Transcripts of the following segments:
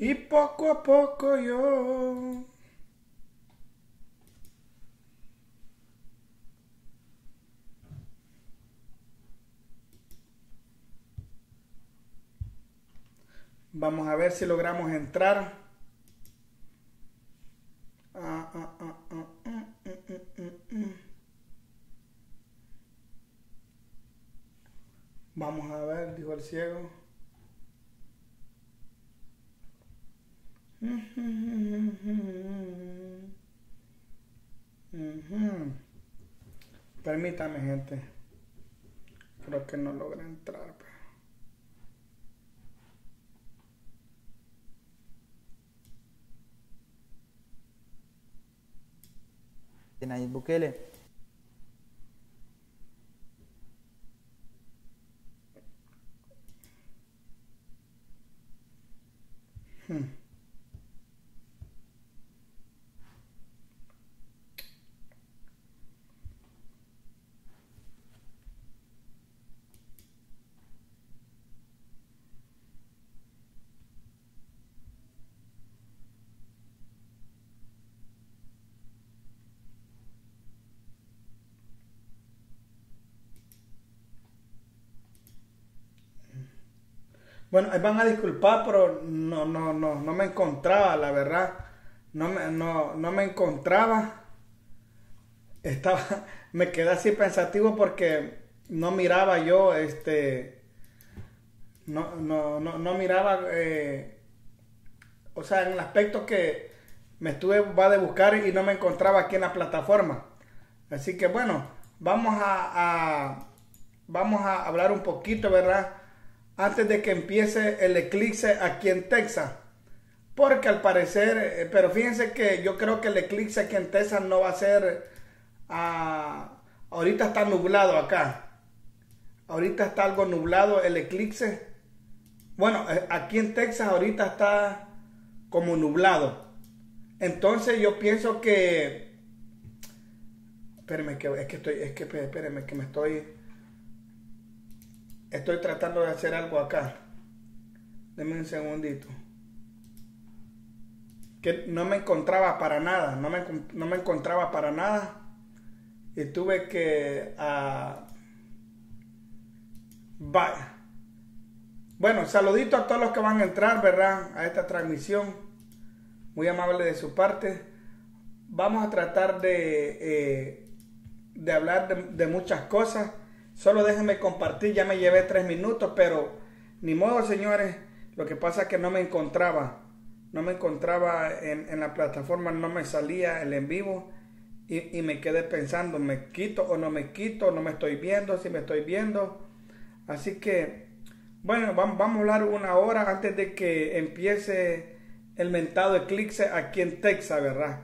Y poco a poco yo. Vamos a ver si logramos entrar. Ah, ah, ah, Vamos a ver, dijo el ciego. Gente. Creo que no logra entrar. Nayib Bukele. Bueno, van a disculpar, pero no, no, no, no me encontraba, la verdad. No me, no, no me encontraba. Estaba, me quedé así pensativo porque no miraba yo, este, no, no, no, no miraba, eh, o sea, en el aspecto que me estuve va de buscar y no me encontraba aquí en la plataforma. Así que bueno, vamos a vamos a hablar un poquito, ¿verdad? Antes de que empiece el eclipse aquí en Texas. Porque al parecer, eh, pero fíjense que yo creo que el eclipse aquí en Texas no va a ser, ah, ahorita está nublado acá. Ahorita está algo nublado el eclipse. Bueno, eh, aquí en Texas ahorita está como nublado. Entonces yo pienso que... Espérenme que es que estoy, es que espérenme que me estoy Estoy tratando de hacer algo acá. Deme un segundito. Que no me encontraba para nada. No me, no me encontraba para nada. Y tuve que... Uh, bueno, saludito a todos los que van a entrar, ¿verdad? A esta transmisión. Muy amable de su parte. Vamos a tratar de, eh, de hablar de muchas cosas. Solo déjenme compartir, ya me llevé tres minutos, pero ni modo, señores. Lo que pasa es que no me encontraba. No me encontraba en, la plataforma, no me salía el en vivo. Y, me quedé pensando, ¿me quito o no me quito? ¿No me estoy viendo? ¿Si me estoy viendo? Así que, bueno, vamos a hablar una hora antes de que empiece el mentado eclipse aquí en Texas, ¿verdad?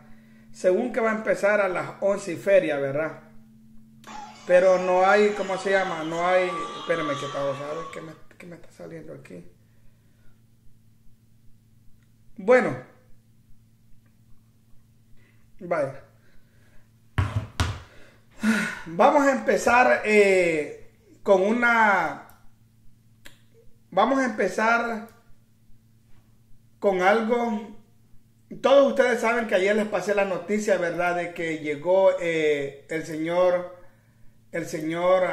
Según que va a empezar a las 11 y feria, ¿verdad? Pero no hay, ¿cómo se llama? No hay. Espérenme que a ver qué me, qué me está saliendo aquí. Bueno. Vaya. Vamos a empezar eh, con una. Vamos a empezar con algo. Todos ustedes saben que ayer les pasé la noticia, ¿verdad? De que llegó eh, el señor el señor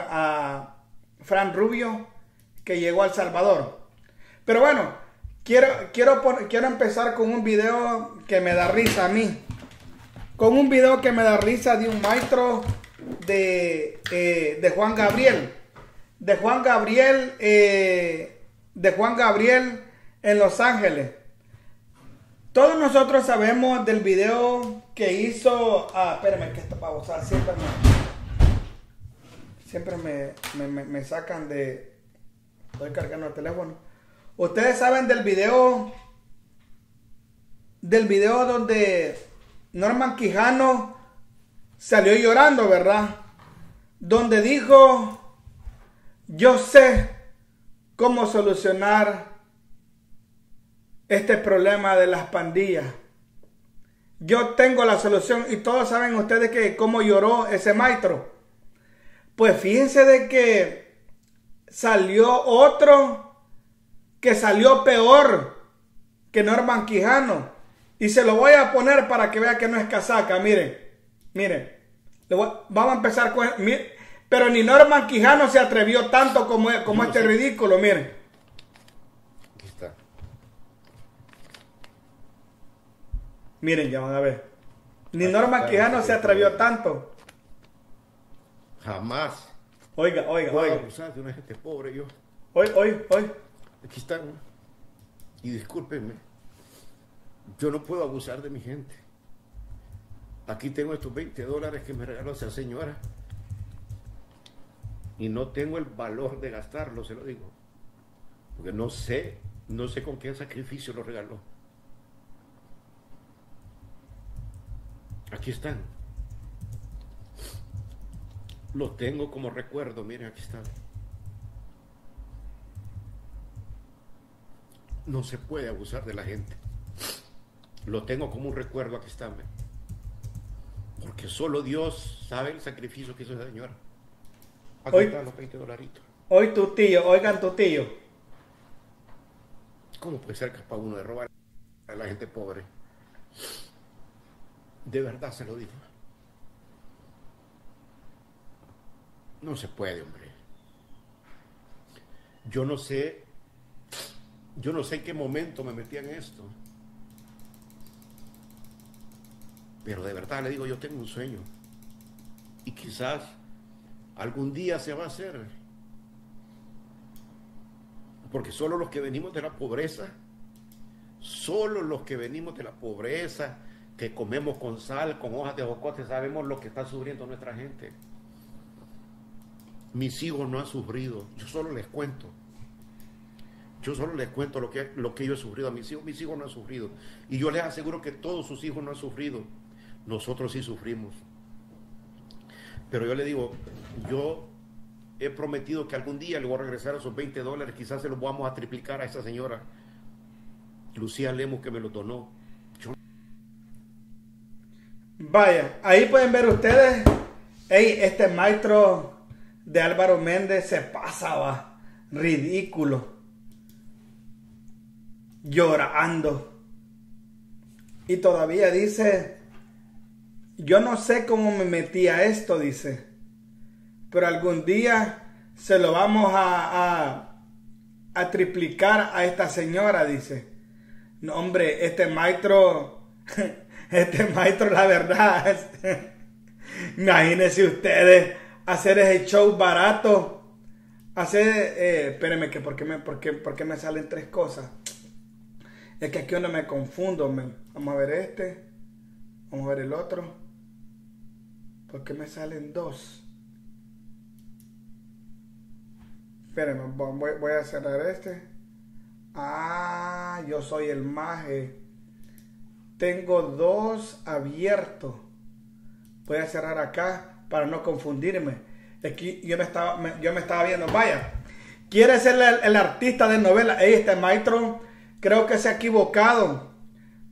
Fran Rubio, que llegó al Salvador. Pero bueno, quiero, quiero, quiero empezar con un video que me da risa a mí. Con un video que me da risa de un maestro de, eh, de Juan Gabriel. De Juan Gabriel, eh, de Juan Gabriel en Los Ángeles. Todos nosotros sabemos del video que hizo. Ah, espérame, que esto para usar siempre siempre me, sacan de... Estoy cargando el teléfono. Ustedes saben del video... Del video donde Norman Quijano salió llorando, ¿verdad? Donde dijo, yo sé cómo solucionar este problema de las pandillas. Yo tengo la solución y todos saben ustedes que cómo lloró ese maestro. Pues fíjense de que salió otro que salió peor que Norman Quijano. Y se lo voy a poner para que vea que no es casaca. Miren, miren. vamos a empezar con... pero ni Norman Quijano se atrevió tanto como, como este ridículo, miren. Aquí está. Miren, ya van a ver. Ni Norman Quijano se atrevió tanto. Jamás. Oiga, oiga, oiga. de una gente pobre yo. Hoy, hoy, hoy. Aquí están. Y discúlpenme. Yo no puedo abusar de mi gente. Aquí tengo estos 20 dólares que me regaló esa señora. Y no tengo el valor de gastarlo, se lo digo. Porque no sé, no sé con qué sacrificio lo regaló. Aquí están. Los tengo como recuerdo, miren, aquí están. No se puede abusar de la gente. Lo tengo como un recuerdo, aquí están. Porque solo Dios sabe el sacrificio que hizo esa señora. Aquí hoy, están los 20 dolaritos. Hoy tu tío, oigan tu tío. ¿Cómo puede ser capaz uno de robar a la gente pobre? De verdad se lo digo. No se puede, hombre. Yo no sé, yo no sé en qué momento me metí en esto. Pero de verdad le digo, yo tengo un sueño. Y quizás algún día se va a hacer. Porque solo los que venimos de la pobreza, solo los que venimos de la pobreza, que comemos con sal, con hojas de jocote, sabemos lo que está sufriendo nuestra gente. Mis hijos no han sufrido, yo solo les cuento. Yo solo les cuento lo que, lo que yo he sufrido a mis hijos. Mis hijos no han sufrido. Y yo les aseguro que todos sus hijos no han sufrido. Nosotros sí sufrimos. Pero yo le digo, yo he prometido que algún día le voy a regresar esos 20 dólares. Quizás se los vamos a triplicar a esa señora. Lucía Lemos que me lo donó. Vaya, ahí pueden ver ustedes. Hey, este maestro de Álvaro Méndez se pasaba ridículo, llorando. Y todavía dice, yo no sé cómo me metí a esto, dice, pero algún día se lo vamos a, a, triplicar a esta señora, dice. No, hombre, este maestro, este maestro, la verdad, imagínense ustedes hacer ese show barato. Hacer, eh, que por qué, me, por, qué, me salen tres cosas. Es que aquí uno me confundo. Vamos a ver este. Vamos a ver el otro. ¿Por qué me salen dos? Espérenme, voy, voy a cerrar este. Ah, yo soy el maje. Tengo dos abiertos. Voy a cerrar acá para no confundirme. Aquí yo me estaba, yo me estaba viendo, vaya, quiere ser el, artista de novela. este maestro creo que se ha equivocado,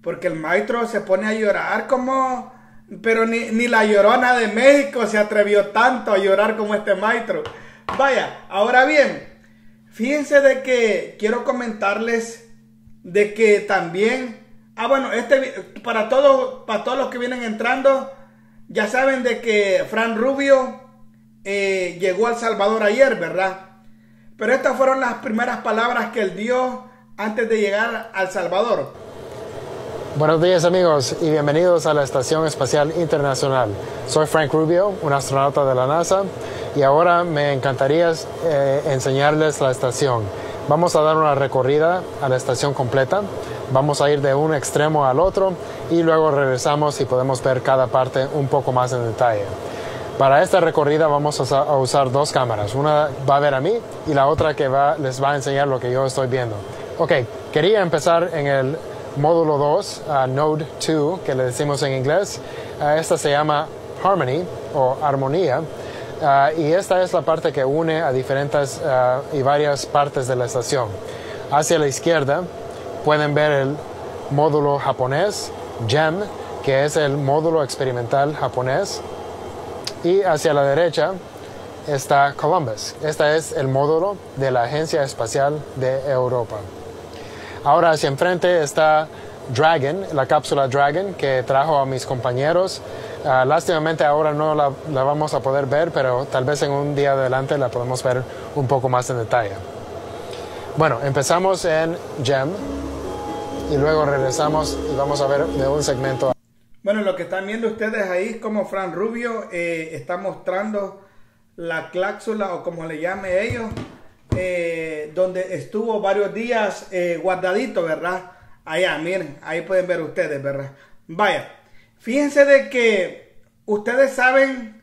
porque el maestro se pone a llorar como, pero ni, ni la llorona de México se atrevió tanto a llorar como este maestro. Vaya, ahora bien, fíjense de que quiero comentarles de que también, ah bueno, este para todos, para todos los que vienen entrando, ya saben de que Fran Rubio eh, llegó al Salvador ayer, ¿verdad? Pero estas fueron las primeras palabras que él dio antes de llegar al Salvador. Buenos días amigos y bienvenidos a la Estación Espacial Internacional. Soy Frank Rubio, un astronauta de la NASA, y ahora me encantaría eh, enseñarles la estación. Vamos a dar una recorrida a la estación completa. Vamos a ir de un extremo al otro y luego regresamos y podemos ver cada parte un poco más en detalle. Para esta recorrida vamos a usar dos cámaras. Una va a ver a mí y la otra que les va a enseñar lo que yo estoy viendo. Ok, quería empezar en el módulo 2, Node 2, que le decimos en inglés. esta se llama Harmony o Armonía. Ah, y esta es la parte que une a diferentes ah, y varias partes de la estación. Hacia la izquierda pueden ver el módulo japonés, GEM, que es el módulo experimental japonés. Y hacia la derecha está Columbus. Este es el módulo de la Agencia Espacial de Europa. Ahora hacia enfrente está Dragon, la cápsula Dragon que trajo a mis compañeros. Uh, lástimamente ahora no la, la, vamos a poder ver, pero tal vez en un día adelante la podemos ver un poco más en detalle. Bueno, empezamos en GEM y luego regresamos y vamos a ver de un segmento. Bueno, lo que están viendo ustedes ahí es como Fran Rubio eh, está mostrando la cláusula o como le llame ellos, eh, donde estuvo varios días eh, guardadito, ¿verdad? Allá, miren, ahí pueden ver ustedes, ¿verdad? Vaya, fíjense de que ustedes saben,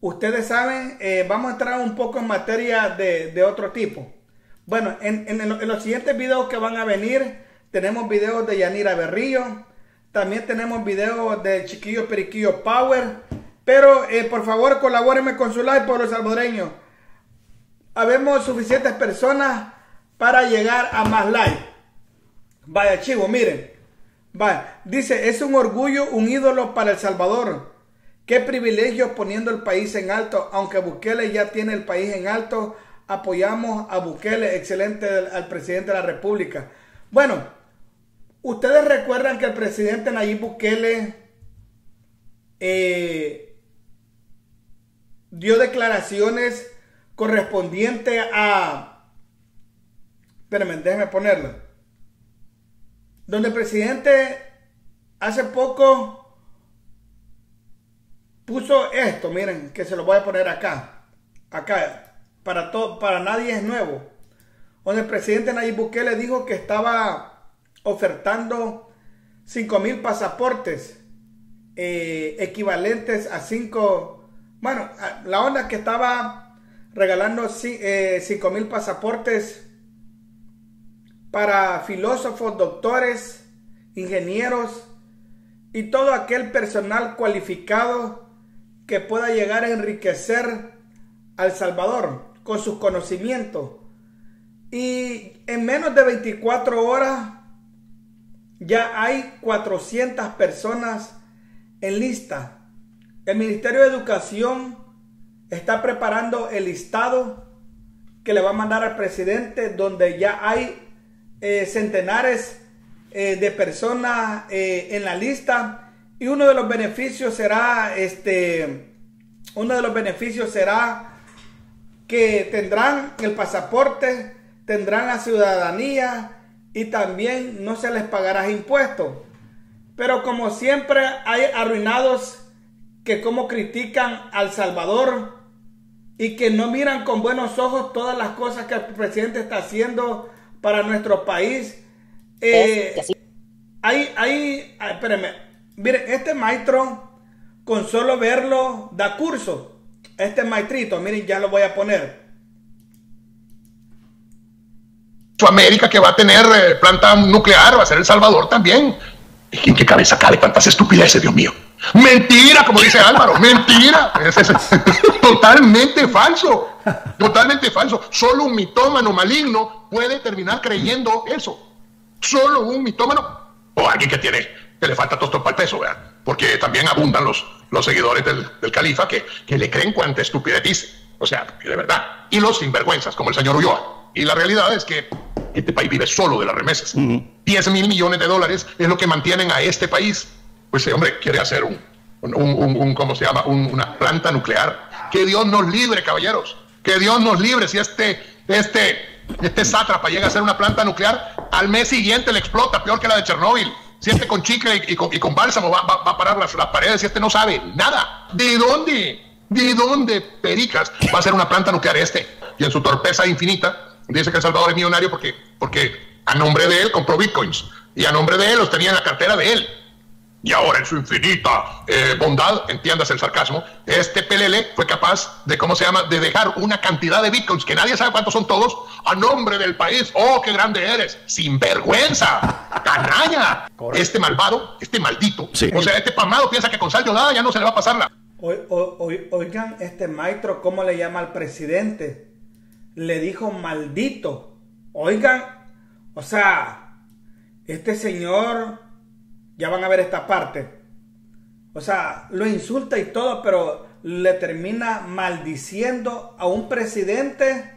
ustedes saben, eh, vamos a entrar un poco en materia de, de otro tipo. Bueno, en, en, en, los siguientes videos que van a venir, tenemos videos de Yanira Berrillo, también tenemos videos del Chiquillo Periquillo Power, pero eh, por favor colabórenme con su like, pueblo salvadoreño. Habemos suficientes personas para llegar a más likes. Vaya chivo, miren. Vaya, dice, es un orgullo, un ídolo para El Salvador. Qué privilegio poniendo el país en alto, aunque Bukele ya tiene el país en alto, apoyamos a Bukele, excelente al presidente de la República. Bueno, ustedes recuerdan que el presidente Nayib Bukele eh, dio declaraciones correspondientes a... Espérenme, déjenme ponerlo donde el presidente hace poco puso esto, miren, que se lo voy a poner acá, acá, para, todo, para nadie es nuevo, donde el presidente Nayib Bukele dijo que estaba ofertando 5 mil pasaportes eh, equivalentes a 5, bueno, la onda que estaba regalando 5 eh, mil pasaportes para filósofos, doctores, ingenieros y todo aquel personal cualificado que pueda llegar a enriquecer al Salvador con sus conocimientos. Y en menos de 24 horas ya hay 400 personas en lista. El Ministerio de Educación está preparando el listado que le va a mandar al presidente donde ya hay eh, centenares eh, de personas eh, en la lista y uno de los beneficios será este uno de los beneficios será que tendrán el pasaporte tendrán la ciudadanía y también no se les pagará impuestos pero como siempre hay arruinados que como critican al Salvador y que no miran con buenos ojos todas las cosas que el presidente está haciendo para nuestro país. Eh, hay, hay, ah, espérenme, miren, este maestro, con solo verlo, da curso. Este maestrito, miren, ya lo voy a poner. América que va a tener eh, planta nuclear, va a ser El Salvador también. ¿En qué cabeza cabe tantas estupideces, Dios mío? Mentira, como dice Álvaro, mentira. Es, es, totalmente falso. Totalmente falso. Solo un mitómano maligno puede terminar creyendo eso. Solo un mitómano o alguien que tiene, que le falta tosto para el peso, ¿verdad? Porque también abundan los, los seguidores del, del califa que, que, le creen cuanta estupidez dice. O sea, de verdad. Y los sinvergüenzas, como el señor Ulloa. Y la realidad es que este país vive solo de las remesas. Uh -huh. 10 mil millones de dólares es lo que mantienen a este país pues ese hombre quiere hacer un, un, un, un ¿cómo se llama? una planta nuclear. Que Dios nos libre, caballeros. Que Dios nos libre si este, este, este sátrapa llega a hacer una planta nuclear, al mes siguiente le explota, peor que la de Chernóbil. Si este con chicle y, y, con, y con, bálsamo va, va, va a parar las, las, paredes, si este no sabe nada. ¿De dónde? ¿De dónde, pericas, va a ser una planta nuclear este? Y en su torpeza infinita, dice que El Salvador es millonario porque, porque a nombre de él compró bitcoins. Y a nombre de él los tenía en la cartera de él y ahora en su infinita eh, bondad, entiendas el sarcasmo, este Pelele fue capaz de, ¿cómo se llama?, de dejar una cantidad de bitcoins, que nadie sabe cuántos son todos, a nombre del país. ¡Oh, qué grande eres! ¡Sin vergüenza! ¡Canalla! Este malvado, este maldito, sí. o sea, este pamado piensa que con sal nada ya no se le va a pasar la... Oigan, este maestro, ¿cómo le llama al presidente? Le dijo maldito. Oigan, o sea, este señor ya van a ver esta parte. O sea, lo insulta y todo, pero le termina maldiciendo a un presidente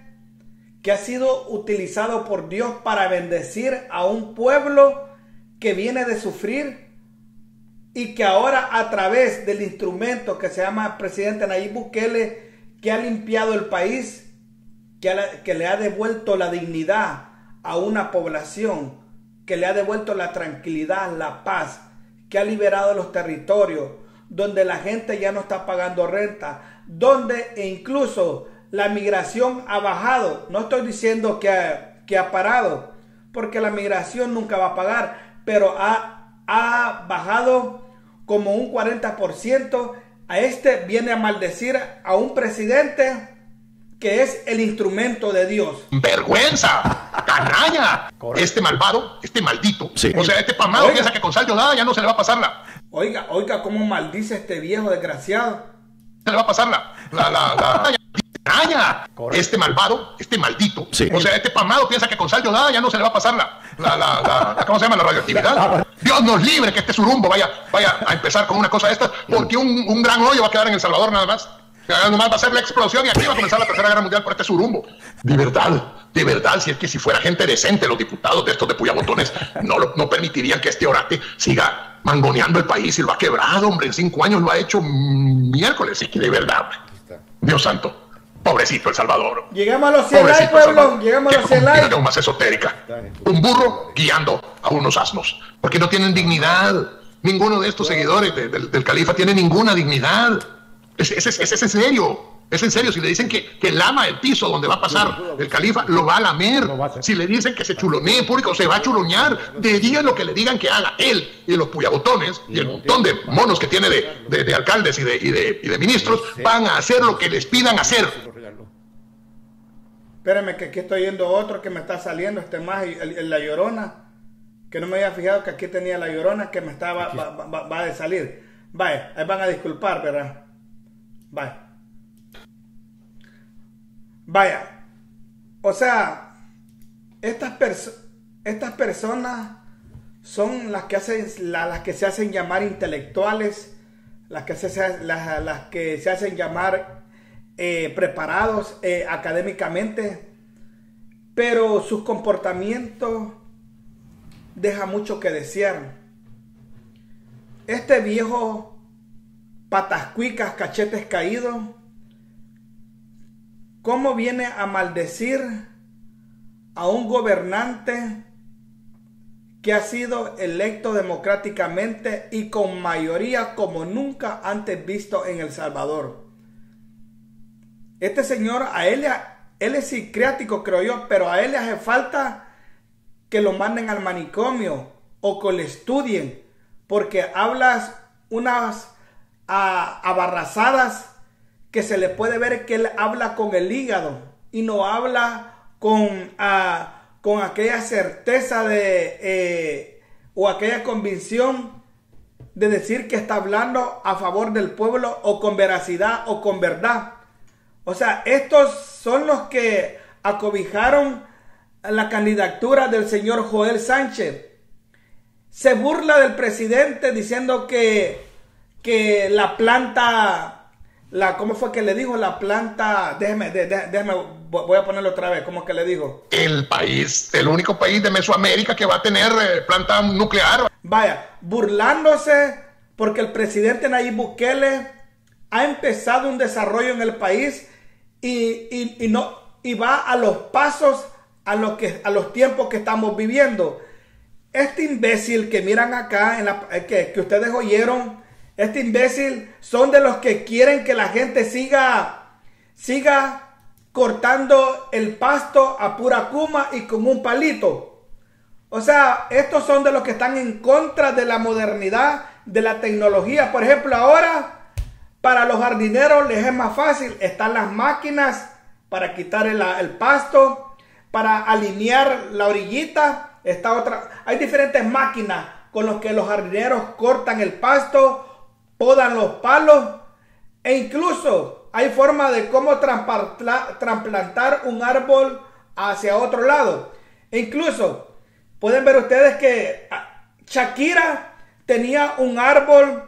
que ha sido utilizado por Dios para bendecir a un pueblo que viene de sufrir y que ahora a través del instrumento que se llama presidente Nayib Bukele, que ha limpiado el país, que, le ha devuelto la dignidad a una población, que le ha devuelto la tranquilidad, la paz, que ha liberado los territorios, donde la gente ya no está pagando renta, donde incluso la migración ha bajado. No estoy diciendo que ha, que ha parado, porque la migración nunca va a pagar, pero ha, ha bajado como un 40%. A este viene a maldecir a un presidente que es el instrumento de Dios. ¡Vergüenza! ¡Canalla! Este malvado, este maldito. O sea, este pamado piensa que con sal nada ya no se le va a pasar la. Oiga, oiga, cómo maldice este viejo desgraciado. Se le va a pasar la. La, la, la. Este malvado, este maldito. O sea, este pamado piensa que con sal nada ya no se le va a pasar la. La, la, la, ¿Cómo se llama? La radioactividad. Dios nos libre que este surumbo vaya, vaya a empezar con una cosa de estas, porque un, un gran hoyo va a quedar en El Salvador nada más. Nomás va a ser la explosión y aquí va a comenzar la tercera guerra mundial por este surumbo. De verdad, de verdad, si es que si fuera gente decente, los diputados de estos de Puyabotones no, no permitirían que este orate siga mangoneando el país y lo ha quebrado, hombre. En cinco años lo ha hecho miércoles, y que de verdad. Dios santo. Pobrecito El Salvador. Llegamos a los Cielay, pueblo. Llegamos a los Cielay. más esotérica. Un burro guiando a unos asnos. Porque no tienen dignidad. Ninguno de estos seguidores del califa tiene ninguna dignidad. Es, es, es, en serio. Es en serio. Si le dicen que, que lama el piso donde va a pasar el califa, lo va a lamer. Si le dicen que se chulonee en público, se va a chulonear. De digan lo que le digan que haga él y los puyabotones y el montón de monos que tiene de, de, de alcaldes y de, y, de, y de ministros, van a hacer lo que les pidan hacer. Espérame que aquí estoy yendo otro que me está saliendo, este más, el, la llorona. Que no me había fijado que aquí tenía la llorona que me estaba, va, va, va a salir. Vaya, ahí van a disculpar, ¿verdad? Vaya. Vaya. O sea, estas, perso estas personas son las que, hacen, la, las que se hacen llamar intelectuales, las que se, las, las que se hacen llamar eh, preparados eh, académicamente, pero sus comportamientos deja mucho que desear. Este viejo patas cuicas, cachetes caídos, ¿cómo viene a maldecir a un gobernante que ha sido electo democráticamente y con mayoría como nunca antes visto en El Salvador? Este señor, a él, él es psiquiátrico, creo yo, pero a él le hace falta que lo manden al manicomio o que lo estudien, porque hablas unas a, que se le puede ver que él habla con el hígado y no habla con, con aquella certeza de eh, o aquella convicción de decir que está hablando a favor del pueblo o con veracidad o con verdad. O sea, estos son los que acobijaron la candidatura del señor Joel Sánchez. Se burla del presidente diciendo que que la planta, la, ¿cómo fue que le dijo la planta? Déjeme, déjeme, voy a ponerlo otra vez, ¿cómo es que le dijo? El país, el único país de Mesoamérica que va a tener eh, planta nuclear. Vaya, burlándose porque el presidente Nayib Bukele ha empezado un desarrollo en el país y, y, no, y va a los pasos a los, que, a los tiempos que estamos viviendo. Este imbécil que miran acá, en la, eh, que, que ustedes oyeron, este imbécil son de los que quieren que la gente siga, siga cortando el pasto a pura cuma y con un palito. O sea, estos son de los que están en contra de la modernidad, de la tecnología. Por ejemplo, ahora para los jardineros les es más fácil. Están las máquinas para quitar el, pasto, para alinear la orillita. Está otra. Hay diferentes máquinas con los que los jardineros cortan el pasto podan los palos e incluso hay forma de cómo trasplantar un árbol hacia otro lado. E incluso pueden ver ustedes que ah, Shakira tenía un árbol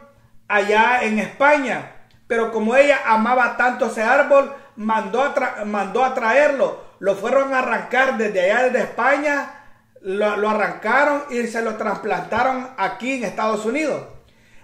allá en España, pero como ella amaba tanto ese árbol, mandó a, mandó a traerlo. lo fueron a arrancar desde allá, desde España, lo, lo arrancaron y se lo trasplantaron aquí en Estados Unidos.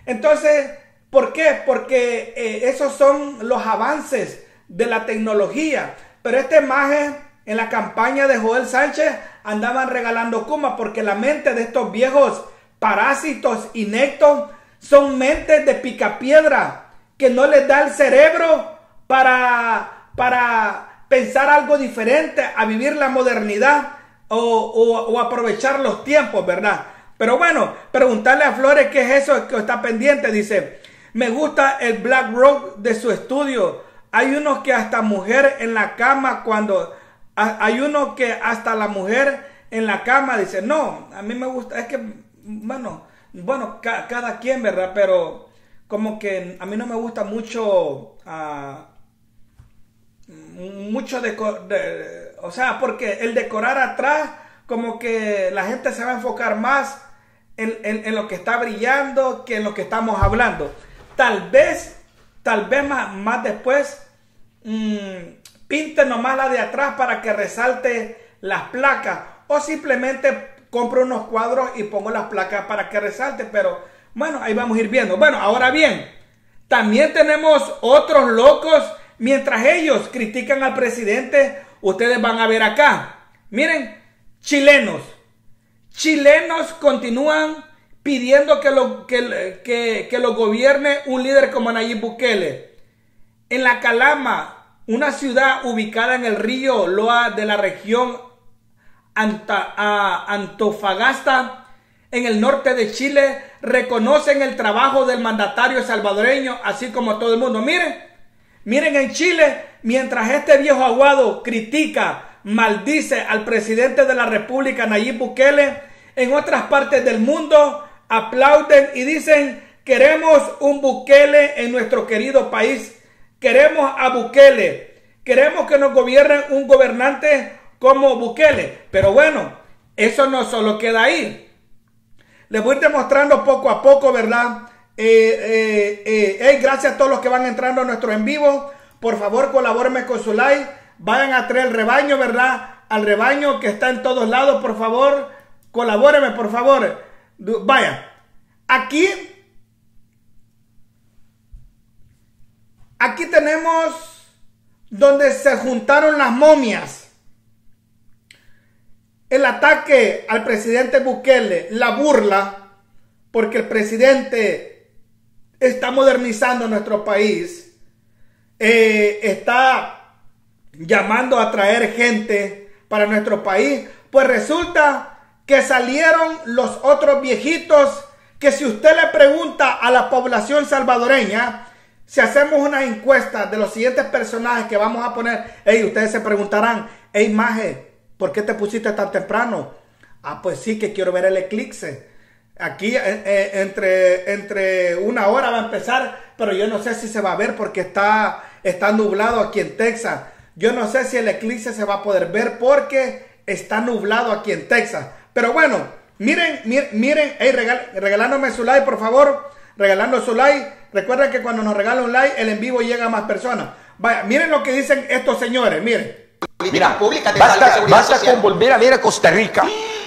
Entonces, ¿por qué? Porque eh, esos son los avances de la tecnología. Pero esta imagen en la campaña de Joel Sánchez andaban regalando Kuma porque la mente de estos viejos parásitos inectos son mentes de picapiedra que no les da el cerebro para, para pensar algo diferente, a vivir la modernidad o, o- o aprovechar los tiempos, ¿verdad? Pero bueno, preguntarle a Flores qué es eso que está pendiente. Dice, me gusta el Black Rock de su estudio. Hay unos que hasta mujer en la cama cuando... ha- Hay uno que hasta la mujer en la cama dice, no, a mí me gusta, es que, bueno, bueno, ca- cada quien, ¿verdad? Pero como que a mí no me gusta mucho... ah, mucho deco- de, o sea, porque el decorar atrás, como que la gente se va a enfocar más en, en- en lo que está brillando que en lo que estamos hablando. Tal vez, tal vez más, más después, mm, pinte nomás la de atrás para que resalte las placas o simplemente compro unos cuadros y pongo las placas para que resalte, pero bueno, ahí vamos a ir viendo. Bueno, ahora bien, también tenemos otros locos. Mientras ellos critican al presidente, ustedes van a ver acá. Miren, chilenos. Chilenos continúan pidiendo que lo, que, que, que lo gobierne un líder como Nayib Bukele. En La Calama, una ciudad ubicada en el río Loa de la región Anta- Antofagasta, en el norte de Chile, reconocen el trabajo del mandatario salvadoreño, así como todo el mundo. Miren, miren en Chile, mientras este viejo aguado critica, maldice al presidente de la República, Nayib Bukele, en otras partes del mundo aplauden y dicen, queremos un Bukele en nuestro querido país, queremos a Bukele, queremos que nos gobierne un gobernante como Bukele. Pero bueno, eso no solo queda ahí. Les voy demostrando poco a poco, ¿verdad? Eh, eh, eh, gracias a todos los que van entrando a nuestro en vivo. Por favor, colabórenme con su like. Vayan a traer el rebaño, ¿verdad? Al rebaño que está en todos lados, por favor. Colabórenme, por favor. Vaya. Aquí. Aquí tenemos donde se juntaron las momias el ataque al presidente Bukele, la burla, porque el presidente está modernizando nuestro país, eh, está llamando a traer gente para nuestro país, pues resulta que salieron los otros viejitos que si usted le pregunta a la población salvadoreña, si hacemos una encuesta de los siguientes personajes que vamos a poner, hey, ustedes se preguntarán, hey, Maje, ¿por qué te pusiste tan temprano? Ah, pues sí, que quiero ver el eclipse. Aquí eh, eh, entre, entre una hora va a empezar, pero yo no sé si se va a ver porque está, está nublado aquí en Texas. Yo no sé si el eclipse se va a poder ver porque está nublado aquí en Texas. Pero bueno, miren, miren, miren hey, regal- regalándome su like, por favor. Regalando su like. Recuerden que cuando nos regalan un like, el en vivo llega a más personas. Vaya, miren lo que dicen estos señores, miren. Mira, y basta, basta con volver a ver a Costa Rica.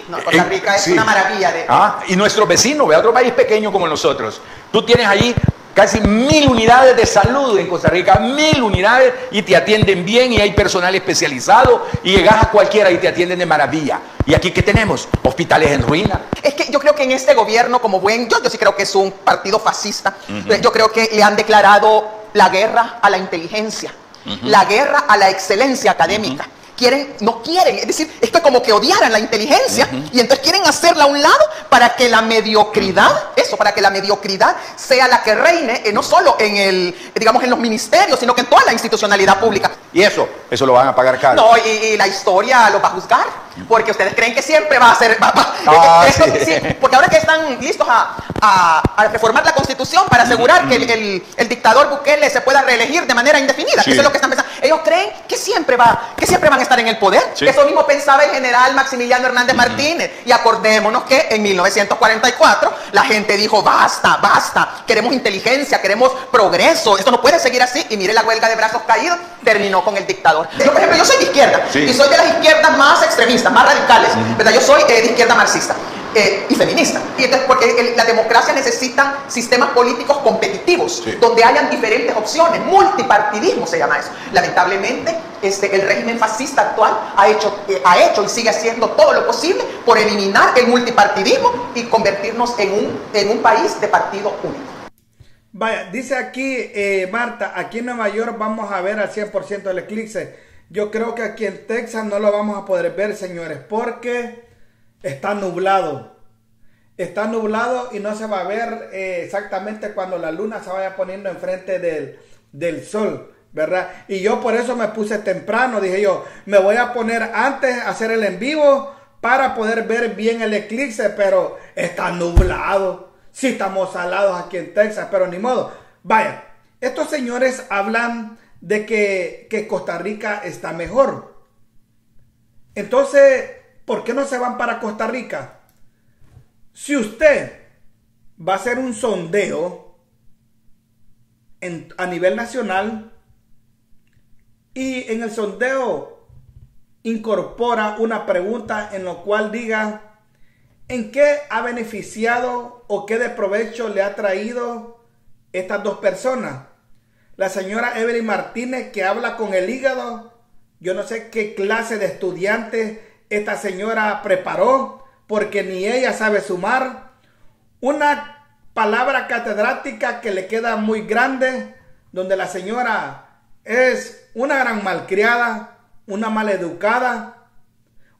No, Costa En- Rica es sí. una maravilla de... Ah, y nuestro vecino, ve otro país pequeño como nosotros. Tú tienes allí casi mil unidades de salud en Costa Rica, mil unidades y te atienden bien y hay personal especializado y llegas a cualquiera y te atienden de maravilla. Y aquí que tenemos hospitales en ruina. Es que yo creo que en este gobierno, como buen, yo, yo sí creo que es un partido fascista, yo creo que le han declarado la guerra a la inteligencia, la guerra a la excelencia académica. Quieren, no quieren, es decir, esto es como que odiaran la inteligencia y entonces quieren hacerla a un lado para que la mediocridad, eso, para que la mediocridad sea la que reine, eh, no solo en el, digamos, en los ministerios, sino que en toda la institucionalidad pública. Y eso, eso lo van a pagar caro. No, y, y la historia lo va a juzgar. Porque ustedes creen que siempre va a ser. va- va- Ah, esto- sí. sí, porque ahora que están listos a, a- a reformar la constitución para asegurar que el, el- el dictador Bukele se pueda reelegir de manera indefinida, Sí. que eso es lo que están pensando. Ellos creen que siempre, va, que siempre van a estar en el poder. Eso mismo pensaba el general Maximiliano Hernández Martínez. Y acordémonos que en 1944 la gente dijo, basta, basta, queremos inteligencia, queremos progreso, esto no puede seguir así. Y mire la huelga de brazos caídos, terminó con el dictador. Yo, por ejemplo, yo soy de izquierda y soy de las izquierdas más extremistas, más radicales. ¿verdad? Yo soy eh, de izquierda marxista. eh, y feminista. Y entonces, porque el- la democracia necesita sistemas políticos competitivos, Sí. donde hayan diferentes opciones, multipartidismo se llama eso. Lamentablemente, este, el régimen fascista actual ha hecho, eh, ha hecho y sigue haciendo todo lo posible por eliminar el multipartidismo y convertirnos en un, en un país de partido único. Vaya, dice aquí eh, Marta, aquí en Nueva York vamos a ver al 100% el eclipse. Yo creo que aquí en Texas no lo vamos a poder ver, señores, porque está nublado. Está nublado y no se va a ver eh, exactamente cuando la luna se vaya poniendo enfrente del, del sol, ¿verdad? Y yo por eso me puse temprano, dije yo, me voy a poner antes a hacer el en vivo para poder ver bien el eclipse, pero está nublado. Sí estamos salados aquí en Texas, pero ni modo. Vaya, estos señores hablan de que, que Costa Rica está mejor. Entonces, ¿por qué no se van para Costa Rica? Si usted va a hacer un sondeo a nivel nacional y en el sondeo incorpora una pregunta en lo cual diga en qué ha beneficiado o qué de provecho le ha traído estas dos personas. La señora Evelyn Martínez que habla con el hígado. Yo no sé qué clase de estudiante esta señora preparó porque ni ella sabe sumar. Una palabra catedrática que le queda muy grande, donde la señora es una gran malcriada, una maleducada,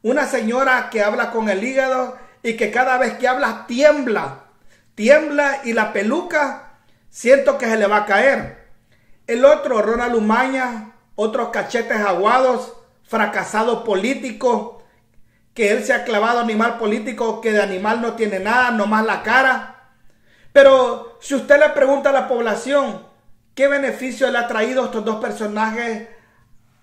una señora que habla con el hígado y que cada vez que habla tiembla, tiembla y la peluca siento que se le va a caer. El otro, Ronald Umaña, otros cachetes aguados, fracasado político, que él se ha clavado animal político, que de animal no tiene nada, nomás la cara. Pero si usted le pregunta a la población qué beneficio le ha traído estos dos personajes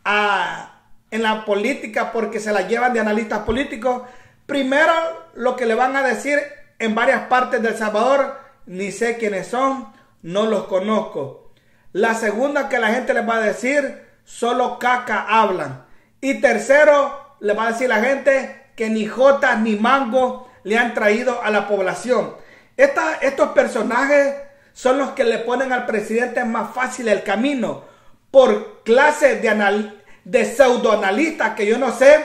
en la política porque se la llevan de analistas políticos, primero lo que le van a decir en varias partes del Salvador, ni sé quiénes son, no los conozco. La segunda que la gente les va a decir, solo caca hablan. Y tercero, le va a decir la gente que ni jotas ni mango le han traído a la población. Estos personajes son los que le ponen al presidente más fácil el camino por clases de, anal- de pseudoanalistas que yo no sé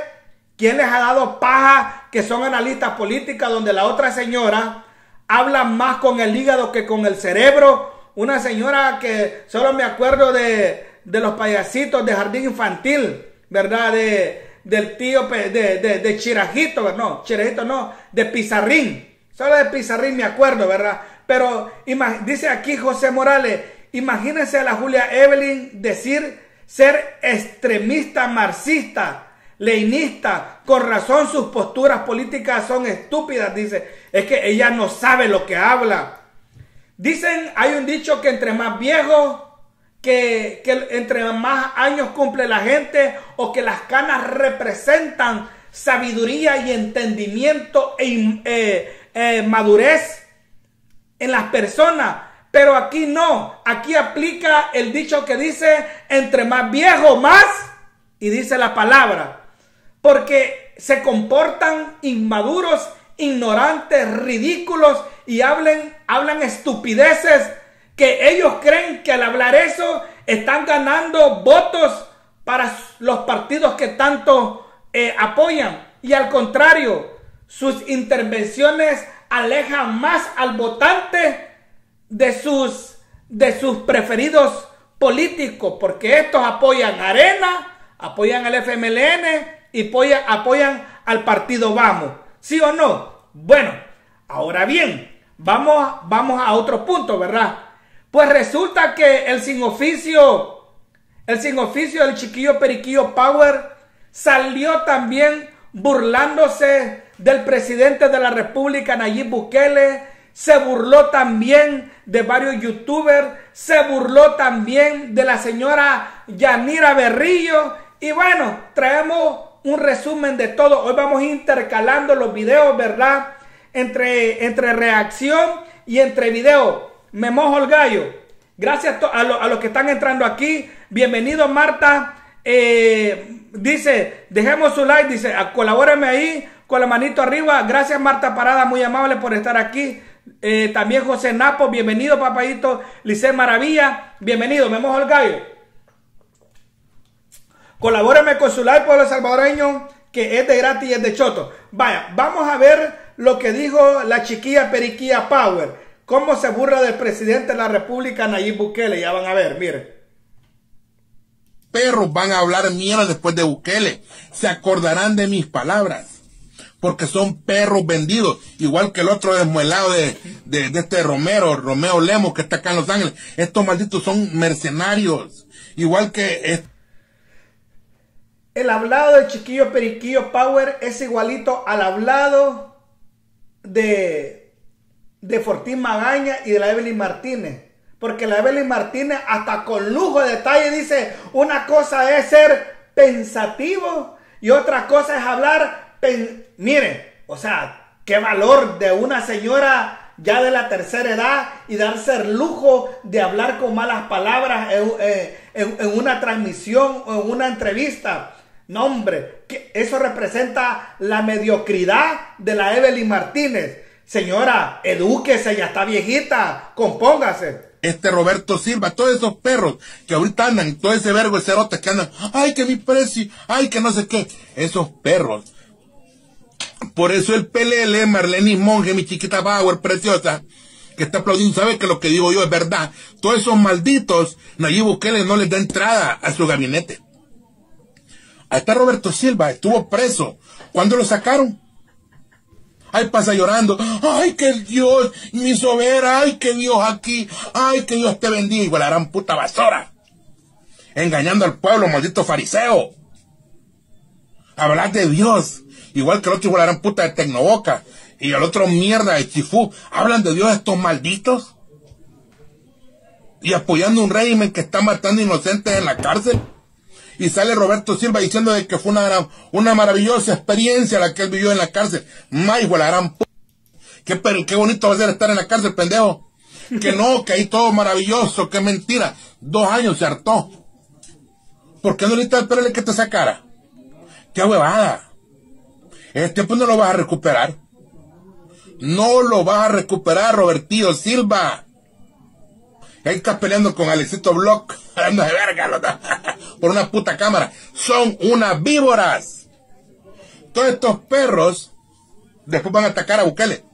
quién les ha dado paja que son analistas políticas donde la otra señora habla más con el hígado que con el cerebro. Una señora que solo me acuerdo de, de los payasitos de jardín infantil, ¿verdad? De, del tío de, de, Chirajito, no, Chirajito no, de Pizarrín. Solo de Pizarrín me acuerdo, ¿verdad? Pero dice aquí José Morales, imagínense a la Julia Evelyn decir ser extremista marxista, leinista, con razón sus posturas políticas son estúpidas, dice, es que ella no sabe lo que habla. Dicen, hay un dicho que entre más viejo, que, que entre más años cumple la gente o que las canas representan sabiduría y entendimiento e eh, eh, madurez en las personas. Pero aquí no, aquí aplica el dicho que dice, entre más viejo, más, y dice la palabra, porque se comportan inmaduros, ignorantes, ridículos y hablen, hablan estupideces que ellos creen que al hablar eso están ganando votos para los partidos que tanto eh, apoyan. Y al contrario, sus intervenciones alejan más al votante de sus, de sus preferidos políticos, porque estos apoyan Arena, apoyan al FMLN y apoyan, apoyan al partido Vamos. ¿Sí o no? Bueno, ahora bien, vamos, vamos a otro punto, ¿verdad? Pues resulta que el sin oficio, el sin oficio del chiquillo Periquillo Power salió también burlándose del presidente de la República, Nayib Bukele, se burló también de varios youtubers, se burló también de la señora Yanira Berrillo. Y bueno, traemos un resumen de todo. Hoy vamos intercalando los videos, ¿verdad? Entre, entre reacción y entre video. Me mojo el gallo. Gracias a, a los que están entrando aquí. Bienvenido Marta. Eh, dice, dejemos su like, dice, colabóreme ahí con la manito arriba. Gracias Marta Parada, muy amable por estar aquí. Eh, también José Napo, bienvenido papadito. Lice Maravilla, bienvenido. Me mojo el gallo. Colabóreme con su like, pueblo salvadoreño, que es de gratis y es de choto. Vaya, vamos a ver lo que dijo la chiquilla Periquilla Power. Cómo se burla del presidente de la República, Nayib Bukele. Ya van a ver, miren perros van a hablar mierda después de Bukele. Se acordarán de mis palabras. Porque son perros vendidos. Igual que el otro desmuelado de, de, este Romero, Romeo Lemos, que está acá en Los Ángeles. Estos malditos son mercenarios. Igual que... El hablado de Chiquillo Periquillo Power es igualito al hablado de, de Fortín Magaña y de la Evelyn Martínez. Porque la Evelyn Martínez hasta con lujo de detalle dice, una cosa es ser pensativo y otra cosa es hablar, mire, o sea, qué valor de una señora ya de la tercera edad y darse el lujo de hablar con malas palabras en, eh, una transmisión o en una entrevista. No, hombre, que eso representa la mediocridad de la Evelyn Martínez. Señora, edúquese, ya está viejita, compóngase este Roberto Silva, todos esos perros que ahorita andan, todo ese vergo de cerotes que andan, ay que mi precio, ay que no sé qué, esos perros. Por eso el PLL, Marlene Monge, mi chiquita Bauer, preciosa, que está aplaudiendo, sabe que lo que digo yo es verdad. Todos esos malditos, Nayib Bukele no les da entrada a su gabinete. Ahí está Roberto Silva, estuvo preso. ¿Cuándo lo sacaron? Ay, pasa llorando. Ay, que Dios mi sobera. Ay, que Dios aquí. Ay, que Dios te bendiga. La gran puta basura. Engañando al pueblo, maldito fariseo. Hablar de Dios. Igual que el otro la gran puta de Tecnoboca. Y el otro mierda de Chifú. Hablan de Dios estos malditos. Y apoyando un régimen que está matando inocentes en la cárcel y sale Roberto Silva diciendo de que fue una, una maravillosa experiencia la que él vivió en la cárcel. May, la gran p qué, qué bonito va a ser estar en la cárcel, pendejo. Que no, que ahí todo maravilloso, que mentira. Dos años se hartó. ¿Por qué no le está que te sacara? Qué huevada. Este tiempo no lo vas a recuperar. No lo vas a recuperar, Robertillo Silva. Ahí estás peleando con Alexito Block, hablando de verga, por una puta cámara. Son unas víboras. Todos estos perros después van a atacar a Bukele.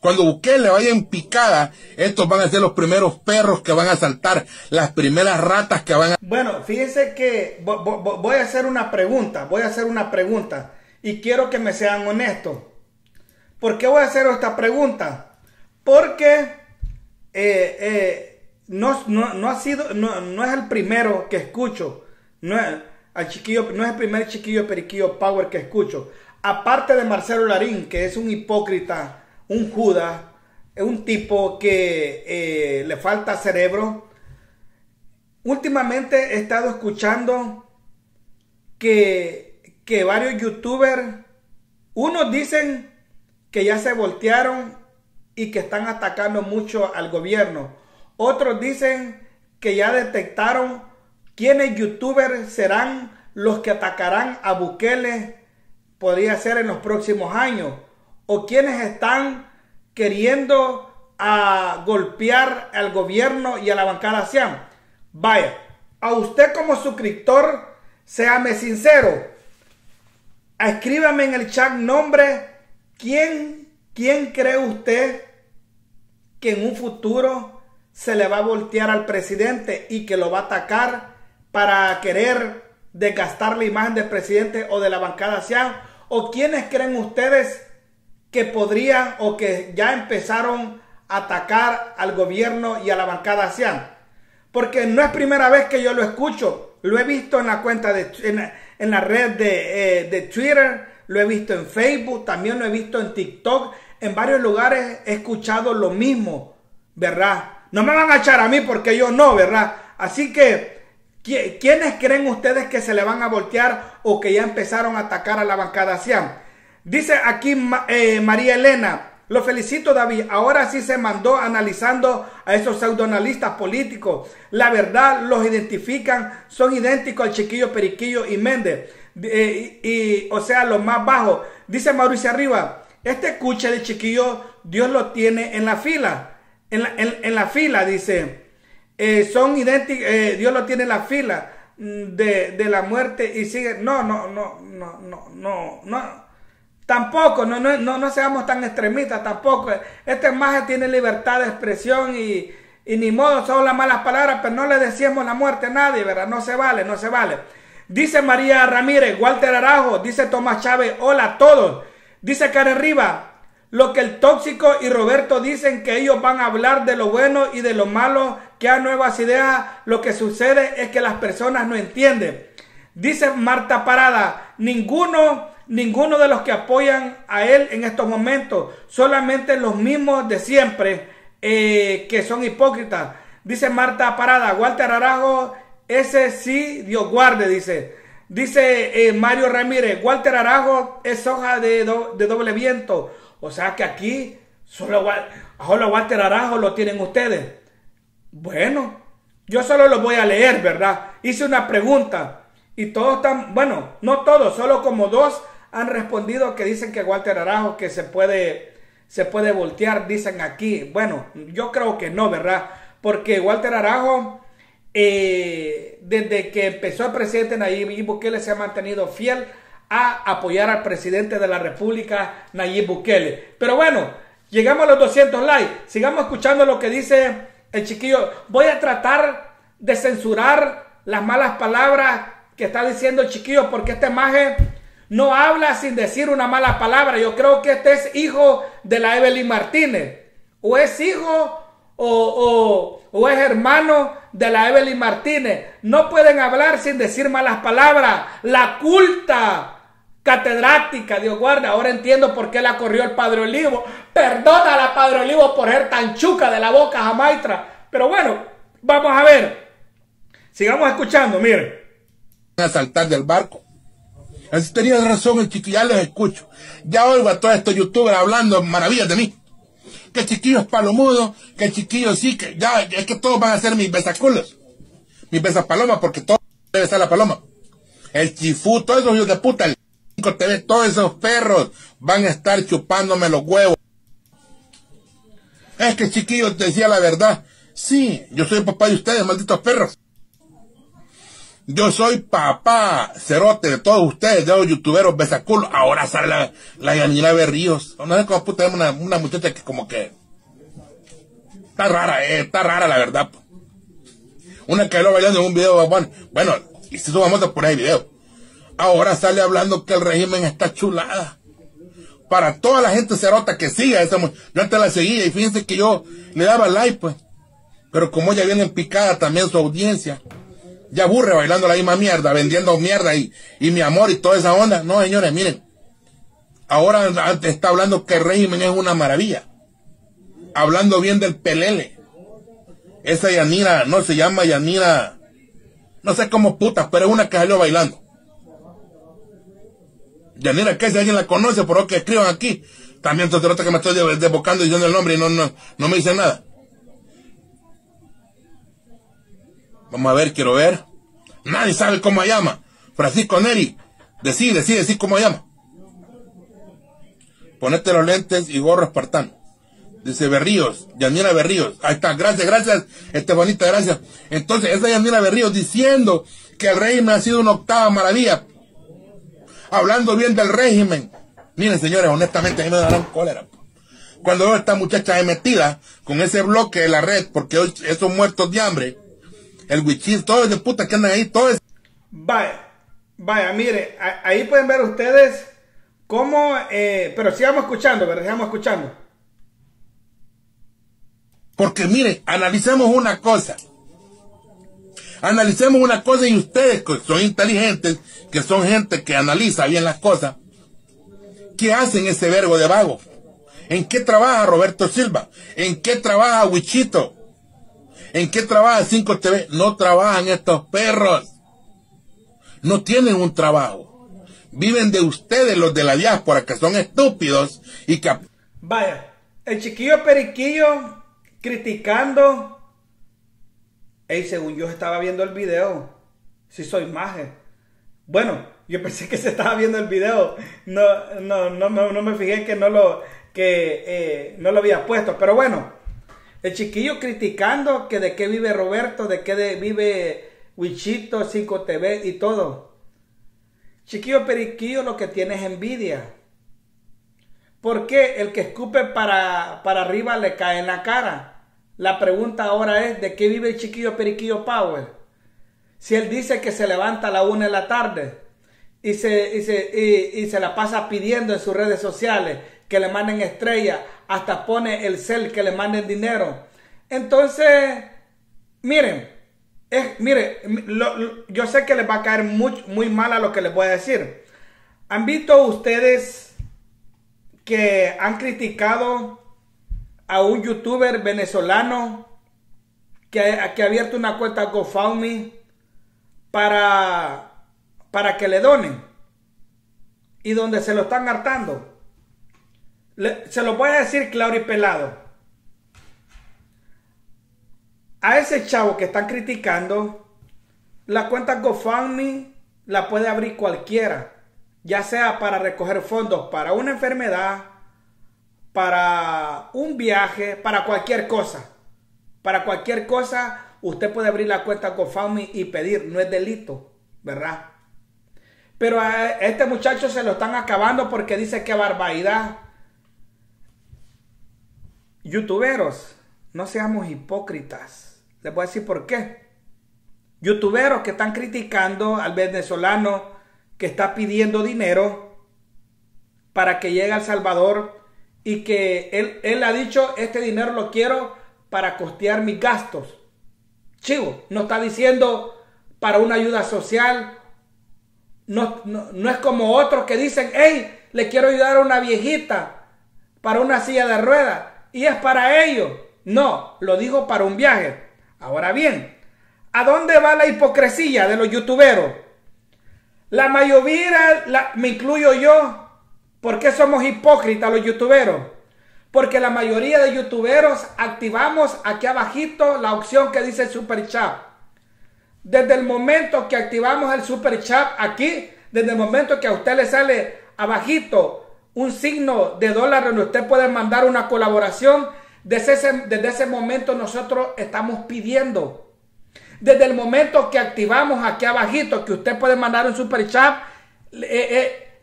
Cuando Bukele vaya en picada, estos van a ser los primeros perros que van a saltar, las primeras ratas que van a... Bueno, fíjense que voy a hacer una pregunta, voy a hacer una pregunta y quiero que me sean honestos. ¿Por qué voy a hacer esta pregunta? Porque eh, eh, no, no, ha sido, no, es el primero que escucho. No es, al chiquillo, no es el primer chiquillo periquillo power que escucho. Aparte de Marcelo Larín, que es un hipócrita, un Judas, un tipo que eh, le falta cerebro. Últimamente he estado escuchando que, que varios youtubers, unos dicen que ya se voltearon y que están atacando mucho al gobierno otros dicen que ya detectaron quiénes youtubers serán los que atacarán a Bukele, podría ser en los próximos años, o quienes están queriendo golpear al gobierno y a la bancada SIAM. Vaya, a usted como suscriptor, séame sincero, escríbame en el chat nombre, ¿quién, quién cree usted que en un futuro se le va a voltear al presidente y que lo va a atacar para querer desgastar la imagen del presidente o de la bancada SIAN? ¿O quiénes creen ustedes que podrían o que ya empezaron a atacar al gobierno y a la bancada SIAN? Porque no es primera vez que yo lo escucho. Lo he visto en la cuenta de en la, red de, eh, de Twitter, lo he visto en Facebook, también lo he visto en TikTok. En varios lugares he escuchado lo mismo, ¿verdad? No me van a echar a mí porque yo no, ¿verdad? Así que ¿Qui- ¿Quiénes creen ustedes que se le van a voltear o que ya empezaron a atacar a la bancada Siam? Dice aquí eh, María Elena, lo felicito David, ahora sí se mandó analizando a esos pseudoanalistas políticos. La verdad los identifican, son idénticos al chiquillo Periquillo y Méndez. Eh, y, o sea, los más bajos. Dice Mauricio Arriba, este cuche de chiquillo Dios lo tiene en la fila. En la, en- la fila, dice. Eh, son idénticos, Dios lo tiene en la fila mm, de, de la muerte y sigue. No, no, no, no, no, no, no. Tampoco, no, no, no, no seamos tan extremistas, tampoco. Esta imagen tiene libertad de expresión y, y ni modo, son las malas palabras, pero no le decíamos la muerte a nadie, ¿verdad? No se vale, no se vale. Dice María Ramírez, Walter Arajo, dice Tomás Chávez, hola a todos. Dice Karen Riva, lo que el tóxico y Roberto dicen que ellos van a hablar de lo bueno y de lo malo, que hay nuevas ideas, lo que sucede es que las personas no entienden. Dice Marta Parada, ninguno, ninguno de los que apoyan a él en estos momentos, solamente los mismos de siempre eh, que son hipócritas. Dice Marta Parada, Walter Arajo, ese sí, Dios guarde, dice. Dice eh, Mario Ramírez, Walter Arajo es hoja de, do- de doble viento. O sea que aquí solo, Wa- solo Walter Arajo lo tienen ustedes. Bueno, yo solo lo voy a leer, ¿verdad? Hice una pregunta y todos están, bueno, no todos, solo como dos han respondido que dicen que Walter Arajo que se puede se puede voltear, dicen aquí. Bueno, yo creo que no, ¿verdad? Porque Walter Arajo eh, desde que empezó el presidente Nayib Bukele se ha mantenido fiel a apoyar al presidente de la República, Nayib Bukele. Pero bueno, llegamos a los 200 likes. Sigamos escuchando lo que dice el chiquillo. Voy a tratar de censurar las malas palabras que está diciendo el chiquillo porque esta imagen no habla sin decir una mala palabra. Yo creo que este es hijo de la Evelyn Martínez. O es hijo o, o- o es hermano de la Evelyn Martínez. No pueden hablar sin decir malas palabras. La culta catedrática, Dios guarda. Ahora entiendo por qué la corrió el Padre Olivo. Perdona a la Padre Olivo por ser tan chuca de la boca jamaitra. Pero bueno, vamos a ver. Sigamos escuchando, miren. a saltar del barco. Así tenía razón el chiquillo, ya les escucho. Ya oigo a todos estos youtubers hablando maravillas de mí. Que el chiquillo es palomudo, que el chiquillo sí, que ya, es que todos van a ser mis besaculos. Mis besapalomas, porque todos debe ser la paloma. El chifú, todos esos hijos de puta, 5 TV, todos esos perros van a estar chupándome los huevos. Es que el chiquillo te decía la verdad. Sí, yo soy el papá de ustedes, malditos perros. Yo soy papá, cerote de todos ustedes, de los youtuberos besaculos. Ahora sale la, la Yanira Berríos. No sé cómo puta una, una muchacha que como que... Está rara, eh, está rara la verdad. Una que lo bailando en un video, bueno, y se hizo famosa por ese video. Ahora sale hablando que el régimen está chulada. Para toda la gente cerota que siga esa mu- Yo la seguía y fíjense que yo le daba like, pues. Pero como ya viene en picada también su audiencia ya aburre bailando la misma mierda, vendiendo mierda y, y mi amor y toda esa onda. No, señores, miren. Ahora está hablando que el régimen es una maravilla. Hablando bien del pelele. Esa Yanira, no se llama Yanira, no sé cómo puta, pero es una que salió bailando. Yanira, que si alguien la conoce, por lo que escriban aquí. También sacerdote que me estoy de- desbocando diciendo el nombre y no, no, no me dice nada. Vamos a ver, quiero ver. Nadie sabe cómo llama. Francisco Neri. Decí, decí, decí cómo llama. Ponete los lentes y gorro espartano. Dice Berríos, Yanira Berríos. Ahí está, gracias, gracias, Estefanita, gracias. Entonces, esa Yanira Berríos diciendo que el régimen ha sido una octava maravilla. Hablando bien del régimen. Miren, señores, honestamente, a mí me darán cólera. Cuando veo a esta muchacha metida con ese bloque de la red, porque hoy esos muertos de hambre, el wichis, todos de puta que andan ahí, todos Vaya, vaya, mire, ahí pueden ver ustedes cómo, eh, pero sigamos escuchando, ¿verdad? Sigamos escuchando. Porque mire, analicemos una cosa. Analicemos una cosa y ustedes que son inteligentes, que son gente que analiza bien las cosas, ¿qué hacen ese verbo de vago? ¿En qué trabaja Roberto Silva? ¿En qué trabaja Wichito? ¿En qué trabaja 5 TV? No trabajan estos perros. No tienen un trabajo. Viven de ustedes, los de la diáspora, que son estúpidos y que... Vaya, el chiquillo periquillo criticando. Ey, según yo estaba viendo el video. Si soy maje. Bueno, yo pensé que se estaba viendo el video. No, no, no, me- fijé que no lo, que, eh, no lo había puesto. Pero bueno, el chiquillo criticando que de qué vive Roberto, de qué vive Wichito, 5TV y todo. Chiquillo periquillo lo que tiene es envidia. ¿Por qué el que escupe para, para arriba le cae en la cara? La pregunta ahora es, ¿de qué vive el chiquillo periquillo Power? Si él dice que se levanta a la una de la tarde y se, y se, y- se la pasa pidiendo en sus redes sociales que le manden estrellas, hasta pone el cel que le manden dinero. Entonces, miren, es, yo sé que les va a caer muy, muy mal a lo que les voy a decir. ¿Han visto ustedes que han criticado a un youtuber venezolano que, que ha abierto una cuenta GoFundMe para, para que le donen y donde se lo están hartando? Se lo voy a decir claro y pelado. A ese chavo que están criticando, la cuenta GoFundMe la puede abrir cualquiera, ya sea para recoger fondos para una enfermedad, para un viaje, para cualquier cosa. Para cualquier cosa, usted puede abrir la cuenta GoFundMe y pedir, no es delito, ¿verdad? Pero a este muchacho se lo están acabando porque dice que barbaridad. Youtuberos, no seamos hipócritas. Les voy a decir por qué. Youtuberos que están criticando al venezolano que está pidiendo dinero para que llegue a El Salvador y que él, él ha dicho, este dinero lo quiero para costear mis gastos. Chivo, no está diciendo para una ayuda social. No, no, no es como otros que dicen, hey, le quiero ayudar a una viejita para una silla de ruedas. Y es para ellos. No, lo dijo para un viaje. Ahora bien, ¿a dónde va la hipocresía de los youtuberos? La mayoría, la- me incluyo yo, ¿por qué somos hipócritas los youtuberos? Porque la mayoría de youtuberos activamos aquí abajito la opción que dice super chat. Desde el momento que activamos el super chat aquí, desde el momento que a usted le sale abajito un signo de dólar donde usted puede mandar una colaboración, desde ese, desde ese momento nosotros estamos pidiendo. Desde el momento que activamos aquí abajito que usted puede mandar un super chat,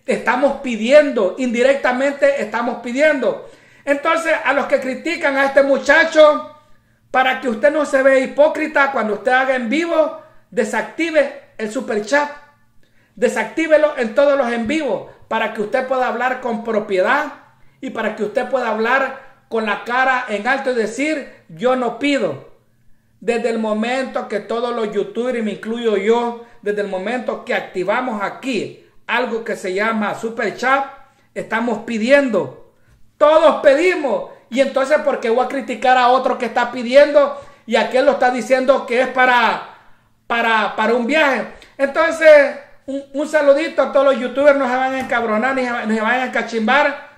estamos pidiendo, indirectamente estamos pidiendo. Entonces, a los que critican a este muchacho, para que usted no se vea hipócrita cuando usted haga en vivo, desactive el super chat. Desactívelo en todos los en vivo para que usted pueda hablar con propiedad y para que usted pueda hablar con la cara en alto y decir, yo no pido. Desde el momento que todos los youtubers, me incluyo yo, desde el momento que activamos aquí algo que se llama super chat, estamos pidiendo. Todos pedimos. Y entonces, ¿por qué voy a criticar a otro que está pidiendo y aquel lo está diciendo que es para, para, para un viaje? Entonces, un, saludito a todos los youtubers, no se van a encabronar ni se, van a encachimbar.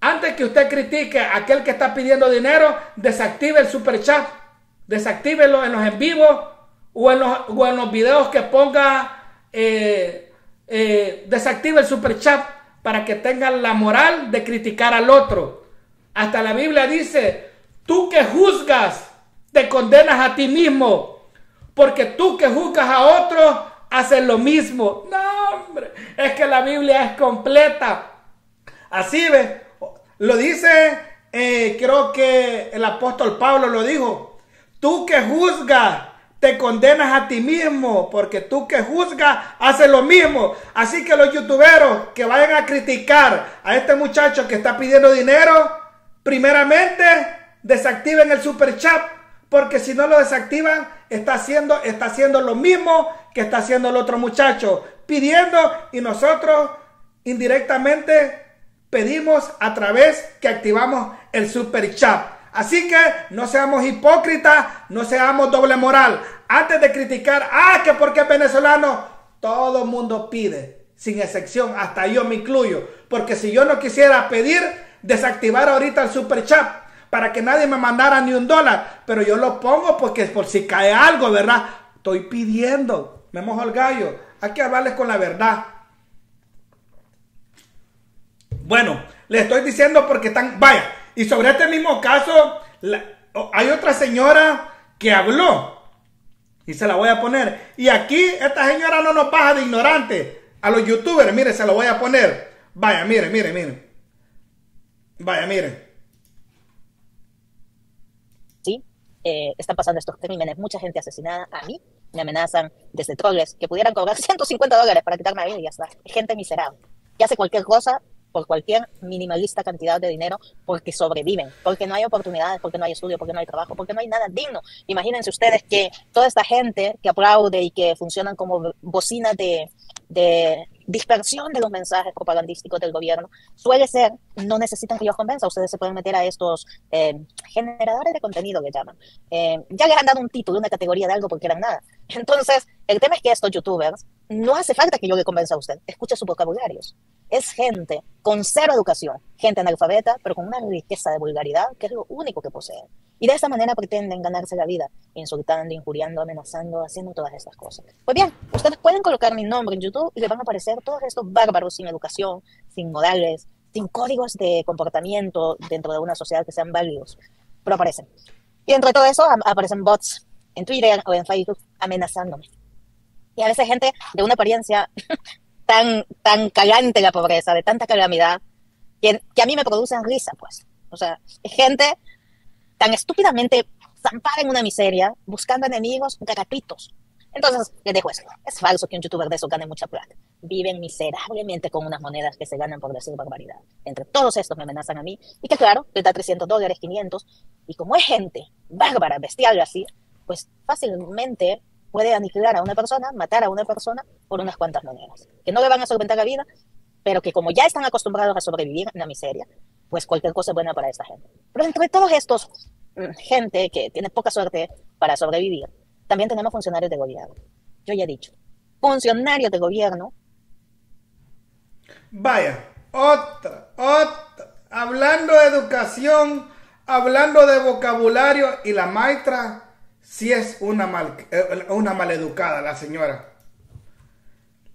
Antes que usted critique a aquel que está pidiendo dinero, desactive el super chat. Desactívelo en los en vivos o en los, o en los videos que ponga. eh, eh, desactive el super chat para que tengan la moral de criticar al otro. Hasta la Biblia dice: Tú que juzgas, te condenas a ti mismo. Porque tú que juzgas a otro, haces lo mismo. No, hombre, es que la Biblia es completa. Así ve, lo dice, eh, creo que el apóstol Pablo lo dijo. Tú que juzgas, te condenas a ti mismo, porque tú que juzgas, haces lo mismo. Así que los youtuberos que vayan a criticar a este muchacho que está pidiendo dinero, primeramente desactiven el super chat, porque si no lo desactivan, está haciendo, está haciendo lo mismo que está haciendo el otro muchacho, pidiendo y nosotros indirectamente pedimos a través que activamos el super chat. Así que no seamos hipócritas, no seamos doble moral. Antes de criticar, ah, que porque es venezolano, todo el mundo pide, sin excepción, hasta yo me incluyo. Porque si yo no quisiera pedir, desactivar ahorita el super chat para que nadie me mandara ni un dólar, pero yo lo pongo porque por si cae algo, ¿verdad? Estoy pidiendo, me mojo el gallo, hay que hablarles con la verdad. Bueno, le estoy diciendo porque están, vaya, y sobre este mismo caso, hay otra señora que habló. Y se la voy a poner. Y aquí esta señora no nos baja de ignorante. A los youtubers, mire, se lo voy a poner. Vaya, mire, mire, mire. Vaya, mire. Sí, eh, están pasando estos crímenes. Mucha gente asesinada. A mí me amenazan desde troles que pudieran cobrar 150 dólares para quitarme la vida y ya está. Gente miserable. Que hace cualquier cosa por cualquier minimalista cantidad de dinero porque sobreviven, porque no hay oportunidades, porque no hay estudio, porque no hay trabajo, porque no hay nada digno. Imagínense ustedes que toda esta gente que aplaude y que funcionan como bocinas de, de dispersión de los mensajes propagandísticos del gobierno suele ser, no necesitan que yo convenza, ustedes se pueden meter a estos eh, generadores de contenido que llaman. Eh, ya les han dado un título, una categoría de algo porque eran nada. Entonces, el tema es que estos youtubers, no hace falta que yo le convenza a usted, escuche sus vocabularios es gente con cero educación, gente analfabeta, pero con una riqueza de vulgaridad que es lo único que poseen. Y de esa manera pretenden ganarse la vida, insultando, injuriando, amenazando, haciendo todas estas cosas. Pues bien, ustedes pueden colocar mi nombre en YouTube y le van a aparecer todos estos bárbaros sin educación, sin modales, sin códigos de comportamiento dentro de una sociedad que sean válidos, pero aparecen. Y dentro de todo eso aparecen bots en Twitter o en Facebook amenazándome. Y a veces gente de una apariencia tan, tan calante la pobreza, de tanta calamidad, que, que a mí me producen risa, pues. O sea, gente tan estúpidamente zampada en una miseria, buscando enemigos gratuitos. Entonces, les dejo eso. Es falso que un youtuber de eso gane mucha plata. Viven miserablemente con unas monedas que se ganan por decir barbaridad. Entre todos estos me amenazan a mí. Y que claro, les da 300 dólares, 500. Y como es gente bárbara, bestial así, pues fácilmente puede aniquilar a una persona, matar a una persona por unas cuantas monedas, que no le van a solventar la vida, pero que como ya están acostumbrados a sobrevivir en la miseria, pues cualquier cosa es buena para esta gente. Pero entre todos estos, mm, gente que tiene poca suerte para sobrevivir, también tenemos funcionarios de gobierno. Yo ya he dicho, funcionarios de gobierno. Vaya, otra, otra. Hablando de educación, hablando de vocabulario y la maestra si es una, mal, eh, una maleducada la señora.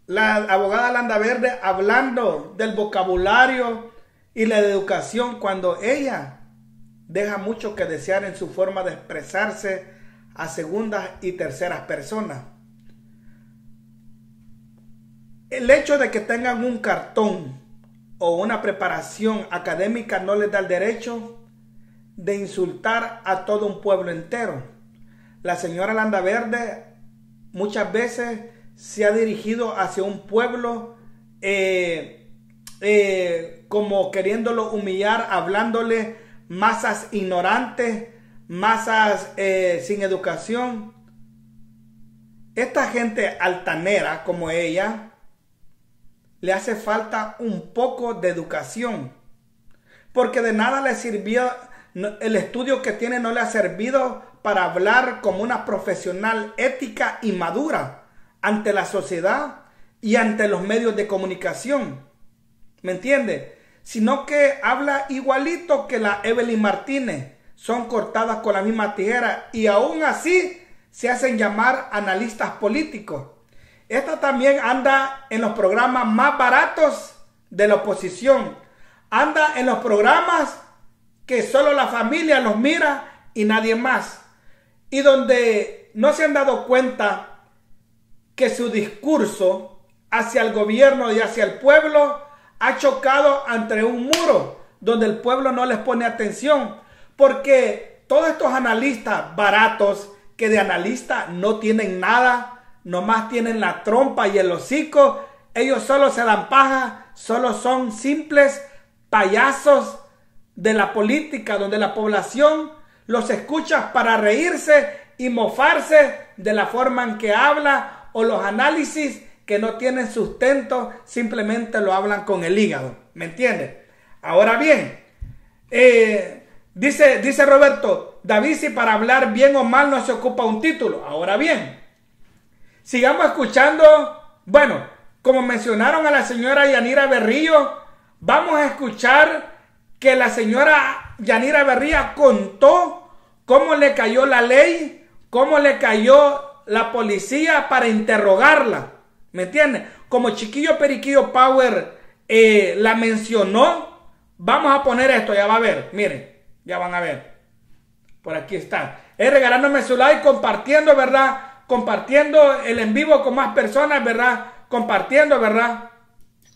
La abogada Landa Verde hablando del vocabulario y la educación cuando ella deja mucho que desear en su forma de expresarse a segundas y terceras personas. El hecho de que tengan un cartón o una preparación académica no les da el derecho de insultar a todo un pueblo entero la señora Landa Verde muchas veces se ha dirigido hacia un pueblo eh, eh, como queriéndolo humillar, hablándole masas ignorantes, masas eh, sin educación. Esta gente altanera como ella, le hace falta un poco de educación. Porque de nada le sirvió, el estudio que tiene no le ha servido para hablar como una profesional ética y madura ante la sociedad y ante los medios de comunicación. ¿Me entiende? Sino que habla igualito que la Evelyn Martínez. Son cortadas con la misma tijera y aún así se hacen llamar analistas políticos. Esta también anda en los programas más baratos de la oposición. Anda en los programas que solo la familia los mira y nadie más y donde no se han dado cuenta que su discurso hacia el gobierno y hacia el pueblo ha chocado ante un muro donde el pueblo no les pone atención porque todos estos analistas baratos que de analistas no tienen nada, nomás tienen la trompa y el hocico, ellos solo se dan paja, solo son simples payasos de la política donde la población los escuchas para reírse y mofarse de la forma en que habla o los análisis que no tienen sustento simplemente lo hablan con el hígado. ¿Me entiendes? Ahora bien, eh, Dice, dice Roberto, David, si para hablar bien o mal no se ocupa un título. Ahora bien, sigamos escuchando. Bueno, como mencionaron a la señora Yanira Berrillo, vamos a escuchar que la señora Yanira Berría contó cómo le cayó la ley, cómo le cayó la policía para interrogarla. ¿Me entiendes? Como Chiquillo Periquillo Power eh, la mencionó, vamos a poner esto, ya va a ver, miren, ya van a ver. Por aquí está. Es regalándome su like, compartiendo, ¿verdad? Compartiendo el en vivo con más personas, ¿verdad? Compartiendo, ¿verdad?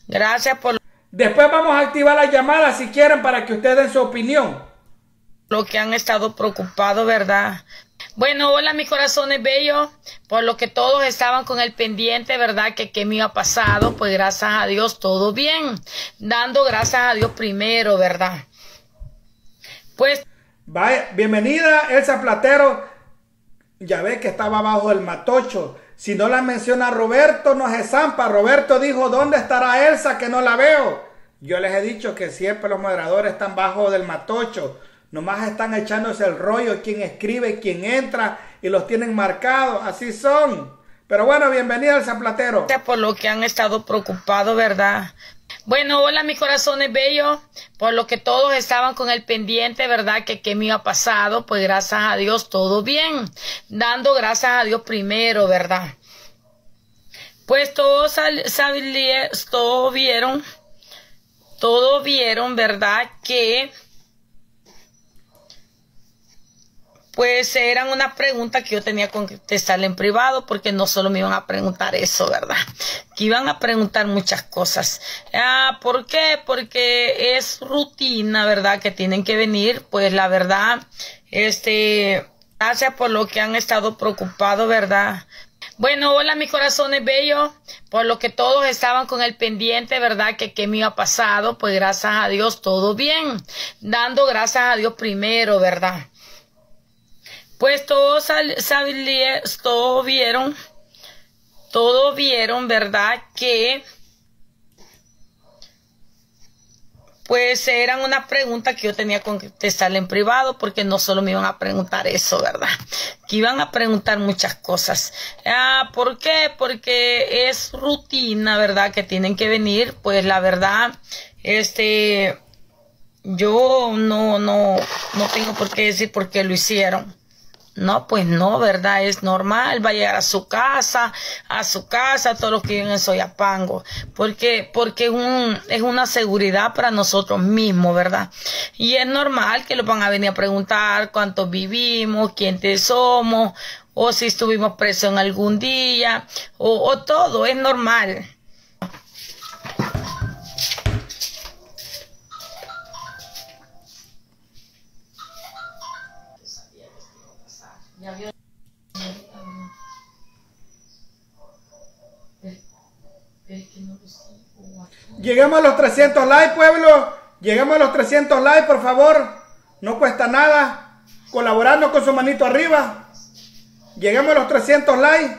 Gracias por Después vamos a activar la llamada si quieren para que ustedes den su opinión. lo que han estado preocupados, ¿verdad? Bueno, hola mis corazones bellos, por lo que todos estaban con el pendiente, ¿verdad? Que qué me iba pasado, pues gracias a Dios todo bien, dando gracias a Dios primero, ¿verdad? Pues bienvenida Elsa Platero. Ya ve que estaba bajo el matocho. Si no la menciona Roberto, no se zampa. Roberto dijo, ¿dónde estará Elsa que no la veo? Yo les he dicho que siempre los moderadores están bajo del matocho. Nomás están echándose el rollo, quién escribe, quién entra y los tienen marcados. Así son. Pero bueno, bienvenida Elsa Platero. gracias por lo que han estado preocupados, ¿verdad? Bueno, hola mis corazones bellos, por lo que todos estaban con el pendiente, ¿verdad? Que qué me iba pasado, pues gracias a Dios todo bien, dando gracias a Dios primero, ¿verdad? Pues todos sal- todos vieron, todos vieron, ¿verdad? Que pues eran una pregunta que yo tenía que contestarle en privado porque no solo me iban a preguntar eso, ¿verdad? Que iban a preguntar muchas cosas. Ah, ¿por qué? Porque es rutina, ¿verdad? Que tienen que venir, pues la verdad, este, gracias por lo que han estado preocupados, ¿verdad? Bueno, hola mis corazones bellos, por lo que todos estaban con el pendiente, ¿verdad? Que qué me iba pasado, pues gracias a Dios todo bien, dando gracias a Dios primero, ¿verdad? Pues todos todos vieron, todos vieron, ¿verdad? Que pues eran una pregunta que yo tenía que contestarle en privado porque no solo me iban a preguntar eso, ¿verdad? Que iban a preguntar muchas cosas. Ah, ¿por qué? Porque es rutina, ¿verdad? Que tienen que venir, pues la verdad, este, yo no, no, no tengo por qué decir por qué lo hicieron. No, pues no, ¿verdad? Es normal, va a llegar a su casa, a su casa, todos los que viven en Soyapango, porque, porque es un, es una seguridad para nosotros mismos, ¿verdad? Y es normal que los van a venir a preguntar cuántos vivimos, quiénes somos, o si estuvimos presos en algún día, o todo, es normal. Lleguemos a los 300 likes, pueblo. Lleguemos a los 300 likes, por favor. No cuesta nada. Colaborando con su manito arriba. Lleguemos a los 300 likes.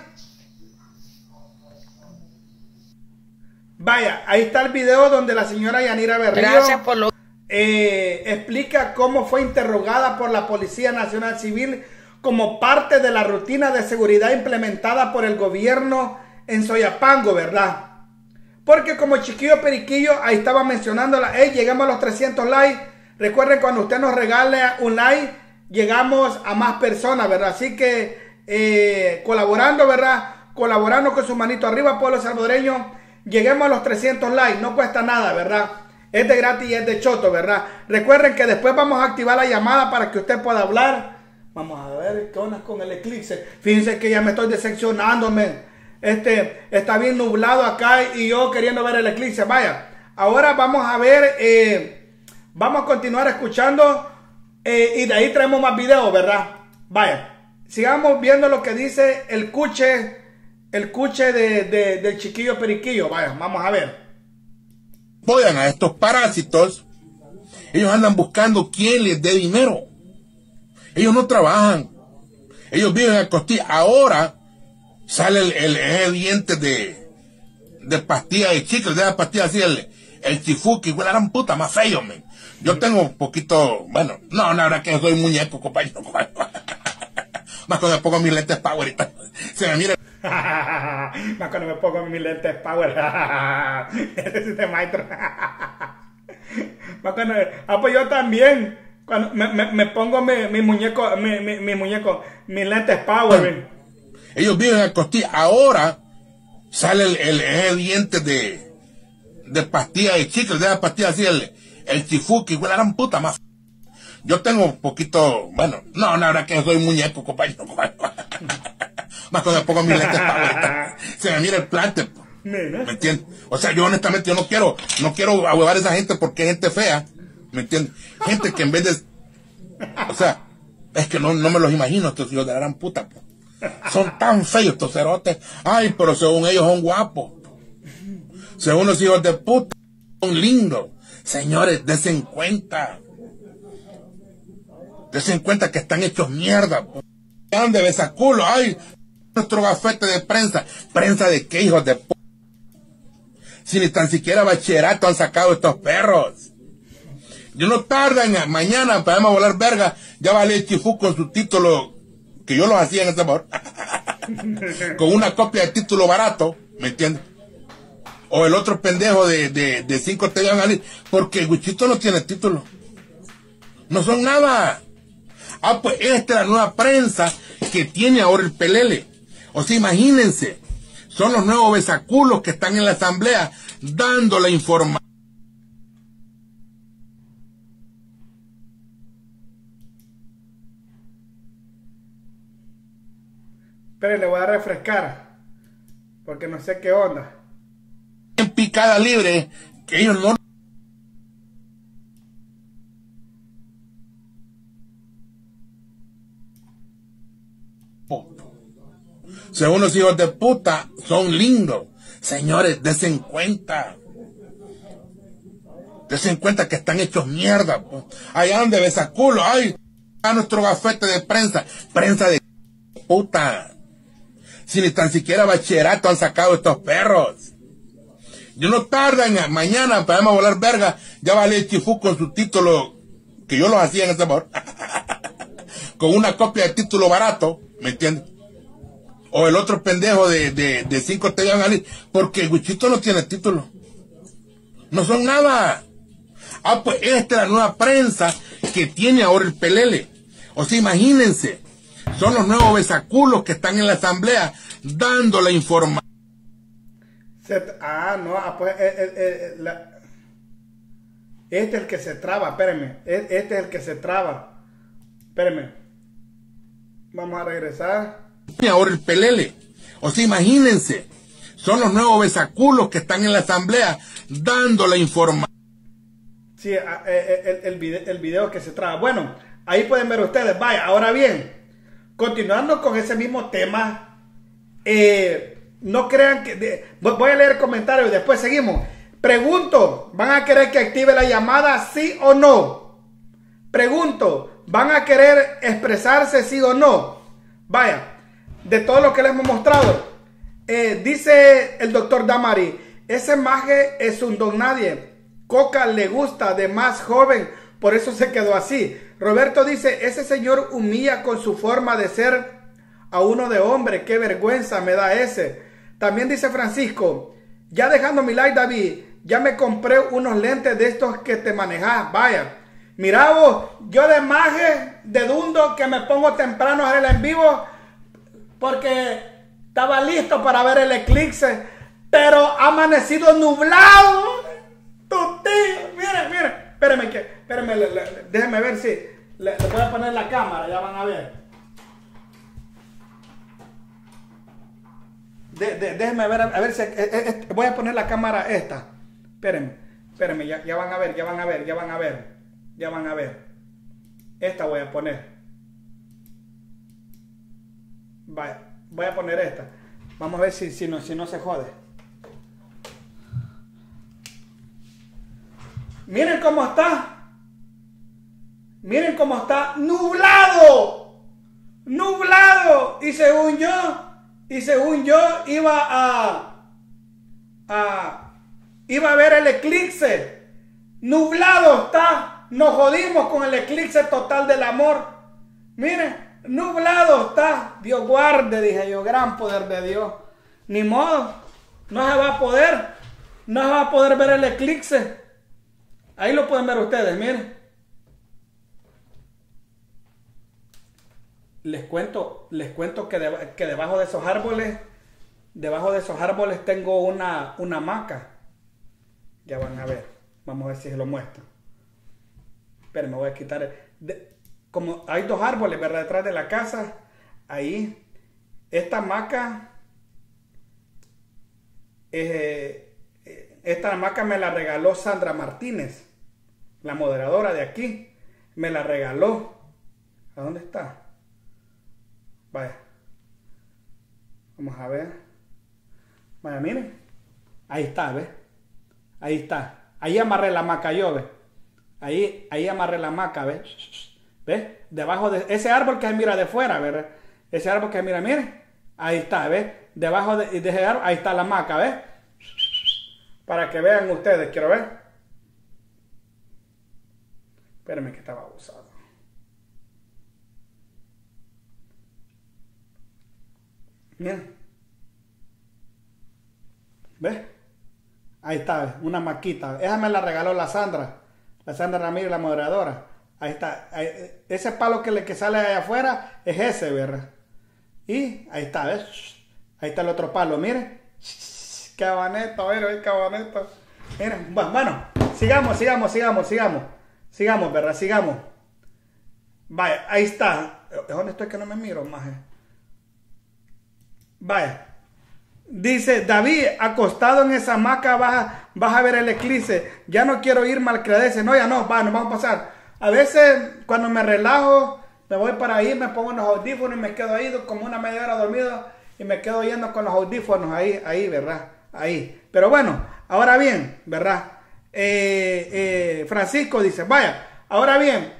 Vaya, ahí está el video donde la señora Yanira Berrío Gracias por lo eh, explica cómo fue interrogada por la Policía Nacional Civil como parte de la rutina de seguridad implementada por el gobierno en Soyapango, ¿verdad? Porque como Chiquillo Periquillo, ahí estaba mencionándola, hey, llegamos a los 300 likes. Recuerden, cuando usted nos regale un like, llegamos a más personas, ¿verdad? Así que eh, colaborando, ¿verdad? Colaborando con su manito arriba, pueblo salvadoreño, lleguemos a los 300 likes, no cuesta nada, ¿verdad? Es de gratis y es de choto, ¿verdad? Recuerden que después vamos a activar la llamada para que usted pueda hablar. Vamos a ver qué onda con el eclipse. Fíjense que ya me estoy decepcionándome. Este, está bien nublado acá y yo queriendo ver el eclipse. Vaya, ahora vamos a ver, eh, vamos a continuar escuchando eh, y de ahí traemos más videos, ¿verdad? Vaya, sigamos viendo lo que dice el cuche, el cuche de, de- del chiquillo periquillo. Vaya, vamos a ver. apoyan a estos parásitos, ellos andan buscando quién les dé dinero. Ellos no trabajan. Ellos viven a costilla. Ahora sale el, el, diente de, de pastilla de chicles, de esa pastilla así, el, el chifú, que igual eran puta más feo, men. Yo tengo un poquito, bueno, no, la verdad que soy muñeco, compañero. Más cuando me pongo mis lentes power y tal, se me mira. Más cuando me pongo mis lentes power. Ese es este maestro. Más cuando, ah, pues yo también. Cuando me, me, me pongo mi, mi muñeco, mi, mi, mi muñeco, mis lentes power. Ellos viven en costilla. Ahora sale el, el, el diente de, de pastilla de chicle, de la pastilla así, el, el chifuki, igual eran puta más. Yo tengo un poquito, bueno, no, la verdad que soy muñeco, compañero. Más cuando me pongo mis lentes power, se me mira el plante. ¿Me entiendes? O sea, yo honestamente yo no quiero, no quiero ahuevar a esa gente porque es gente fea. ¿Me entiendes? Gente que en vez de, o sea, es que no, no me los imagino estos hijos de la gran puta. po. Son tan feos estos cerotes. Ay, pero según ellos son guapos. Según los hijos de puta, son lindos. Señores, desen cuenta. Desen cuenta que están hechos mierda. Andan de besaculo. Ay, nuestro gafete de prensa. ¿Prensa de qué, hijos de puta? Si ni tan siquiera bachillerato han sacado estos perros. Yo no tardan, mañana podemos volar verga. Ya vale chifú con su título, que yo lo hacía en ese sabor. con una copia de título barato, ¿me entiendes? O el otro pendejo de, de, de cinco te van a salir, porque el Wichito no tiene título. No son nada. Ah, pues esta es la nueva prensa que tiene ahora el pelele. O sea, imagínense, son los nuevos besaculos que están en la asamblea dando la información. Pero le voy a refrescar. Porque no sé qué onda. en picada libre que ellos no según los hijos de puta son lindos. Señores desen cuenta. Desen cuenta que están hechos mierda allá donde besaculo. Ay a nuestro gafete de prensa. Prensa de puta si ni tan siquiera bachillerato han sacado estos perros yo no tardan, mañana podemos volar verga, ya vale el chifú con su título, que yo lo hacía en ese sabor, con una copia de título barato, ¿me entiendes? O el otro pendejo de, de, cinco te van a salir, porque el Wichito no tiene título. No son nada. Ah, pues esta es la nueva prensa que tiene ahora el pelele. O sea, imagínense, son los nuevos besaculos que están en la asamblea dando la información. Ah, no, ah, pues eh, eh, eh, la- este es el que se traba, espérenme. E- Este es el que se traba. Espérenme. Vamos a regresar. ahora el pelele. O sea, imagínense, son los nuevos besaculos que están en la asamblea dando la información. Sí, ah, el, el, video, el video que se traba. Bueno, ahí pueden ver ustedes. Vaya, ahora bien, continuando con ese mismo tema, eh, no crean que... voy a leer comentarios y después seguimos. Pregunto, ¿van a querer que active la llamada sí o no? Pregunto, ¿van a querer expresarse sí o no? Vaya, de todo lo que les hemos mostrado. Eh, dice el doctor Damari, ese maje es un don nadie. Coca le gusta de más joven, por eso se quedó así. Roberto dice, ese señor humilla con su forma de ser a uno de hombre, qué vergüenza me da ese. También dice Francisco, ya dejando mi like David, ya me compré unos lentes de estos que te manejas, vaya. Mira vos, yo de maje, de dundo, que me pongo temprano a ver el en vivo, porque estaba listo para ver el eclipse, pero ha amanecido nublado. Tu tío, miren, miren, espérenme que, espérenme, le- le- déjenme ver si le, le voy a poner la cámara, ya van a ver. De- de- déjenme ver, a ver si eh, eh, eh, voy a poner la cámara esta. Espérenme, espérenme, ya, ya van a ver, ya van a ver, ya van a ver, ya van a ver. Esta voy a poner. Vaya, voy a poner esta. Vamos a ver si, si, no, si no se jode. Miren cómo está. Miren cómo está nublado. Nublado. Y según yo, y según yo iba a, a iba a ver el eclipse. Nublado está. nos jodimos con el eclipse total del amor. Miren, nublado está. Dios guarde, dije yo, gran poder de Dios. Ni modo, no se va a poder, no se va a poder ver el eclipse. Ahí lo pueden ver ustedes, miren. Les cuento, les cuento que, deba- que debajo de esos árboles, debajo de esos árboles tengo una, una hamaca. Ya van a ver. Vamos a ver si se lo muestro. Pero me voy a quitar. como hay dos árboles, ¿verdad? Detrás de la casa. Ahí. Esta hamaca. eh, eh, esta hamaca me la regaló Sandra Martínez. La moderadora de aquí. Me la regaló. ¿A dónde está? Vaya. Vamos a ver. Vaya, miren. Ahí está, ¿ves? Ahí está. Ahí amarré la hamaca yo, ¿ves? Ahí, ahí amarré la hamaca, ¿ves? ¿Ves? Debajo de ese árbol que se mira de fuera, ¿verdad? Ese árbol que se mira, mire. Ahí está, ¿ves? Debajo de, de ese árbol, ahí está la hamaca, ¿ves? Para que vean ustedes, quiero ver. Espérenme que estaba abusado. Miren. ¿Ves? Ahí está, una maquita. Esa me la regaló la Sandra. La Sandra Ramírez, la moderadora. Ahí está. Ese palo que, le, que sale allá afuera es ese, ¿verdad? Y ahí está, ¿ves? Ahí está el otro palo. Qué bonito, miren, qué bonito. Miren, bu- bueno, sigamos, sigamos, sigamos, sigamos. Sigamos, ¿verdad? Sigamos. Vaya, ahí está. ¿Dónde estoy que no me miro, maje? Vaya. Dice, David, acostado en esa hamaca vas, vas a ver el eclipse. Ya no quiero ir malcredeces. No, ya no, va, nos vamos a pasar. A veces, cuando me relajo, me voy para ahí, me pongo los audífonos y me quedo ahí como una media hora dormido y me quedo yendo con los audífonos ahí, ahí, ¿verdad? Ahí. Pero bueno, ahora bien, ¿verdad? Eh, eh, Francisco dice, vaya, ahora bien,